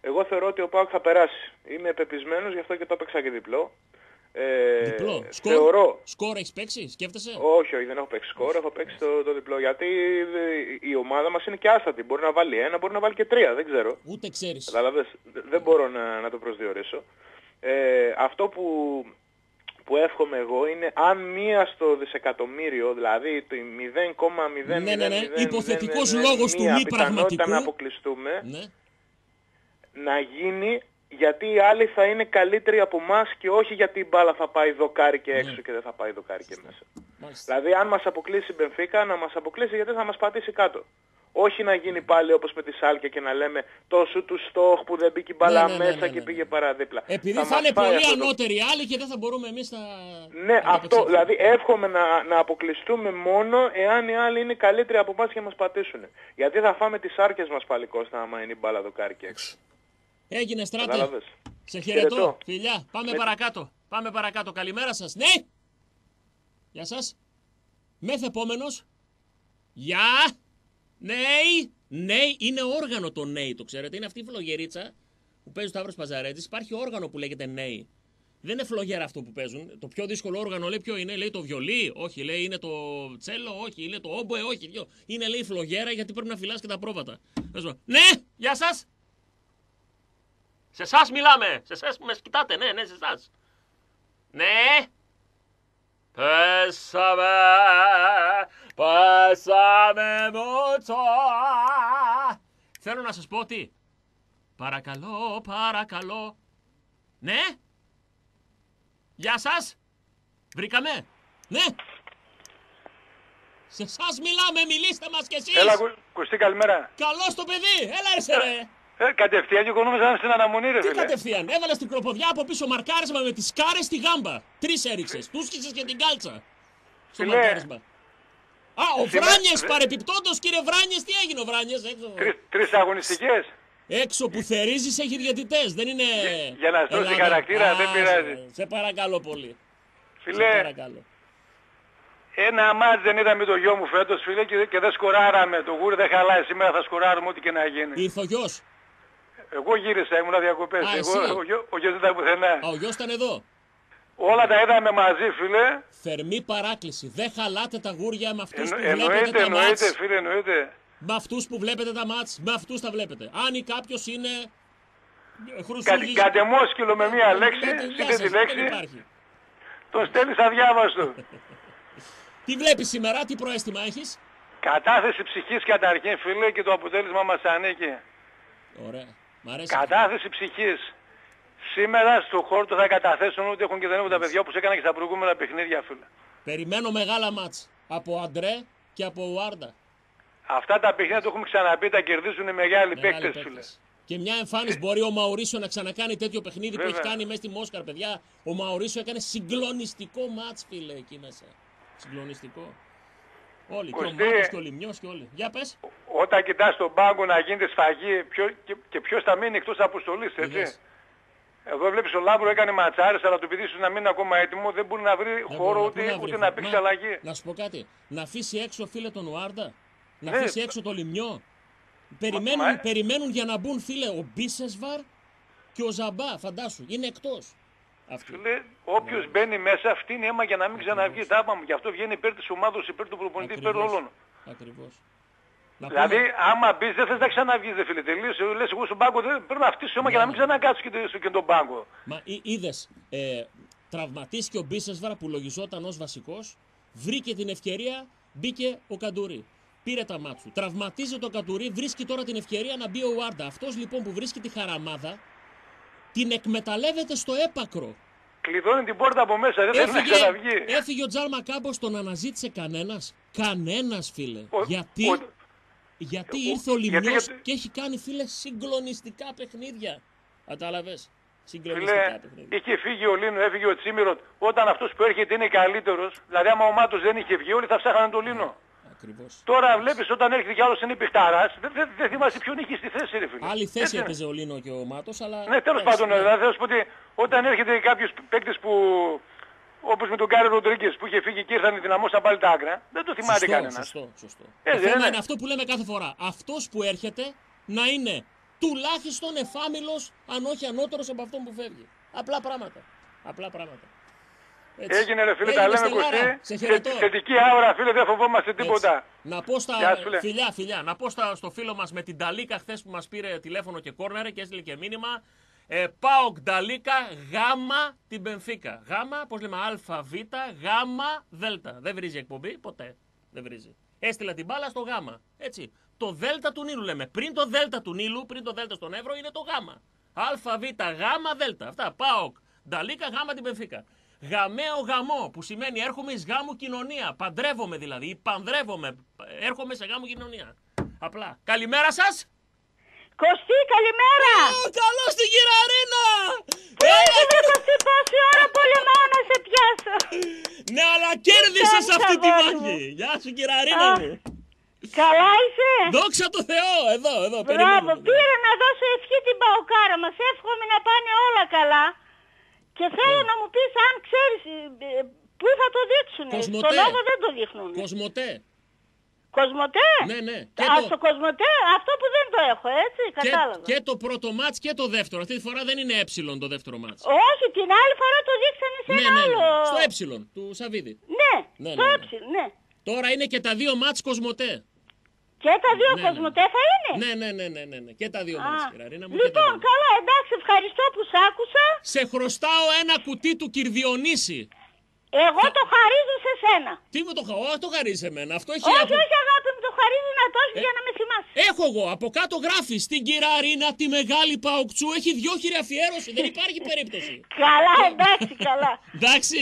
Εγώ θεωρώ ότι ο Πάοκ θα περάσει. Είμαι πεπισμένος, γι' αυτό και το έπαιξα και διπλό. Ε, Διπλό. Σκορ, Θεωρώ. σκορ έχεις παίξει, σκέφτεσαι; Όχι, όχι, δεν έχω παίξει σκορ, έχω παίξει το, το διπλό. Γιατί ε, η ομάδα μας είναι και άστατη. Μπορεί να βάλει ένα, μπορεί να βάλει και τρία, δεν ξέρω. Ούτε ξέρεις. Κατάλαβες, Δε- δεν μπορώ να, να το προσδιορίσω. Ε, αυτό που, που εύχομαι εγώ είναι αν μία στο δισεκατομμύριο, δηλαδή το 0,000 Ναι, ναι, ναι. Υποθετικός λόγος του μη πιθανότητα πραγματικού. να αποκλειστούμε, Ναι. Να γίνει γιατί οι άλλοι θα είναι καλύτεροι από εμάς και όχι γιατί η μπάλα θα πάει δοκάρι και έξω και δεν θα πάει δοκάρι και μέσα. Ναι. Μάλιστα. Δηλαδή αν μας αποκλείσει η Μπενφίκα να μας αποκλείσει γιατί θα μας πατήσει κάτω. Όχι να γίνει πάλι όπως με τη Σάλκια και να λέμε τόσο του στόχ που δεν μπήκε η μπάλα Ναι, ναι, ναι, μέσα ναι, ναι, και ναι. πήγε παραδίπλα. Επειδή θα, μας είναι πάει πολύ αυτό το- ανώτεροι οι άλλοι και δεν θα μπορούμε εμείς να... Ναι, να τα αυτό. πετύχουμε. Δηλαδή εύχομαι να, να αποκλειστούμε μόνο εάν οι άλλοι είναι καλύτεροι από εμάς και μας πατήσουν. Γιατί θα φάμε τις άρκες μας πάλι Κώστα άμα είναι η μπάλα δοκάρι και έξω. Έγινε στράτε. Κατάλαβες. Σε χαιρετώ. Χαιρετώ. Φιλιά. Πάμε Με- παρακάτω. Πάμε παρακάτω. Καλημέρα σας. Ναι. Γεια σας. Μεθ επόμενος. Γεια. Ναι. Ναι. Είναι όργανο το ναι, το ξέρετε. Είναι αυτή η φλογερίτσα που παίζει ο Σταύρος Παζαρέτης. Υπάρχει όργανο που λέγεται ναι. Δεν είναι φλογέρα αυτό που παίζουν. Το πιο δύσκολο όργανο λέει ποιο είναι. Λέει το βιολί. Όχι. Λέει είναι το τσέλο. Όχι. Είναι το όμποε. Όχι. Ποιο. Είναι λέει φλογέρα γιατί πρέπει να φυλάς και τα πρόβατα. Πες μου. Ναι. Γεια σας. Σε εσάς μιλάμε. Σε εσάς που με κοιτάτε. Ναι, ναι, σε εσάς. Ναι. Πέσαμε. Πέσαμε μούτσο. Θέλω να σας πω τι. Παρακαλώ, παρακαλώ. Ναι. Γεια σας. Βρήκαμε. Ναι. Σε εσάς μιλάμε, μιλήστε μας κι εσείς. Έλα, Κου- Κουστή, καλημέρα. Καλώς το παιδί. Έλα ρε, σε, ρε. Ε, κατευθείαν και κονόμαζα στην αναμονή, ρε Τι φίλε. κατευθείαν. Έβαλες την κροποδιά από πίσω μαρκάρισμα με τις κάρες στη γάμπα. Τρεις έριξες. Τους σκίσες και την κάλτσα. Στο Φιλέ. μαρκάρισμα. Α, ο Σήμερα- Βράνιες Βρε- παρεπιπτόντος, κύριε Βράνιες, τι έγινε ο Βράνιες έξω. Τρεις, τρεις αγωνιστικές. Έξω που θερίζεις έχει διαιτητές, δεν είναι... για να σώσει Ελλάδα. χαρακτήρα, δεν Α, πειράζει. σε- Σε παρακαλώ πολύ. Σε Φίλε, παρακαλώ. ένα μάτς δεν είδαμε το γιο μου φέτος, φίλε, και, και δεν σκοράραμε. Το γούρι δεν χαλάει. Σήμερα θα σκοράρουμε ό,τι και να γίνει. Ήρθε ο γιος. Εγώ γύρισα, ήμουν διακοπές. Α, Εγώ, εσύ. ο, γιο- ο γιος δεν ήταν πουθενά. Α, ο γιος ήταν εδώ. Όλα τα είδαμε μαζί, φίλε. Θερμή παράκληση. Δεν χαλάτε τα γούρια με αυτούς Εννο- που βλέπετε εννοείται, τα εννοείται, μάτς. φίλε, εννοείται. Με αυτούς που βλέπετε τα μάτς, με αυτούς τα βλέπετε. Αν ή κάποιος είναι Χρυσούλης. κα, κατεμόσκυλο με μία λέξη, Δεν- γεια σύνθετη σας, δεν λέξη, υπάρχει. τον στέλνεις αδιάβαστο. Τι βλέπεις σήμερα, τι προαίσθημα έχεις; Κατάθεση ψυχής καταρχήν φίλε και το αποτέλεσμα μας ανήκει. Ωραία. Μ' αρέσει. Κατάθεση ψυχής. Σήμερα στο χώρο του θα καταθέσουν ούτε έχουν και δεν έχουν τα παιδιά όπως έκανα και στα προηγούμενα παιχνίδια φίλε. Περιμένω μεγάλα μάτς. Από Αντρέ και από Ουάρντα. Αυτά τα παιχνίδια το έχουμε ξαναπεί, τα κερδίζουν οι μεγάλοι Μεγάλοι παίκτες παίκτες. φίλε. Και μια εμφάνιση μπορεί ο Μαουρίσιο να ξανακάνει τέτοιο παιχνίδι που Βέβαια. έχει κάνει μέσα στη Μόσχαρ, παιδιά. Ο Μαουρίσιο έκανε συγκλονιστικό μάτς, φίλε, εκεί μέσα. Συγκλονιστικό. Όλοι. Και ο Κωστή. Μάτος και ο Λιμιός και όλοι. Για πες. Όταν κοιτάς τον πάγκο να γίνεται σφαγή ποιο, και, και ποιος θα μείνει εκτός αποστολής, έτσι. Είδες. Εδώ βλέπεις ο Λάμπρο έκανε ματσάρες, αλλά το παιδί σου να μην είναι ακόμα έτοιμο, δεν μπορεί να βρει Δεν χώρο μπορεί, πού ούτε, να βρει ούτε χώρο. να παίξει Μα, αλλαγή. Να σου πω κάτι. Να αφήσει έξω, φίλε, τον Ουάρντα. Να Ναι. αφήσει έξω το Λιμιό. Περιμένουν, μα- ε- περιμένουν για να μπουν, φίλε, ο Μπίσεσβαρ και ο Ζαμπά. Φαντάσου. Είναι εκτός. Αυτοί. Φίλε, όποιος μπαίνει μέσα φτύνει αίμα για να μην ξαναβγεί. Τα είπαμε. Γι' αυτό βγαίνει υπέρ της ομάδος, υπέρ του προπονητή, υπέρ Ακριβώς. όλων. Ακριβώς. Να Δηλαδή, πούμε- άμα μπεις δεν θες να ξαναβγείς, δε φίλε. Τελείωσε. Λες εγώ στον πάγκο δεν πρέπει να φτύσω αίμα για να μην ξανακάτσεις και, στο- και τον πάγκο. Μα είδες, ε, τραυματίστηκε ο Μπίσεσβαρα που λογιζόταν ως βασικός, βρήκε την ευκαιρία, μπήκε ο Καντουρί. Πήρε τα μάτια του. Τραυματίζεται ο Καντουρί, βρίσκει τώρα την ευκαιρία να μπει ο Ουάρντα. Αυτός λοιπόν που βρίσκει τη χαραμάδα, την εκμεταλλεύεται στο έπακρο. Κλειδώνει την πόρτα από μέσα, δεν θέλει να Έφυγε, ξαναβγεί. έφυγε ο Τζάλμα Κάμπος, τον αναζήτησε κανένας; Κανένας, φίλε. Ο- γιατί ο- γιατί ο- ήρθε ο γιατί- Λιμιός γιατί- και έχει κάνει, φίλε, συγκλονιστικά παιχνίδια. Κατάλαβες. Φίλε, Συγκλονιστικά παιχνίδια. είχε φύγει ο Λίνο, έφυγε ο Τσίμηρο. Όταν αυτός που έρχεται είναι καλύτερος, δηλαδή άμα ο Μάτος δεν είχε βγει, όλοι θα ψάχναν τον Λίνο. Ακριβώς. Τώρα βλέπεις όταν έρχεται κι άλλος είναι πιχταράς, δεν, δεν, δεν θυμάσαι ποιον είχε στη θέση ρε φίλε. Άλλη θέση Έτσι είναι. έπαιζε ο Λίνο και ο Μάτος, αλλά. Ναι, τέλος εντάξει, πάντων, ναι. δηλαδή θέλω να σου πω ότι όταν έρχεται κάποιος παίκτης που, όπως με τον Γκάρι Ροντρίγκες που είχε φύγει και ήρθαν οι δυναμός να πάλι τα άκρα, δεν το θυμάται σωστό, κανένας. Σωστό, σωστό. Ε, το δεν θέμα είναι. είναι αυτό που λέμε κάθε φορά. Αυτός που έρχεται να είναι τουλάχιστον εφάμιλος, αν όχι ανώτερος από αυτόν που φεύγει. Απλά πράγματα. Απλά πράγματα. Έτσι. Έγινε ρε φίλε, τα Έγινε, λέμε Στελάρα. κοστί. Σε χαιρετώ. Θετική άωρα φίλε, δεν φοβόμαστε τίποτα. Έτσι. Να πω στα Γεια σου, φίλε. φιλιά, φιλιά, να πω στα, στο φίλο μας με την Ταλίκα χθες που μας πήρε τηλέφωνο και κόρνερε και έστειλε και μήνυμα. Ε, πάω Νταλίκα γάμα την Μπενφίκα. Γάμα, πώς λέμε, α, β, γάμα, δέλτα. Δεν βρίζει εκπομπή, ποτέ. Δεν βρίζει. Έστειλα την μπάλα στο γάμα. Έτσι. Το δέλτα του Νείλου λέμε. Πριν το δέλτα του Νείλου, πριν το δέλτα στον Εύρο είναι το γάμα. Α, β, γάμα, δέλτα. Αυτά. Πάω Νταλίκα γάμα την Μπενφίκα. Γαμαίο γαμό, που σημαίνει έρχομαι εις γάμου κοινωνία. Παντρεύομαι δηλαδή, ή πανδρεύομαι. Έρχομαι σε γάμου κοινωνία. Απλά. Καλημέρα σας. Κωστή, καλημέρα! Ω, καλώς την κυραρίνα! Έλα, βρε Κωστή, πόση ώρα πολεμάω να σε πιάσω. Ναι, αλλά κέρδισες Κάνεις, αυτή τη αγόρι μου. μάχη. Γεια σου κυραρίνα Α, μου. Καλά είσαι; Δόξα τω Θεώ, εδώ, εδώ, Μπράβο, περιμένουμε. πήρα να δώσω ευχή την Παοκάρα μας. Εύχομαι να πάνε όλα καλά. Και θέλω Ναι. να μου πεις αν ξέρεις ε, ε, πού θα το δείξουν. Κοσμοτέ. Στο λόγο δεν το δείχνουν. Κοσμοτέ. Κοσμοτέ; Ναι, ναι. Α, το- στο Κοσμοτέ, αυτό που δεν το έχω, έτσι, και, κατάλαβα. και το πρώτο μάτς και το δεύτερο. Αυτή τη φορά δεν είναι ε το δεύτερο μάτς. Όχι, την άλλη φορά το δείξανε σε Ναι, ένα ναι, άλλο. ναι. Στο ε του Σαββίδη. Ναι, Ναι, στο ναι, ε, ναι. ναι. Τώρα είναι και τα δύο μάτς Κοσμοτέ. Και τα δύο Ναι, ναι. Κοσμοτέ θα είναι. Ναι, ναι, ναι, ναι, ναι, ναι. Και τα δύο Α, μάτς, κυραρίνα μου. και τα Λοιπόν, δύο. καλά, εντάξει, ευχαριστώ που σ' άκουσα. Σε χρωστάω ένα κουτί του Κυρδιονύση. Εγώ το χαρίζω σε σένα. Τι μου το χαό, το χαρίζει εμένα. Αυτό έχει Όχι, από- όχι, αγάπη μου, το χαρίζω να το έχεις για να με θυμάσαι. Έχω εγώ. Από κάτω γράφει στην κυραρίνα τη μεγάλη Παοκτσού. Έχει διόχειρη αφιέρωση. Δεν υπάρχει περίπτωση. Καλά, εντάξει, καλά. Εντάξει.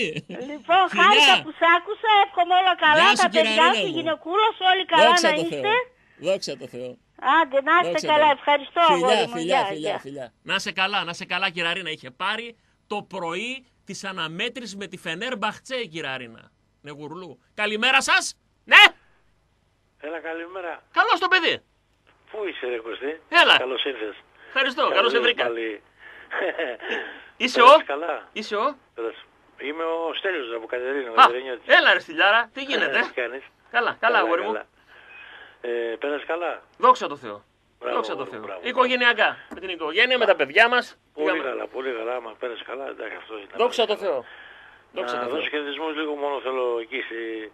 Λοιπόν, Φιλιά. χάρηκα που σ' άκουσα, εύχομαι όλα καλά. Γεια σου, Τα παιδιά κυραρίνα σου, μου. γυναικούλα σου, όλοι καλά Δόξα να τω είστε. Θεώ. Δόξα τω Θεώ. Άντε, να είστε Δόξα καλά, τω. ευχαριστώ, Φιλιά, αγόρι μου. φιλιά, Γεια, φιλιά, γεια. φιλιά. Να σε καλά, να σε καλά, κυραρίνα. Είχε πάρει το πρωί της αναμέτρησης με τη Φενέρ Μπαχτσέ, κυραρίνα. Ναι, γουρλού. Καλημέρα σας. Ναι, Έλα, καλημέρα. καλώς το παιδί. Πού είσαι, ρε Κωστή; Έλα. Καλώς ήρθες. Ευχαριστώ, καλώς σε βρήκα. Πάλι. Είσαι Πέρασες ο; καλά; Είσαι ο; Πέρασες. Είμαι ο Στέλιος από Κατερίνο, Α, Κατερινιώτης. έλα ρε στυλιάρα, τι γίνεται. Τι κάνεις; Καλά, καλά, αγόρι μου. καλά. Ε, πέρασες καλά; Δόξα τω Θεώ. Μπράβο, Δόξα τω μπράβο, Θεώ. μπράβο. Οικογενειακά. Με την οικογένεια, με τα παιδιά μας. Πολύ καλά, πολύ καλά. Άμα πέρασε καλά, εντάξει, αυτό ήταν. Δόξα τω Θεώ. Δόξα Να τω Θεώ. δώσω χαιρετισμούς λίγο μόνο θέλω εκεί στη,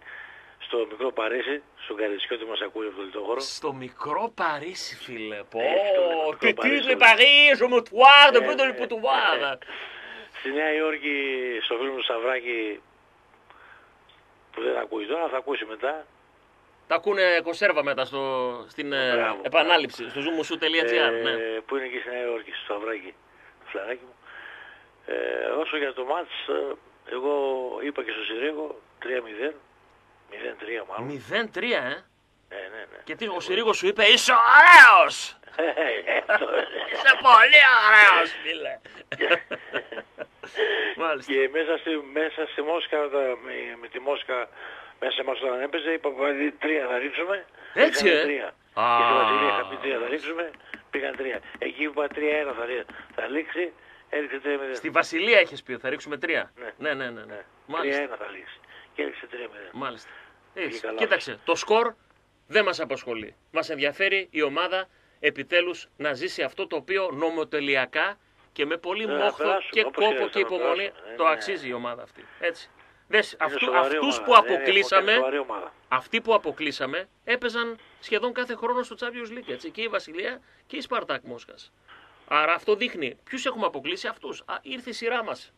στο στο μικρό Παρίσι, στον Καριτσιώτη μας ακούει από το λιτόχωρο. Στο μικρό Παρίσι, φίλε. Πω, Ε, στο μικρό petit Παρίσι, le ναι. Paris, je me toire, de Ε, peu de ναι. le pouvoir. Στη Νέα Υόρκη, στο φίλο μου Σαβράκη, που δεν ακούει τώρα, θα ακούσει μετά. Τα ακούνε κονσέρβα μετά στο, στην ε, Μπράβο. επανάληψη, στο zoomusu.gr. ναι. Ε, που είναι εκεί στη Νέα Υόρκη, στο Σαβράκη, το φλαράκι μου. Ε, όσο για το μάτς, ε, εγώ είπα και στο Συρίγο 3-0, 0-3 μάλλον. 0-3, ε. Ε, ναι, ναι. Και τι, ο Συρίγος σου είπε, είσαι ωραίος! Είσαι πολύ ωραίος, φίλε. Μάλιστα. Και μέσα στη, μέσα στη Μόσχα, τα- με, με τη Μόσχα μέσα μας όταν έπαιζε, είπα πάλι τρία θα ρίξουμε. Έτσι, Ρίξανε ε. Τρία. Α. Και στη Βασιλεία είχα πει τρία θα ρίξουμε, πήγαν τρία. Εκεί είπα τρία ένα θα, ρί- θα λήξει, έριξε τρία μηδέν. Στη Βασιλεία έχεις πει, θα ρίξουμε τρία. Ναι. Ναι, ναι, ναι. ναι. Τρία Μάλιστα. ένα θα λήξει. Και έριξε τρία μηδέν. Μάλιστα. Πήγε Έτσι. καλά. Κοίταξε, το σκορ δεν μας απασχολεί. Μας ενδιαφέρει η ομάδα επιτέλους να ζήσει αυτό το οποίο νομοτελειακά και με πολύ Να μόχθο περάσουμε, και όπως κόπο χρειάζεται και να υπομονή περάσουμε. το Ναι. αξίζει η ομάδα αυτή. Έτσι. Δες, αυτού, σοβαρή αυτούς ομάδα. που Ναι, ναι, αποκλείσαμε, είναι σοβαρή ομάδα. αυτοί που αποκλείσαμε έπαιζαν σχεδόν κάθε χρόνο στο Champions League. Έτσι. Και η Βασιλεία και η Σπαρτάκ Μόσχας. Άρα αυτό δείχνει ποιους έχουμε αποκλείσει αυτούς. Ήρθε η σειρά μας.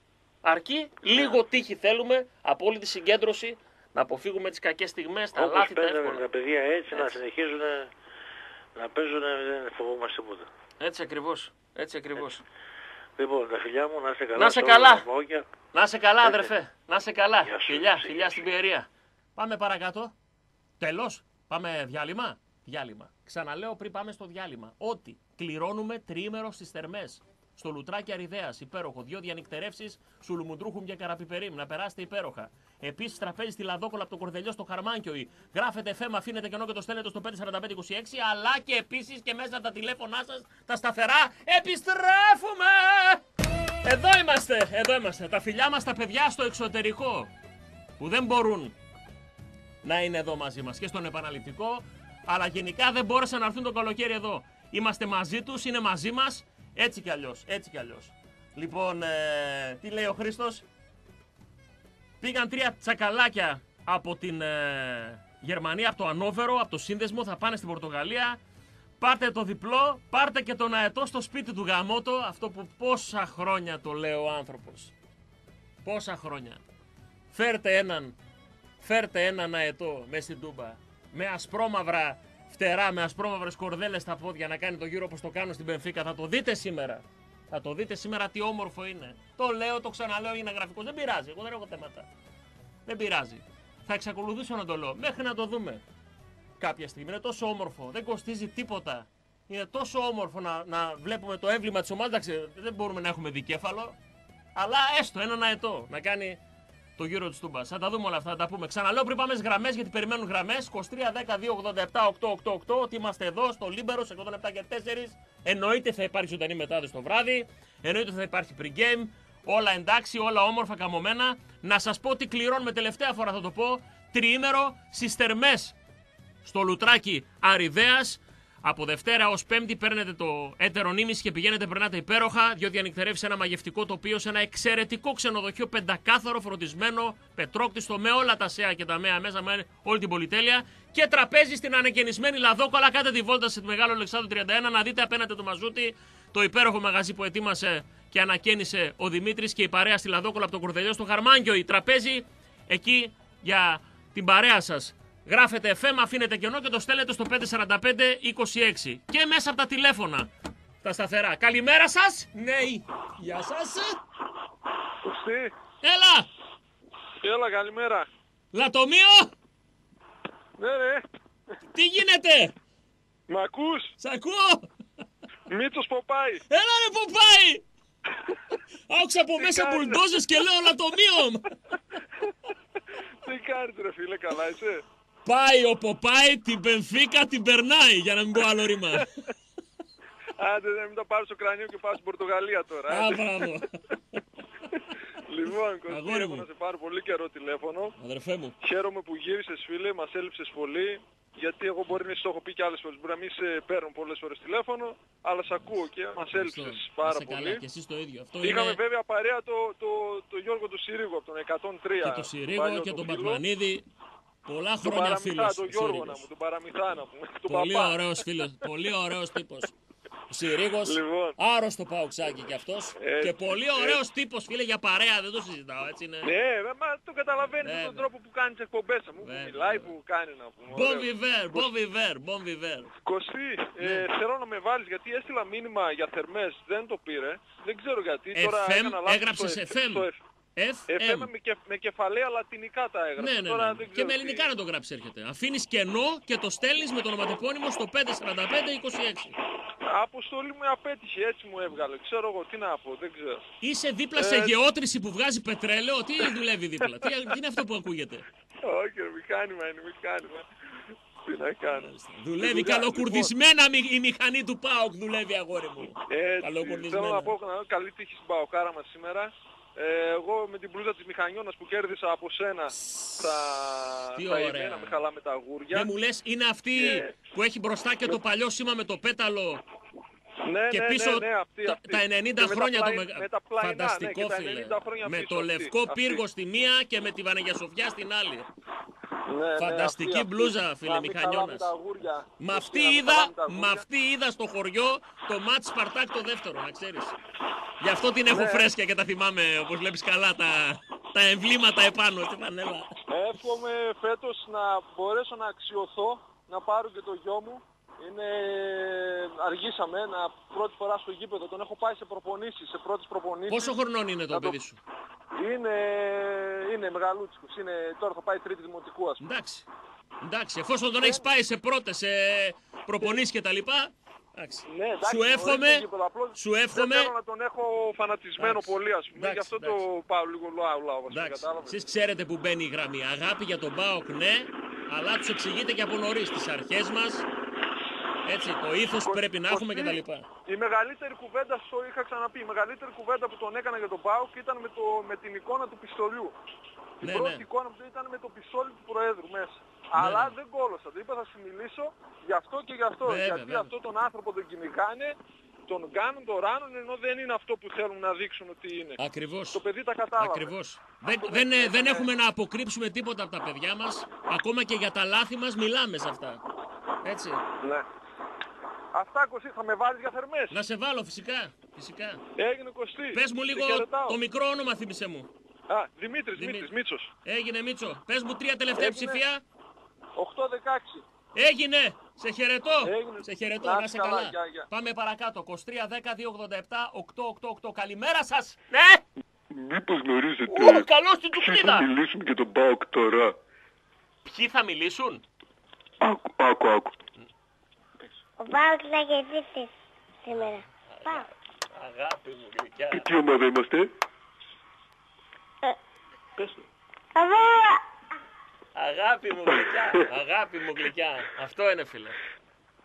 Αρκεί λίγο τύχη θέλουμε από όλη τη συγκέντρωση να αποφύγουμε τις κακές στιγμές, τα Όπως λάθη, τα παίζανε εύκολα. τα παιδιά έτσι, να συνεχίζουν να παίζουν, δεν φοβόμαστε τίποτα. Έτσι ακριβώς. Έτσι ακριβώς. Λοιπόν, τα φιλιά μου, να είστε καλά. Να σε σε όλα καλά. τα μαγιά. Να είσαι καλά, Έτσι. αδερφέ. Να είσαι καλά. Γεια σου, Φιλιά, εσύ. φιλιά στην Πιερία. Πάμε παρακάτω. Τέλος. Πάμε διάλειμμα. Διάλειμμα. Ξαναλέω πριν πάμε στο διάλειμμα ότι κληρώνουμε τριήμερο στις θερμές. Στο λουτράκι Αριδέας, υπέροχο. Δύο διανυκτερεύσεις σουλουμουντρούχουμ και καραπιπερίμ. Να περάσετε υπέροχα. Επίσης τραπέζι στη Λαδόκολα από το Κορδελιό στο Χαρμάνκιοι. Γράφετε φέμα, αφήνετε κενό και το στέλνετε στο 54526. Αλλά και επίσης και μέσα από τα τηλέφωνά σας, τα σταθερά, επιστρέφουμε! Εδώ είμαστε, εδώ είμαστε. Τα φιλιά μας τα παιδιά στο εξωτερικό που δεν μπορούν να είναι εδώ μαζί μας και στον επαναληπτικό αλλά γενικά δεν μπόρεσαν να έρθουν το καλοκαίρι εδώ. Είμαστε μαζί τους, είναι μαζί μας, έτσι κι αλλιώς, έτσι κι αλλιώς. Λοιπόν, ε, τι λέει ο Χρήστος; Πήγαν τρία τσακαλάκια από την ε, Γερμανία, από το Ανόβερο, από το Σύνδεσμο, θα πάνε στην Πορτογαλία. Πάρτε το διπλό, πάρτε και τον αετό στο σπίτι του γαμότο, αυτό που πόσα χρόνια το λέει ο άνθρωπος. Πόσα χρόνια. Φέρτε έναν, φέρτε έναν αετό μέσα στην τούμπα. Με ασπρόμαυρα φτερά, με ασπρόμαυρες κορδέλες στα πόδια να κάνει το γύρο όπως το κάνουν στην Πενφύκα. Θα το δείτε σήμερα. Θα το δείτε σήμερα τι όμορφο είναι. Το λέω, το ξαναλέω, είναι γραφικός. Δεν πειράζει, εγώ δεν έχω θέματα. Δεν πειράζει. Θα εξακολουθήσω να το λέω μέχρι να το δούμε κάποια στιγμή. Είναι τόσο όμορφο, δεν κοστίζει τίποτα. Είναι τόσο όμορφο να, να βλέπουμε το έμβλημα της ομάδας. Δεν μπορούμε να έχουμε δικέφαλο. Αλλά έστω έναν αετό να κάνει το γύρο της Τούμπας. Θα τα δούμε όλα αυτά, θα τα πούμε. Ξαναλέω πριν πάμε στις γραμμές γιατί περιμένουν γραμμές. 23 10 2 87 888 ότι είμαστε εδώ στο Λίμπερος σε 107 και 4. Εννοείται θα υπάρχει ζωντανή μετάδοση το βράδυ. Εννοείται θα υπάρχει pre-game. Όλα εντάξει, όλα όμορφα καμωμένα. Να σας πω ότι κληρώνουμε τελευταία φορά θα το πω. Τριήμερο στις θερμές στο λουτράκι Αριδέας. Από Δευτέρα ως Πέμπτη παίρνετε το έτερο νήμιση και πηγαίνετε, περνάτε υπέροχα. Διότι ανοιχτερεύει σε ένα μαγευτικό τοπίο, σε ένα εξαιρετικό ξενοδοχείο, πεντακάθαρο, φροντισμένο, πετρόκτιστο, με όλα τα ΣΕΑ και τα ΜΕΑ μέσα, με όλη την πολυτέλεια. Και τραπέζι στην ανακαινισμένη Λαδόκολα. Κάτε τη βόλτα σε Μεγάλο Αλεξάνδρου 31 να δείτε απέναντι το μαζούτι το υπέροχο μαγαζί που ετοίμασε και ανακαίνισε ο Δημήτρης και η παρέα στη Λαδόκολα από το Κορδελιό στο Χαρμάνγκιο. Η τραπέζι εκεί για την παρέα σας. Γράφετε FM, αφήνετε κενό και το στέλνετε στο 545-26. Και μέσα από τα τηλέφωνα. Τα σταθερά. Καλημέρα σας. Ναι. Γεια σας. Κωστή, Έλα. έλα καλημέρα. Λατομείο. Ναι ρε, Τι γίνεται; μ' ακούς, Σ' ακούω. Μήτσος Ποπάη. Έλα ρε Ποπάη. Άκουσα από Τι μέσα κάνεις; μπουλντόζες και λέω λατομείο. Τι κάνεις ρε φίλε, καλά είσαι; Πάει ο Ποπάη, την Πενφύκα την περνάει, για να μην πω άλλο ρήμα. Άντε δεν μην τα πάρεις στο κρανίο και πάω στην Πορτογαλία τώρα. Α, άντε. μπράβο. Λοιπόν, Κωστή, Αγόρι έχω μου. να σε πάρω πολύ καιρό τηλέφωνο. Αδερφέ μου. Χαίρομαι που γύρισες φίλε, μας έλειψες πολύ. Γιατί εγώ μπορεί να σου το έχω πει και άλλες φορές. Μπορεί να μην σε παίρνω πολλές φορές τηλέφωνο, αλλά σε ακούω και μας έλειψες πάρα Είσαι καλά πολύ. και εσείς το ίδιο. Αυτό Είχαμε είναι βέβαια παρέα το, το, το Γιώργο του Συρίγου από τον 103. και το Συρίγο παλιό και το τον φίλο. Πατμανίδη. Πολλά Τον χρόνια παραμυθά, φίλος. τον ο Γιώργο Συρίγος. να μου, τον παραμυθά να πούμε. Τον Πολύ παπά. ωραίος φίλος. Πολύ ωραίος τύπος. Ο Συρίγος, Λοιπόν. άρρωστο παουξάκι κι αυτός. Έτσι, και πολύ έτσι. ωραίος τύπος, φίλε, για παρέα, δεν το συζητάω, έτσι είναι. Ναι, ε, μα το καταλαβαίνεις Ναι, με τον ναι. τρόπο που κάνεις τις εκπομπές μου, που Βέβαια, μιλάει, που κάνει να πούμε. Bon ωραίο. vivere, bon vivere, bon vivere. Κωστή, Ναι. ε, θέλω να με βάλεις γιατί έστειλα μήνυμα για θερμές, δεν το πήρε. Δεν ξέρω γιατί. Τώρα FM, έκανα λάθος έγραψες στο FM. στο F. FM. με, κεφ, με κεφαλαία λατινικά τα έγραψα. Ναι, ναι, Τώρα ναι. δεν Και ξέρω με τι- ελληνικά να το γράψεις έρχεται. Αφήνεις κενό και το στέλνεις με το ονοματεπώνυμο στο 54526. Αποστολή μου απέτυχε, έτσι μου έβγαλε. Ξέρω εγώ τι να πω, δεν ξέρω. Είσαι δίπλα Ε, σε γεώτρηση που βγάζει πετρέλαιο; Τι δουλεύει δίπλα, τι, τι είναι αυτό που ακούγεται; Όχι, ρε, μηχάνημα είναι, μηχάνημα. Τι να κάνω. Δουλεύει Δουλειά, καλοκουρδισμένα μη- η μηχανή του ΠΑΟΚ, δουλεύει αγόρι μου. λοιπόν. Έτσι, Καλοκουρδισμένα. θέλω να πω να δω καλή τύχη στην Παοκάρα μας σήμερα. Ε, εγώ με την πλούζα της Μηχανιώνας που κέρδισα από σένα θα, Τι θα ωραία. είμαι, να με χαλάμε τα αγούρια. Δεν μου λες, είναι αυτή Ε, που έχει μπροστά και το παλιό σήμα με το πέταλο ναι, και ναι, πίσω ναι, ναι, αυτή, τα, αυτή. τα 90 Και με τα χρόνια το πλαϊ- μεγα... με τα πλαϊνά, Φανταστικό ναι, και τα φίλε. 90 χρόνια με πίσω, το αυτή, λευκό αυτή. πύργο στη μία και με τη Βανεγια Σοφιά στην άλλη. Ναι, ναι, Φανταστική αυτή, αυτή. μπλούζα, Να φίλε μην Μηχανιώνας. χαλάμε τα αγούρια. Με αυτή, να μην είδα, χαλάμε τα αγούρια. με αυτή είδα στο χωριό το μάτς Σπαρτάκ το δεύτερο, να ξέρεις. Γι' αυτό την έχω Ναι. φρέσκια και τα θυμάμαι, όπως βλέπεις καλά, τα, τα εμβλήματα επάνω στη φανέλα. Εύχομαι φέτος να μπορέσω να αξιωθώ, να πάρω και το γιο μου. Είναι... Αργήσαμε, να πρώτη φορά στο γήπεδο. Τον έχω πάει σε προπονήσεις, σε πρώτες προπονήσεις. Πόσο χρονών είναι το Να το- παιδί σου; Είναι, είναι μεγαλούτσικος. Είναι... Τώρα θα πάει τρίτη δημοτικού ας πούμε. Εντάξει. Εντάξει, εφόσον τον έχεις πάει σε πρώτες, σε προπονήσεις και τα λοιπά, εντάξει. Ναι, εντάξει, σου νωρίς εύχομαι, στο γήπεδο, απλώς σου εύχομαι, Δεν θέλω να τον έχω φανατισμένο Εντάξει, πολύ ας πούμε. εντάξει, Γι' αυτό εντάξει. το πάω λίγο λάου λάου. ας πούμε, εντάξει, κατάλαβες. εσείς ξέρετε που μπαίνει η γραμμή. Αγάπη για τον Μπάοκ, ναι, αλλά τους εξηγείτε και από νωρίς τις αρχές μας, έτσι, το ήθος που πρέπει να έχουμε και τα λοιπά. Η μεγαλύτερη κουβέντα, στο είχα ξαναπεί, η μεγαλύτερη κουβέντα που τον έκανα για τον Πάουκ ήταν με, το, με την εικόνα του πιστολιού. Η Ναι, πρώτη ναι. εικόνα που ήταν με το πιστόλι του Προέδρου μέσα. Αλλά δεν κόλωσα. Του είπα θα σου μιλήσω γι' αυτό και γι' αυτό. Βέβαια, Γιατί βέβαια. αυτό τον άνθρωπο τον κυνηγάνε, τον κάνουν, τον ράνουν, ενώ δεν είναι αυτό που θέλουν να δείξουν ότι είναι. Ακριβώς. Το παιδί τα κατάλαβε. Ακριβώς. Δεν, δεν, ε, δεν έχουμε να αποκρύψουμε τίποτα από τα παιδιά μας. Ακόμα και για τα λάθη μας μιλάμε σε αυτά. Έτσι. Ναι. Αυτά Κωστή, θα με βάλεις για θερμές. Να σε βάλω φυσικά. Φυσικά. Έγινε Κωστή. Πες μου Σε λίγο χαιρετάω. το μικρό όνομα θύμισε μου. Α, Δημήτρης, Δημήτρης, Μίτσος. Έγινε Μίτσο. Πες μου τρία τελευταία Έγινε. ψηφία. 8-16. Έγινε! Σε χαιρετώ! Έγινε. Σε χαιρετώ, Να να είστε είσαι καλά, καλά. γεια, γεια. Πάμε παρακάτω. 23 10 287 888. Καλημέρα σας! Ναι! Μήπως γνωρίζετε Ου, καλώς την ποιοι τσουκνίδα. θα μιλήσουν για τον ΠΑΟΚ τώρα. Ποιοι θα μιλήσουν; Άκου, άκου, άκου. Ο Πάοκ θα κερδίσει σήμερα. Πάοκ. Αγάπη μου, γλυκιά. Και τι ομάδα είμαστε; Πες το. Εγώ Αγάπη μου, γλυκιά. Αγάπη μου, γλυκιά. Αυτό είναι, φίλε.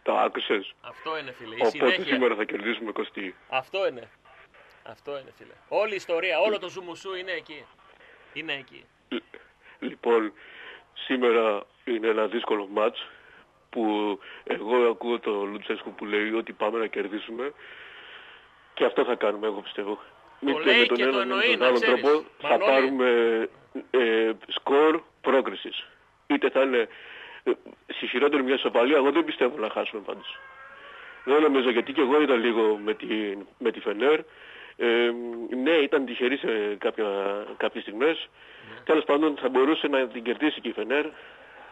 Τα άκουσες; Αυτό είναι, φίλε. Η Οπότε συνέχεια. σήμερα θα κερδίσουμε κοστί. Αυτό είναι. Αυτό είναι, φίλε. Όλη η ιστορία, όλο το ζουμουσού είναι εκεί. Είναι εκεί. Λοιπόν, σήμερα είναι ένα δύσκολο μάτς που εγώ ακούω το Λουτσέσκου που λέει ότι πάμε να κερδίσουμε και αυτό θα κάνουμε εγώ πιστεύω. Μη και λέει με τον και το έναν ή με εννοεί, τον να άλλο ξέρεις. τρόπο θα Μανώλη. πάρουμε ε, σκορ πρόκρισης. Είτε θα είναι ε, στη χειρότερη μια ισοπαλία, εγώ δεν πιστεύω να χάσουμε πάντως. Δεν νομίζω γιατί και εγώ ήταν λίγο με τη, με τη Φενέρ. Ε, ναι, ήταν τυχερή σε κάποια, κάποιες στιγμές. Ναι. Τέλος πάντων θα μπορούσε να την κερδίσει και η Φενέρ.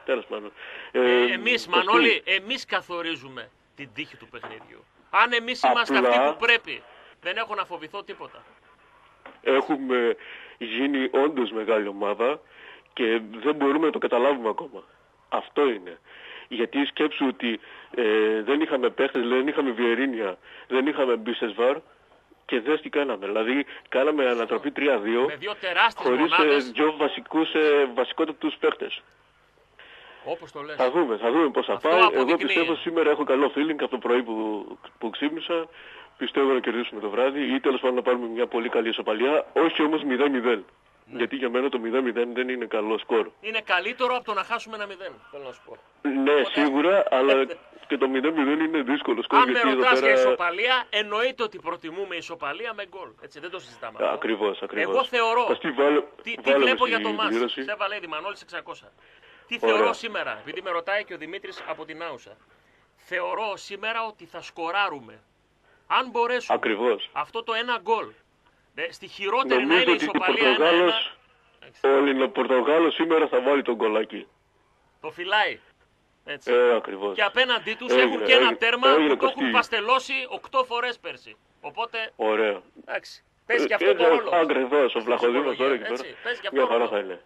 Τέλος πάντων. Ε, εμείς, Κωστή, Μανώλη, εμείς καθορίζουμε την τύχη του παιχνίδιου. Αν εμείς είμαστε Απλά- αυτοί που πρέπει, δεν έχω να φοβηθώ τίποτα. Έχουμε γίνει όντως μεγάλη ομάδα και δεν μπορούμε να το καταλάβουμε ακόμα. Αυτό είναι. Γιατί σκέψου ότι ε, δεν είχαμε παίχτες, δεν είχαμε Βιερίνια, δεν είχαμε Μπίσεσβαρ και δες τι κάναμε. Δηλαδή κάναμε ανατροπή 3-2 Με δύο τεράστιες χωρίς ε, μονάδες, δυο βασικούς, ε, βασικότατους παίχτες. Όπως το λες. Θα δούμε, θα δούμε πώς θα Αυτό πάει. Εγώ αποδεικνύει. πιστεύω σήμερα έχω καλό feeling από το πρωί που, που ξύπνησα. Πιστεύω να κερδίσουμε το βράδυ ή τέλος πάντων να πάρουμε μια πολύ καλή ισοπαλία. Όχι όμως 0-0. Ναι. Γιατί για μένα το 0-0 δεν είναι καλό σκορ. Είναι καλύτερο από το να χάσουμε ένα μηδέν, θέλω να σου πω. Ναι, σίγουρα, αλλά και το 0-0 είναι δύσκολο σκορ. Αν με γιατί εδώ ρωτάς για πέρα... ισοπαλία, εννοείται ότι προτιμούμε ισοπαλία με γκολ. Έτσι, δεν το συζητάμε αυτό. Ακριβώς, ακριβώς. Εγώ θεωρώ. Κωστή, βάλε- Τι, τι βάλε με βλέπω για στην το μάτς. κλήρωση. Σε έβαλε Μανώλης 600. Τι Ωραία. θεωρώ σήμερα, επειδή με ρωτάει και ο Δημήτρης από την Άουσα. Θεωρώ σήμερα ότι θα σκοράρουμε. Αν μπορέσουμε Ακριβώς. αυτό το ένα γκολ ε, στη χειρότερη να Νομίζω είναι ότι ο ισοπαλία Πορτογάλος, ένα-ένα, ο Ελληνοπορτογάλος σήμερα θα βάλει τον κολάκι. το φυλάει. Έτσι. Ε, ακριβώς. Και απέναντί τους Έγινε, έχουν και ένα έγινε, τέρμα έγινε, που το έχουν Κωστή. παστελώσει 8 φορές πέρσι. Οπότε, Ωραία. εντάξει, παίζει και Ε, αυτό το ε, ρόλο. Ακριβώς, ο Βλαχοδήμος τώρα εκεί Έτσι, πέρα. παίζει και αυτό Μια το χαρά ρόλο. θα είναι.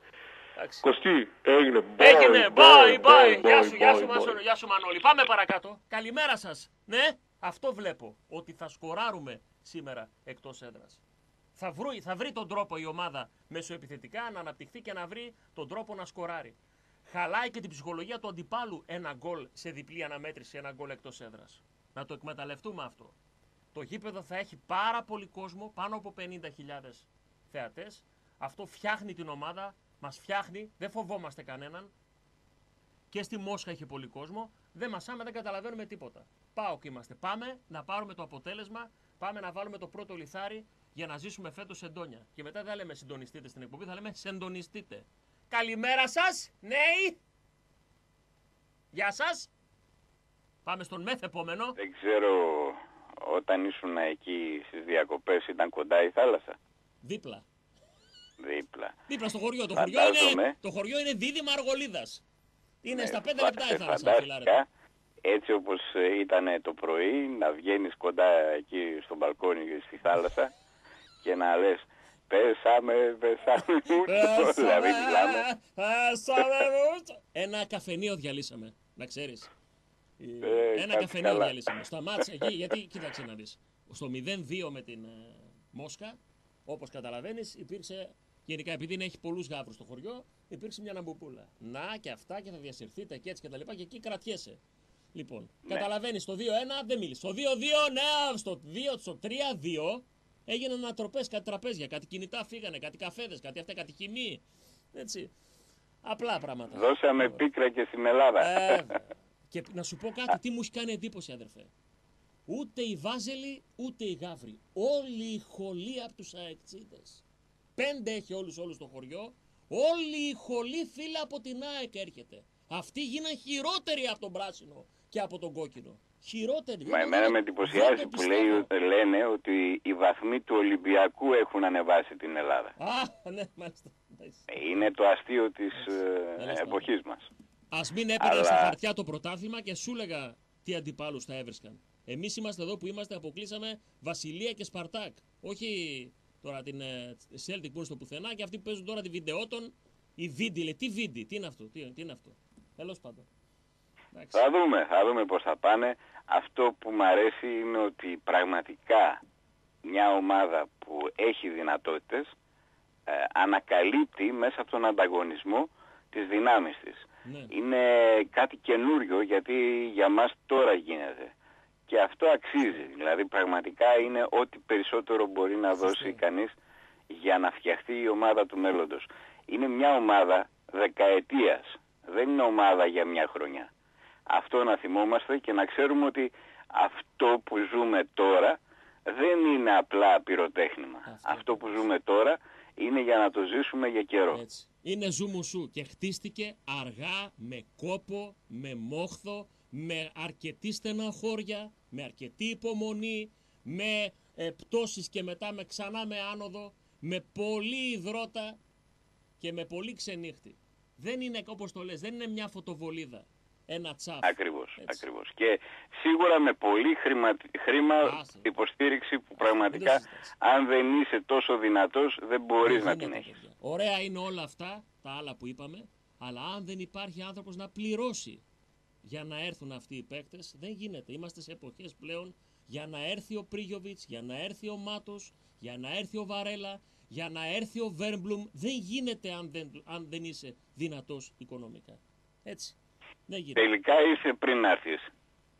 Εντάξει. Κωστή, έγινε. Έγινε, Bye, bye, bye. bye, Γεια σου, γεια bye, σου, bye. Μάσο, γεια σου Μανώλη. Πάμε παρακάτω. Καλημέρα σας. Ναι, αυτό βλέπω. Ότι θα σκοράρουμε σήμερα εκτός έδρας. Θα βρει, θα βρει τον τρόπο η ομάδα μέσω επιθετικά να αναπτυχθεί και να βρει τον τρόπο να σκοράρει. Χαλάει και την ψυχολογία του αντιπάλου ένα γκολ σε διπλή αναμέτρηση, ένα γκολ εκτός έδρας. Να το εκμεταλλευτούμε αυτό. Το γήπεδο θα έχει πάρα πολύ κόσμο, πάνω από 50.000 θεατές. Αυτό φτιάχνει την ομάδα, μας φτιάχνει, δεν φοβόμαστε κανέναν. Και στη Μόσχα είχε πολύ κόσμο. Δεν μασάμε, δεν καταλαβαίνουμε τίποτα. Πάω και είμαστε. Πάμε να πάρουμε το αποτέλεσμα. Πάμε να βάλουμε το πρώτο λιθάρι για να ζήσουμε φέτος εντόνια. Και μετά δεν θα λέμε συντονιστείτε στην εκπομπή, θα λέμε σεντονιστείτε. Καλημέρα σας, νέοι! Γεια σας! Πάμε στον μεθ επόμενο. Δεν ξέρω, όταν ήσουν εκεί στις διακοπές ήταν κοντά η θάλασσα. Δίπλα. Δίπλα. Δίπλα στο χωριό. Το χωριό είναι, Φαντάζομαι. το χωριό είναι δίδυμα Αργολίδας. Είναι Ναι, στα 5 φα- λεπτά η σε θάλασσα, φιλάρε. φαντάστηκα, έτσι όπως ε, ήταν το πρωί, να βγαίνεις κοντά εκεί στο μπαλκόνι και στη θάλασσα και να λες πέσαμε, πέσαμε, ούτω». δηλαδή μιλάμε. Πέσαμε, ούτω. Ένα καφενείο διαλύσαμε, να ξέρεις. Ε, Ένα κάτι καφενείο καλά. διαλύσαμε. Σταμάτησε εκεί, γιατί κοίταξε να δεις. Στο 0-2 με την ε, Μόσχα, όπως καταλαβαίνεις, υπήρξε, γενικά επειδή έχει πολλούς γάβρους στο χωριό, υπήρξε μια ναμπουπούλα. Να και αυτά και θα διασυρθείτε και έτσι και τα λοιπά και εκεί κρατιέσαι. Λοιπόν, Ναι. καταλαβαίνεις, στο 2-1 δεν μίλησες. Στο 2-2, ναι, στο 2, στο 3-2 έγιναν ανατροπές, κάτι τραπέζια, κάτι κινητά φύγανε, κάτι καφέδες, κάτι αυτά, κάτι χυμή. Έτσι. Απλά πράγματα. Δώσαμε πίκρα και στην Ελλάδα. Ε, και να σου πω κάτι, τι μου έχει κάνει εντύπωση, αδερφέ. Ούτε οι Βάζελοι, ούτε οι Γαύροι. Όλη η χολή από τους αεξίδες. Πέντε έχει όλους όλους στο χωριό. Όλη η χολή φίλα από την ΑΕΚ έρχεται. Αυτοί γίναν χειρότεροι από τον πράσινο και από τον κόκκινο. Χειρότεροι. Μα Δεν εμένα το- με δεν εντυπωσιάζει το που λέει, λένε ότι οι βαθμοί του Ολυμπιακού έχουν ανεβάσει την Ελλάδα. Α, ναι, μάλιστα. Είναι το αστείο της ε, Τέλος εποχής μας. Α μην έπαιρνα Αλλά- στα χαρτιά το πρωτάθλημα και σου έλεγα τι αντιπάλους θα έβρισκαν. Εμείς είμαστε εδώ που είμαστε, αποκλείσαμε Βασιλεία και Σπαρτάκ. Όχι τώρα την ε, Celtic που είναι στο πουθενά και αυτοί που παίζουν τώρα τη βιντεότον. Η Βίντι, λέει, τι Βίντι, τι είναι αυτό, τι, τι είναι αυτό. Τέλος πάντων. Θα δούμε, θα δούμε πώς θα πάνε. Αυτό που μου αρέσει είναι ότι πραγματικά μια ομάδα που έχει δυνατότητες ε, ανακαλύπτει μέσα από τον ανταγωνισμό τις δυνάμεις της. Είναι κάτι καινούριο γιατί για μας τώρα γίνεται. Και αυτό αξίζει. Δηλαδή πραγματικά είναι ό,τι περισσότερο μπορεί να δώσει κανείς για να φτιαχτεί η ομάδα του μέλλοντος. Είναι μια ομάδα δεκαετίας. Δεν είναι ομάδα για μια χρονιά. Αυτό να θυμόμαστε και να ξέρουμε ότι αυτό που ζούμε τώρα δεν είναι απλά πυροτέχνημα. Αυτό που ζούμε τώρα είναι για να το ζήσουμε για καιρό. Είναι ζουμουσού και χτίστηκε αργά, με κόπο, με μόχθο, με αρκετή στεναχώρια, με αρκετή υπομονή, με ε, πτώσεις και μετά με ξανά με άνοδο, με πολύ υδρότα και με πολύ ξενύχτη. Δεν είναι όπως το λες, δεν είναι μια φωτοβολίδα, ένα τσάφ. Ακριβώς, ακριβώς. Και σίγουρα με πολύ χρήμα, χρήμα υποστήριξη που πραγματικά αν δεν είσαι τόσο δυνατός δεν μπορείς να την έχεις. Ωραία είναι όλα αυτά, τα άλλα που είπαμε, αλλά αν δεν υπάρχει άνθρωπος να πληρώσει για να έρθουν αυτοί οι παίκτες, δεν γίνεται. Είμαστε σε εποχές πλέον για να έρθει ο Πρίγιοβιτς, για να έρθει ο Μάτος, για να έρθει ο Βαρέλα, για να έρθει ο Βέρμπλουμ. Δεν γίνεται αν δεν, αν δεν είσαι δυνατός οικονομικά. Έτσι. Δεν γίνεται. Τελικά είσαι πριν έρθεις.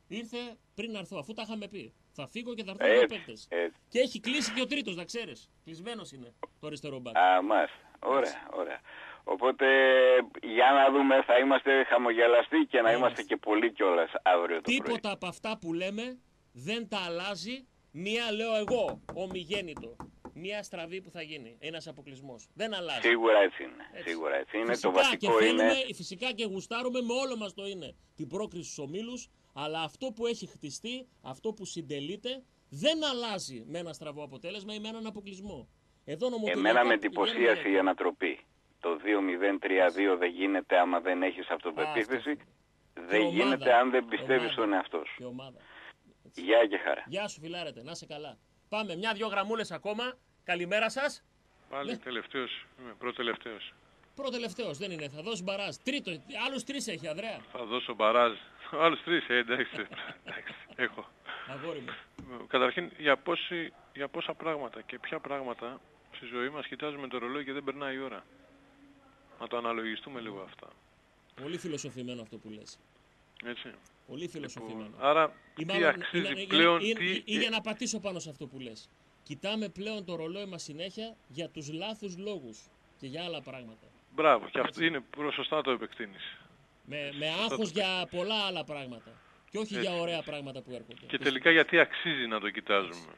Ήρθε πριν να έρθω, αφού τα είχαμε πει. Θα φύγω και θα έρθουν δύο Έτσι, παίκτες. έτσι. Και έχει κλείσει και ο τρίτος, να ξέρεις. Κλεισμένος είναι το αριστερό μπακ. Α, μάλιστα. Ωραία, ωραία. Οπότε για να δούμε θα είμαστε χαμογελαστοί και να είμαστε και πολλοί κιόλας αύριο το πρωί. Τίποτα από αυτά που λέμε δεν τα αλλάζει μία λέω εγώ, ομιγέννητο. μια στραβή που θα γίνει. Ένας αποκλεισμός. Δεν αλλάζει. Σίγουρα έτσι είναι. Έτσι. Σίγουρα έτσι είναι. Φυσικά το βασικό και είναι. θέλουμε, Φυσικά και γουστάρουμε με όλο μας το είναι την πρόκριση στους ομίλους, αλλά αυτό που έχει χτιστεί, αυτό που συντελείται, δεν αλλάζει με ένα στραβό αποτέλεσμα ή με έναν αποκλεισμό. Εδώ νομοτελειακά Εμένα με πηγαίνουμε εντυπωσίασε για- η ανατροπή. Το 2-0-3-2 δεν γίνεται άμα δεν έχεις αυτοπεποίθηση. Δεν ομάδα. γίνεται αν δεν πιστεύεις Ομάδα. στον εαυτό σου. Και ομάδα. Γεια και χαρά. Γεια σου φιλάρετε, να είσαι καλά. Πάμε, μια-δυο γραμμούλες ακόμα. Καλημέρα σας. Πάλι τελευταίος, είμαι πρώτο-τελευταίος. Πρώτο-τελευταίος, δεν είναι. Θα δώσεις μπαράζ. Τρίτο, άλλους τρεις έχει, Ανδρέα. Θα δώσω μπαράζ. Άλλους τρεις, ε, εντάξει, εντάξει, έχω. Αγόρι μου. Καταρχήν, για, πόση, για πόσα πράγματα και ποια πράγματα στη ζωή μας κοιτάζουμε το ρολόι και δεν περνάει η ώρα. Να το αναλογιστούμε λίγο αυτά. Πολύ φιλοσοφημένο αυτό που λες. Έτσι. Πολύ φιλοσοφημένο. Άρα, Ή τι μάλλον, αξίζει ή- ή- πλέον, ή- τι... ή- ή για να πατήσω πάνω σε αυτό που λες. Κοιτάμε πλέον το ρολόι μας συνέχεια για τους λάθους λόγους και για άλλα πράγματα. Μπράβο, και αυτό είναι προς σωστά το επεκτείνεις. Με, με Σωστά άγχος το- για πολλά άλλα πράγματα. Και όχι για Έτσι. ωραία πράγματα που έρχονται. Και τελικά γιατί αξίζει να το κοιτάζουμε.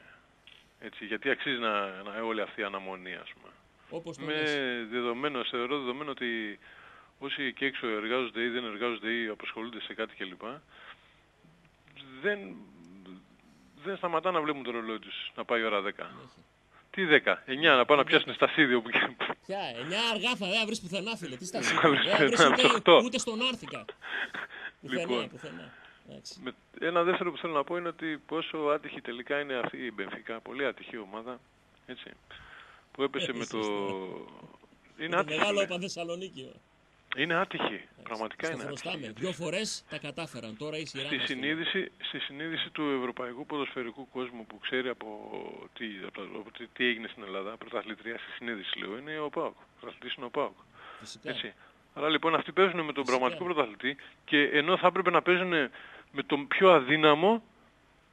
Έτσι, γιατί αξίζει να, να όλη αυτή η αναμονή, ας πούμε. Όπως το Με λες. δεδομένο, θεωρώ δεδομένο ότι όσοι εκεί έξω εργάζονται ή δεν εργάζονται ή απασχολούνται σε κάτι κλπ. Δεν, δεν σταματά να βλέπουν το ρολόι τους να πάει η ώρα 10. Τι 10, 9 να πάνε να πιάσουν στα σίδια που Ποια, 9 αργά θα δεν βρεις πουθενά φίλε. Τι στα Θα σίγουρα. βρεις Δεν βρεις πουθενά, ούτε, οκτώ. ούτε στον Άρθικα. Πουθενά, Λοιπόν. πουθενά. Εντάξει. Με, ένα δεύτερο που θέλω να πω είναι ότι πόσο άτυχη τελικά είναι αυτή η Μπενφικά. Πολύ ατυχή ομάδα. Έτσι. Που έπεσε με το... Είναι Το άτυχη. μεγάλο ναι. όπα Θεσσαλονίκη. Είναι άτυχη. Πραγματικά είναι Στο άτυχη. χρωστάμε. Δυο φορές τα κατάφεραν. Τώρα η σειρά Στη μας είναι. συνείδηση, στη συνείδηση του ευρωπαϊκού ποδοσφαιρικού κόσμου που ξέρει από τι, από τα- από τι, τι έγινε στην Ελλάδα, πρωταθλητρία στη συνείδηση λέω, είναι ο ΠΑΟΚ. Πρωταθλητής είναι ο ΠΑΟΚ. Φυσικά. Έτσι. Άρα λοιπόν αυτοί παίζουν με τον πραγματικό πρωταθλητή και ενώ θα έπρεπε να παίζουν με τον πιο αδύναμο,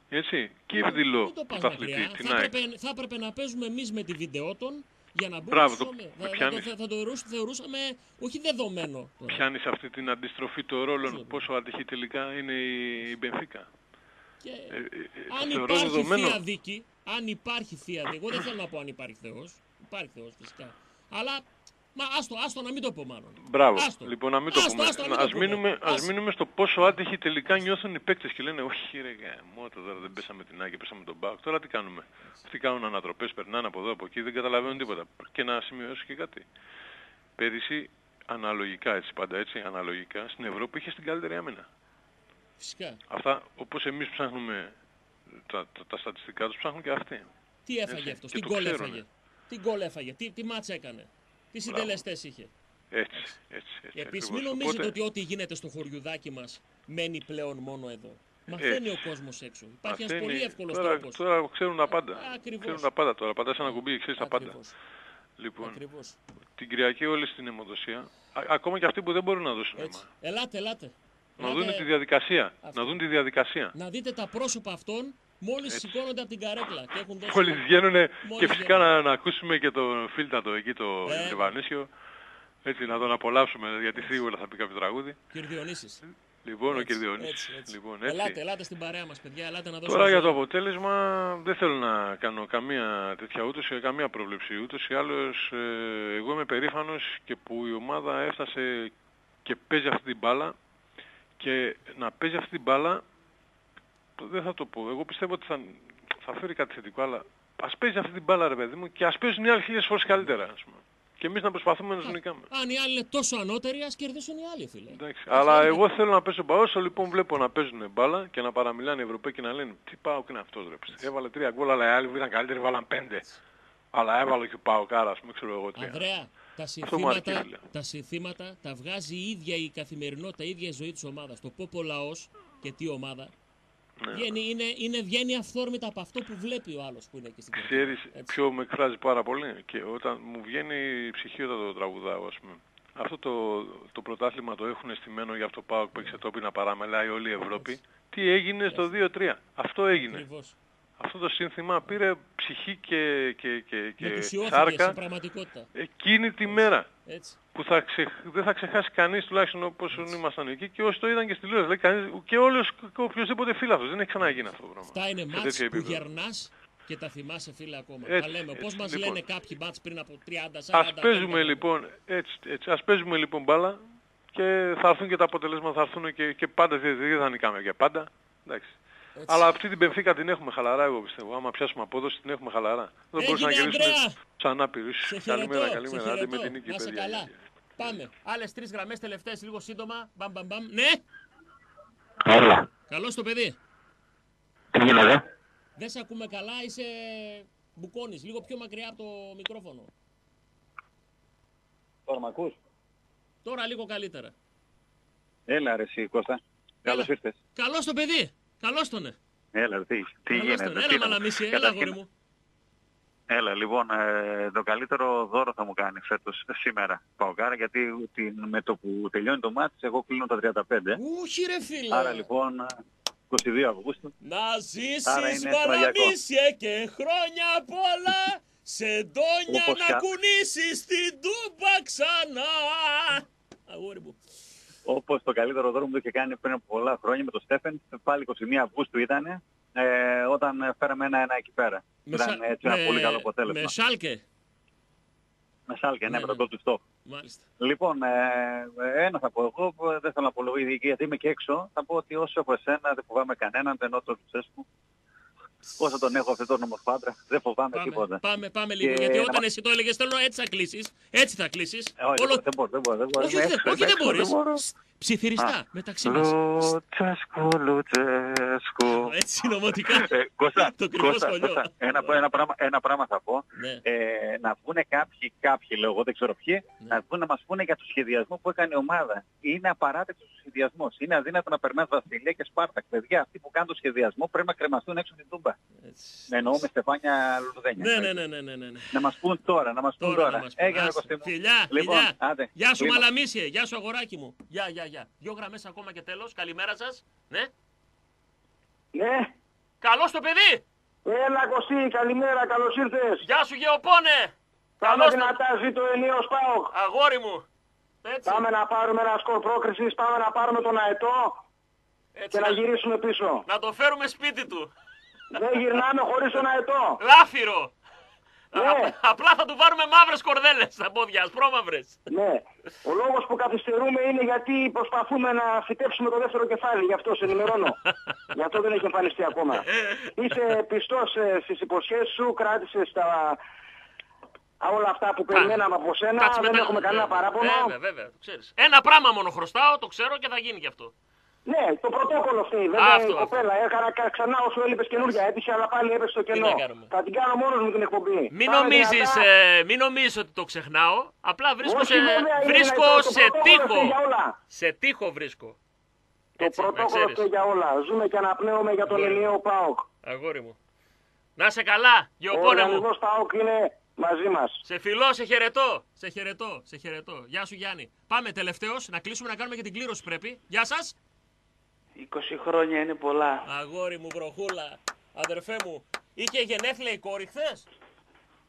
έτσι, και ευδηλό Μην το πας πρωταθλητή, μακριά. την Θα ΑΕΚ. έπρεπε, θα έπρεπε να παίζουμε εμείς με τη βιντεότον για να μπούμε Μπράβο, στους το- ομίλους. το Θα, θα, πιάνεις. το, θα, θα το θεωρούσαμε, θεωρούσαμε όχι δεδομένο. τώρα. Πιάνεις αυτή την αντιστροφή των ρόλων, πόσο ατυχή τελικά είναι η, η Μπενφίκα. Και Ε, ε, ε, αν θεωρώ υπάρχει δεδομένο. θεία δίκη, αν υπάρχει θεία δίκη, εγώ δεν θέλω να πω αν υπάρχει Θεός, υπάρχει Θεός φυσικά, αλλά μα άστο, άστο να μην το πω μάλλον. Μπράβο. Άστο. Λοιπόν, να μην το Άστο, πούμε. άστο, να μην ας, το πούμε. μείνουμε, ας Άστο. μείνουμε στο πόσο άτυχοι τελικά νιώθουν οι παίκτες και λένε όχι ρε γαμώτο τώρα δεν πέσαμε την Άκη, πέσαμε τον Μπάουκ. Τώρα τι κάνουμε; Τι κάνουν ανατροπές, περνάνε από εδώ, από εκεί, δεν καταλαβαίνουν τίποτα. Και να σημειώσω και κάτι. Πέρυσι αναλογικά έτσι πάντα έτσι, αναλογικά στην Ευρώπη είχε την καλύτερη άμυνα. Φυσικά. Αυτά όπως εμείς ψάχνουμε τα, τα, τα στατιστικά τους ψάχνουν και αυτοί. Τι έφαγε Έτσι, αυτός, και τι το γκολ ξέρουνε. έφαγε, τι γκολ έφαγε, τι, τι μάτς έκανε, τι συντελεστές είχε. Έτσι, έτσι, έτσι. Επίσης ακριβώς. μην νομίζετε Οπότε- ότι ό,τι γίνεται στο χωριουδάκι μας μένει πλέον μόνο εδώ. Ε, Μαθαίνει ο κόσμος έξω. Υπάρχει ένας Μαθαίνει- πολύ εύκολος τώρα, τρόπος. Τώρα ξέρουν τα πάντα. Ακριβώς. Ξέρουν τα πάντα τώρα. Πατάς ένα κουμπί και ξέρεις τα πάντα. Ακριβώς. Λοιπόν, Ακριβώς. την Κυριακή όλοι στην αιμοδοσία, α- ακόμα και αυτοί που δεν μπορούν να δώσουν αίμα. Ελάτε, ελάτε. Να Ελάτε. δουν τη διαδικασία. Αυτό. Να δουν τη διαδικασία. Να δείτε τα πρόσωπα αυτών μόλις σηκώνονται από την καρέκλα και έχουν δώσει... Μόλις βγαίνουνε και Μόλις φυσικά να, να ακούσουμε και τον Φίλτατο εκεί το Ε. Λεβανίσιο. Έτσι να τον απολαύσουμε γιατί σίγουρα θα πει κάποιο τραγούδι. Κύριε Διονύσης. Λοιπόν, ο Έτσι, κ. Διονύσης. έτσι, έτσι. Λοιπόν, έτσι. Ελάτε, ελάτε στην παρέα μας, παιδιά. Ελάτε να δώσουμε... Τώρα για το ζωή. αποτέλεσμα δεν θέλω να κάνω καμία τέτοια ούτως ή καμία πρόβλεψη. Ούτως ή άλλως ε, εγώ είμαι περήφανος και που η ομάδα έφτασε και παίζει αυτή την μπάλα και να παίζει αυτή την μπάλα το- δεν θα το πω. Εγώ πιστεύω ότι θα, θα φέρει κάτι θετικό αλλά ας παίζει αυτή την μπάλα ρε παιδί μου και ας παίζουν οι άλλοι χίλιες φορές καλύτερα ας πούμε. Και εμείς να προσπαθούμε να τους νικάμε. Αν οι άλλοι είναι τόσο ανώτεροι, ας κερδίσουν οι άλλοι, φίλε. Εντάξει. Αλλά εγώ θέλω να παίζω μπάλα. Όσο λοιπόν βλέπω να παίζουν μπάλα και να παραμιλάνε οι Ευρωπαίοι και να λένε τι πάω και είναι αυτός ρε. ψε. Έβαλε τρία γκολ αλλά οι άλλοι που ήταν καλύτεροι βάλαν πέντε. Αλλά έβαλε και πάω κάρα, ας πούμε, ξέρω εγώ τρία. Ανδρέα, τα Αυτό μου αρκεί, συνθήματα, φίλε. τα συνθήματα τα βγάζει η ίδια η καθημερινότητα, η ίδια η ζωή της ομάδας. Το πόπο λαός και τι ομάδα. Ναι. Βγαίνει, είναι, είναι, βγαίνει αυθόρμητα από αυτό που βλέπει ο άλλος που είναι εκεί στην καρδιά. Ξέρεις ποιο με εκφράζει πάρα πολύ; Και όταν μου βγαίνει η ψυχή όταν το τραγουδάω ας πούμε. Αυτό το, το πρωτάθλημα το έχουν στημένο για αυτό πάω που έχεις τόπι να παραμελάει όλη η Ευρώπη. Τι έγινε στο 2-3. Αυτό έγινε. Ακριβώς. Αυτό το σύνθημα πήρε ψυχή και, και, και, και Μετουσιώθηκε σάρκα σε πραγματικότητα. εκείνη τη μέρα. Έτσι. Που θα ξεχ... δεν θα ξεχάσει κανείς τουλάχιστον όπως ήμασταν εκεί και όσοι το είδαν και στη τηλεόραση. Δηλαδή, κανείς... Και όλος, και οποιοδήποτε φίλαθος. Δεν έχει ξαναγίνει αυτό το πράγμα. Αυτά είναι Σε μάτς τέτοιο που επίπεδο. γερνάς Και τα θυμάσαι φίλε ακόμα. Έτσι, τα λέμε. έτσι, Πώς μας λοιπόν. λένε κάποιοι μπάτς πριν από 30, 40, Ας παίζουμε 50. λοιπόν, έτσι, έτσι, ας παίζουμε λοιπόν μπάλα και θα έρθουν και τα αποτελέσματα, θα έρθουν και, και πάντα, δεν δεν θα νικάμε για πάντα. Εντάξει. Αλλά αυτή την Πενφύκα την έχουμε χαλαρά εγώ πιστεύω. Άμα πιάσουμε απόδοση την έχουμε χαλαρά. Δεν μπορούσαν να Έγινε, κερδίσουν Ανδρέα! ξανά πυρούς. Σε Καλημέρα, χαιρετώ, καλημέρα. σε Άντε με χαιρετώ. την νίκη, Να είσαι παιδιά. καλά. Πάμε. Άλλες τρεις γραμμές τελευταίες, λίγο σύντομα. Μπαμ, μπαμ, μπαμ. Ναι. Έλα. Καλώς το παιδί. Τι γίνεται; Δεν σε ακούμε καλά, είσαι μπουκώνεις. Λίγο πιο μακριά από το μικρόφωνο. Τώρα μ' ακούς; Τώρα λίγο καλύτερα. Έλα ρε εσύ Κώστα. Καλώς ήρθες. Καλώς το παιδί. Καλώς τον. ε. Έλα ρε, τι, τι Καλώς γίνεται. τον. Έλα κοίτα. μαλαμίσι, έλα Καταρχήν- αγόρι μου. Έλα, λοιπόν, ε, το καλύτερο δώρο θα μου κάνεις φέτος σήμερα Παοκάρα, γιατί την, με το που τελειώνει το μάτς, εγώ κλείνω τα 35. Ούχι ρε φίλε. Άρα λοιπόν, 22 Αυγούστου. Να Άρα ζήσεις είναι τραγιακό. μαλαμίσιε και χρόνια πολλά σε ντόνια Όπως να κα- κουνήσεις την τούμπα ξανά. Αγόρι μου. Όπως το καλύτερο δώρο μου το είχε κάνει πριν από πολλά χρόνια με τον Στέφεν, πάλι 21 Αυγούστου ήταν, ε, όταν ε, φέραμε ένα-ένα εκεί πέρα. Με ήταν σα- έτσι ένα με- πολύ καλό αποτέλεσμα. Με σάλκε. Με Σάλκε, ναι, με τον κόλ του στόχου. Μάλιστα. Λοιπόν, ε, ένα θα πω εγώ, που δεν θέλω να απολογήσω γιατί είμαι και έξω, θα πω ότι όσο έχω εσένα δεν φοβάμαι κανέναν, δεν τον Λουτσέσκου. Όσο τον έχω αυτόν τον ομορφάντρα, δεν φοβάμαι τίποτα. Πάμε, πάμε λίγο. Και Γιατί να- όταν εσύ το έλεγες θέλω έτσι θα κλείσεις. Έτσι θα κλείσεις. Ε, όχι, Όλο- δεν μπορώ, δεν μπορώ, δεν μπορώ. Όχι, Είμαι όχι, έξω, όχι, είμαι δεν έξω, μπορείς. μπορώ. Ψιθυριστά, Α, μεταξύ μας. Λουτσέσκου, Λουτσέσκου. Έτσι νομοτικά. Ε, Κώστα, Το κρυφό Κώστα, σχολείο. Κώστα, ένα, ένα, πράγμα, ένα πράγμα θα πω. Ναι. Ε, να βγουν κάποιοι, κάποιοι λέω, εγώ δεν ξέρω ποιοι, Ναι. να βγουν να μας πούνε για το σχεδιασμό που έκανε η ομάδα. Είναι απαράδεκτος ο σχεδιασμός. Είναι αδύνατο να περνάς Βασιλεία και Σπάρτακ. Παιδιά, αυτοί που κάνουν το σχεδιασμό πρέπει να κρεμαστούν έξω την τούμπα. Εννοώ με στεφάνια λουλουδένια. Ναι, ναι, ναι, ναι, ναι, ναι. ναι. Να μας πούν τώρα, να μας πούν Τώρα τώρα. να μας πούν. Έγινε Άσε. Κωστή μου. Φιλιά, Λοιπόν, φιλιά. άντε, Γεια σου κλείνω. Μαλαμίσιε, γεια σου αγοράκι μου. Γεια, γεια, γεια. Δυο γραμμές ακόμα και τέλος. Καλημέρα σας. Ναι. Ναι. Καλώς το παιδί. Έλα Κωστή, καλημέρα, καλώς ήρθες. Γεια σου Γεωπόνε. Πάμε Καλώς το- δυνατά, ζήτω ενίος ΠΑΟΚ. Αγόρι μου. Έτσι. Πάμε να πάρουμε ένα σκορ πρόκρισης, πάμε να πάρουμε τον αετό και να γυρίσουμε πίσω. Να το φέρουμε σπίτι του. Δεν γυρνάμε χωρίς τον αετό. Λάφυρο. Ναι. Α- απλά θα του βάλουμε μαύρες κορδέλες στα πόδια, ασπρόμαυρες. Ναι. Ο λόγος που καθυστερούμε είναι γιατί προσπαθούμε να φυτέψουμε το δεύτερο κεφάλι. Γι' αυτό σε ενημερώνω. Γι' αυτό δεν έχει εμφανιστεί ακόμα. Είσαι πιστός ε, στις υποσχέσεις σου, κράτησες τα... όλα αυτά που περιμέναμε από σένα. Κάτσε Δεν μετά- έχουμε κανένα βέβαια, παράπονο. Βέβαια, βέβαια, το ξέρεις. Ένα πράγμα μόνο χρωστάω, το ξέρω και θα γίνει κι αυτό. Ναι, το πρωτόκολλο φταίει. Βέβαια Αυτός, η κοπέλα έκανα κα- ξανά όσο έλειπες καινούργια αίτηση, αλλά πάλι έπεσε στο κενό. να κάνουμε; Θα την κάνω μόνος μου την εκπομπή. Μην Πάμε νομίζεις, δυνατά. ε, μην νομίζεις ότι το ξεχνάω. Απλά βρίσκω Όχι, σε, βέβαια, είναι βρίσκω το- το σε πρωτόκολλο τείχο. φταίει για όλα. Σε τείχο βρίσκω. Το Έτσι, να πρωτόκολλο ξέρεις. φταίει για όλα. Ζούμε και αναπνέουμε για τον Ναι. ενιαίο ΠΑΟΚ. Αγόρι μου. Να σε καλά, Ο γεωπόνε μου. οργανισμός ΠΑΟΚ είναι μαζί μας. Σε φιλώ, σε χαιρετώ. Σε χαιρετώ, σε χαιρετώ. Γεια σου Γιάννη. Πάμε τελευταίος, να κλείσουμε να κάνουμε και την κλήρωση πρέπει. Γεια σας. 20 χρόνια είναι πολλά. Αγόρι μου, βροχούλα. Αδερφέ μου, είχε γενέθλια η κόρη χθες;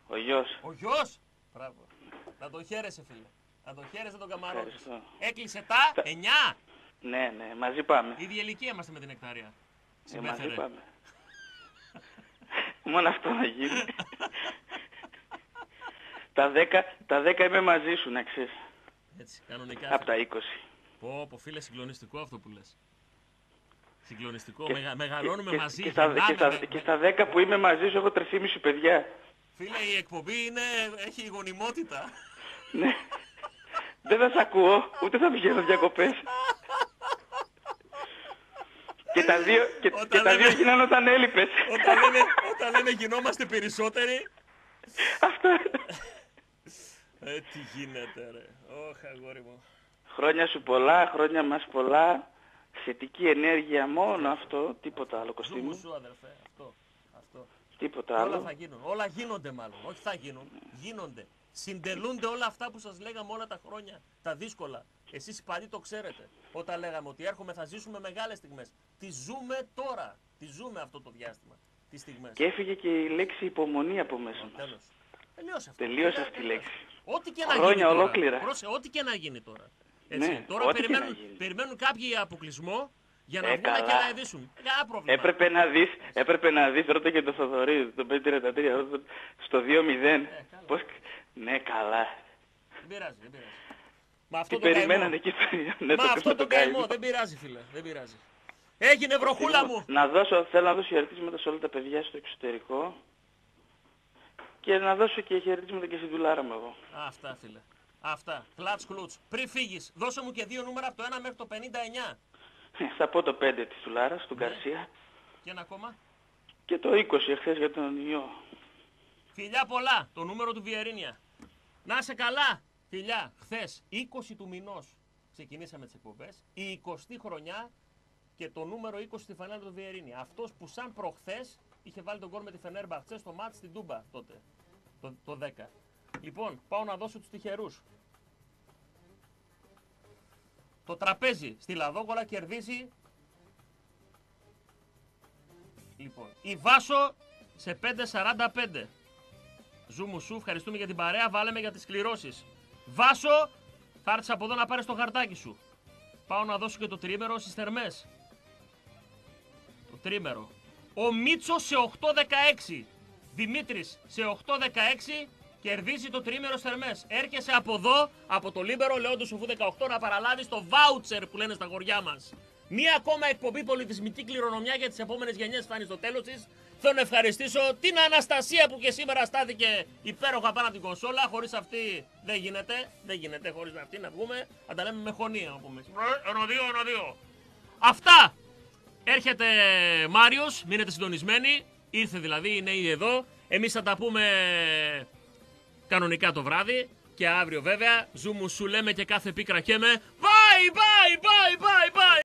Ο γιος. Ο γιος; Μπράβο. Να τον χαίρεσαι φίλε. Να τον χαίρεσαι τον καμαρό της. Ευχαριστώ. Έκλεισε τα 9. Ναι, ναι, μαζί πάμε. Ίδια ηλικία είμαστε με την Εκτάρια. Ε, μαζί Συμπέθερε. πάμε. Μόνο αυτό να γίνει. τα 10, τα 10 είμαι μαζί σου, να ξέρεις. Έτσι, κανονικά. Από τα 20. Πω, πω, φίλε, συγκλονιστικό αυτό που λες. Συγκλονιστικό. Και- Μεγα, μεγαλώνουμε και, μαζί. και, στα, γελάμε, και, στα, με- και στα 10 που είμαι μαζί σου έχω 3,5 παιδιά. Φίλε, η εκπομπή είναι, έχει γονιμότητα. Ναι. Δεν θα σ' ακούω, ούτε θα πηγαίνω διακοπές. και τα δύο, και, και τα δύο γίνανε όταν έλειπες. όταν, λένε, όταν λένε γινόμαστε περισσότεροι. Αυτό. Ε, τι γίνεται ρε. Ωχ, αγόρι μου. Χρόνια σου πολλά, χρόνια μας πολλά. Θετική ενέργεια μόνο αυτό, τίποτα άλλο κοστί Ζούμε μου. σου αδερφέ, αυτό. αυτό. Τίποτα Όλα άλλο. θα γίνουν. Όλα γίνονται μάλλον. Όχι θα γίνουν. Γίνονται. Συντελούνται όλα αυτά που σας λέγαμε όλα τα χρόνια. Τα δύσκολα. Εσείς οι παλιοί το ξέρετε. Όταν λέγαμε ότι έρχομαι θα ζήσουμε μεγάλες στιγμές. Τι ζούμε τώρα. Τι ζούμε αυτό το διάστημα. Τις στιγμές. Και έφυγε και η λέξη υπομονή από μέσα μας. Τέλος. Τελείωσε αυτό. Τελείωσε αυτή η λέξη. Ό,τι και να Χρόνια γίνει τώρα. ολόκληρα. Πρόσεχε, ό,τι και να γίνει τώρα. Έτσι. Ναι, τώρα ό,τι και περιμένουν, να γίνει. περιμένουν κάποιοι αποκλεισμό Για να Ε, βγουν και καλά. να ειδήσουν. Κανένα πρόβλημα. Έπρεπε να δεις, έπρεπε να δεις, ρώτα και το Θοδωρή, το 533, ρώτα στο 2-0. Πώς... Ναι, καλά. Δεν πειράζει, δεν πειράζει. Μα αυτό Τι το περιμένανε καημό. εκεί ναι, Μα το, αυτό το το καημό. καημό. Δεν πειράζει, φίλε. Δεν πειράζει. Έγινε βροχούλα μου. Να δώσω, θέλω να δώσω χαιρετίσματα σε όλα τα παιδιά στο εξωτερικό και να δώσω και χαιρετίσματα και στη δουλάρα μου εγώ. Αυτά, φίλε. Αυτά. Κλατς κλουτς. Πριν φύγεις, δώσε μου και δύο νούμερα από το 1 μέχρι το 59. Θα πω το 5 της δουλάρας, Ναι. του Γκαρσία Και ένα ακόμα. και το 20 εχθές για τον ιό. Φιλιά πολλά. Το νούμερο του Βιερίνια. Να είσαι καλά. Φιλιά. Χθες 20 του μηνός ξεκινήσαμε τις εκπομπές. Η 20η χρονιά και το νούμερο 20 στη φανέλα του Βιερίνια. Αυτός που σαν προχθές είχε βάλει τον κόρ με τη Φενέρ Μπαχτσέ στο μάτς στην Τούμπα τότε. Το, το 10. Λοιπόν, πάω να δώσω τους τυχερούς. Το τραπέζι στη Λαδόκολα κερδίζει. Λοιπόν, η Βάσο σε 5.45. Ζούμου σου, ευχαριστούμε για την παρέα. Βάλεμε για τις κληρώσεις. Βάσο, θα έρθεις από εδώ να πάρεις το χαρτάκι σου. Πάω να δώσω και το τρίμερο στις θερμές. Το τρίμερο. Ο Μίτσος σε 8.16. Δημήτρης σε 8.16 κερδίζει το τριήμερο θερμές. Έρχεσαι από εδώ, από το Λίμπερο, Λεόντου Σοφού 18, να παραλάβεις το βάουτσερ που λένε στα χωριά μας. Μία ακόμα εκπομπή πολιτισμική κληρονομιά για τις επόμενες γενιές φτάνει στο τέλος της. Θέλω να ευχαριστήσω την Αναστασία που και σήμερα στάθηκε υπέροχα πάνω από την κονσόλα. Χωρίς αυτή δεν γίνεται. Δεν γίνεται χωρίς αυτή να βγούμε. Θα τα λέμε με χωνία να πούμε. Ε, Ένα, δύο, ένα, δύο. Αυτά Έρχεται Μάριος, μείνετε συντονισμένοι. Ήρθε δηλαδή, είναι ήδη εδώ. Εμείς θα τα πούμε κανονικά το βράδυ. Και αύριο βέβαια, ζουμου σου λέμε και κάθε πίκρα και με. Bye, bye, bye, bye, bye.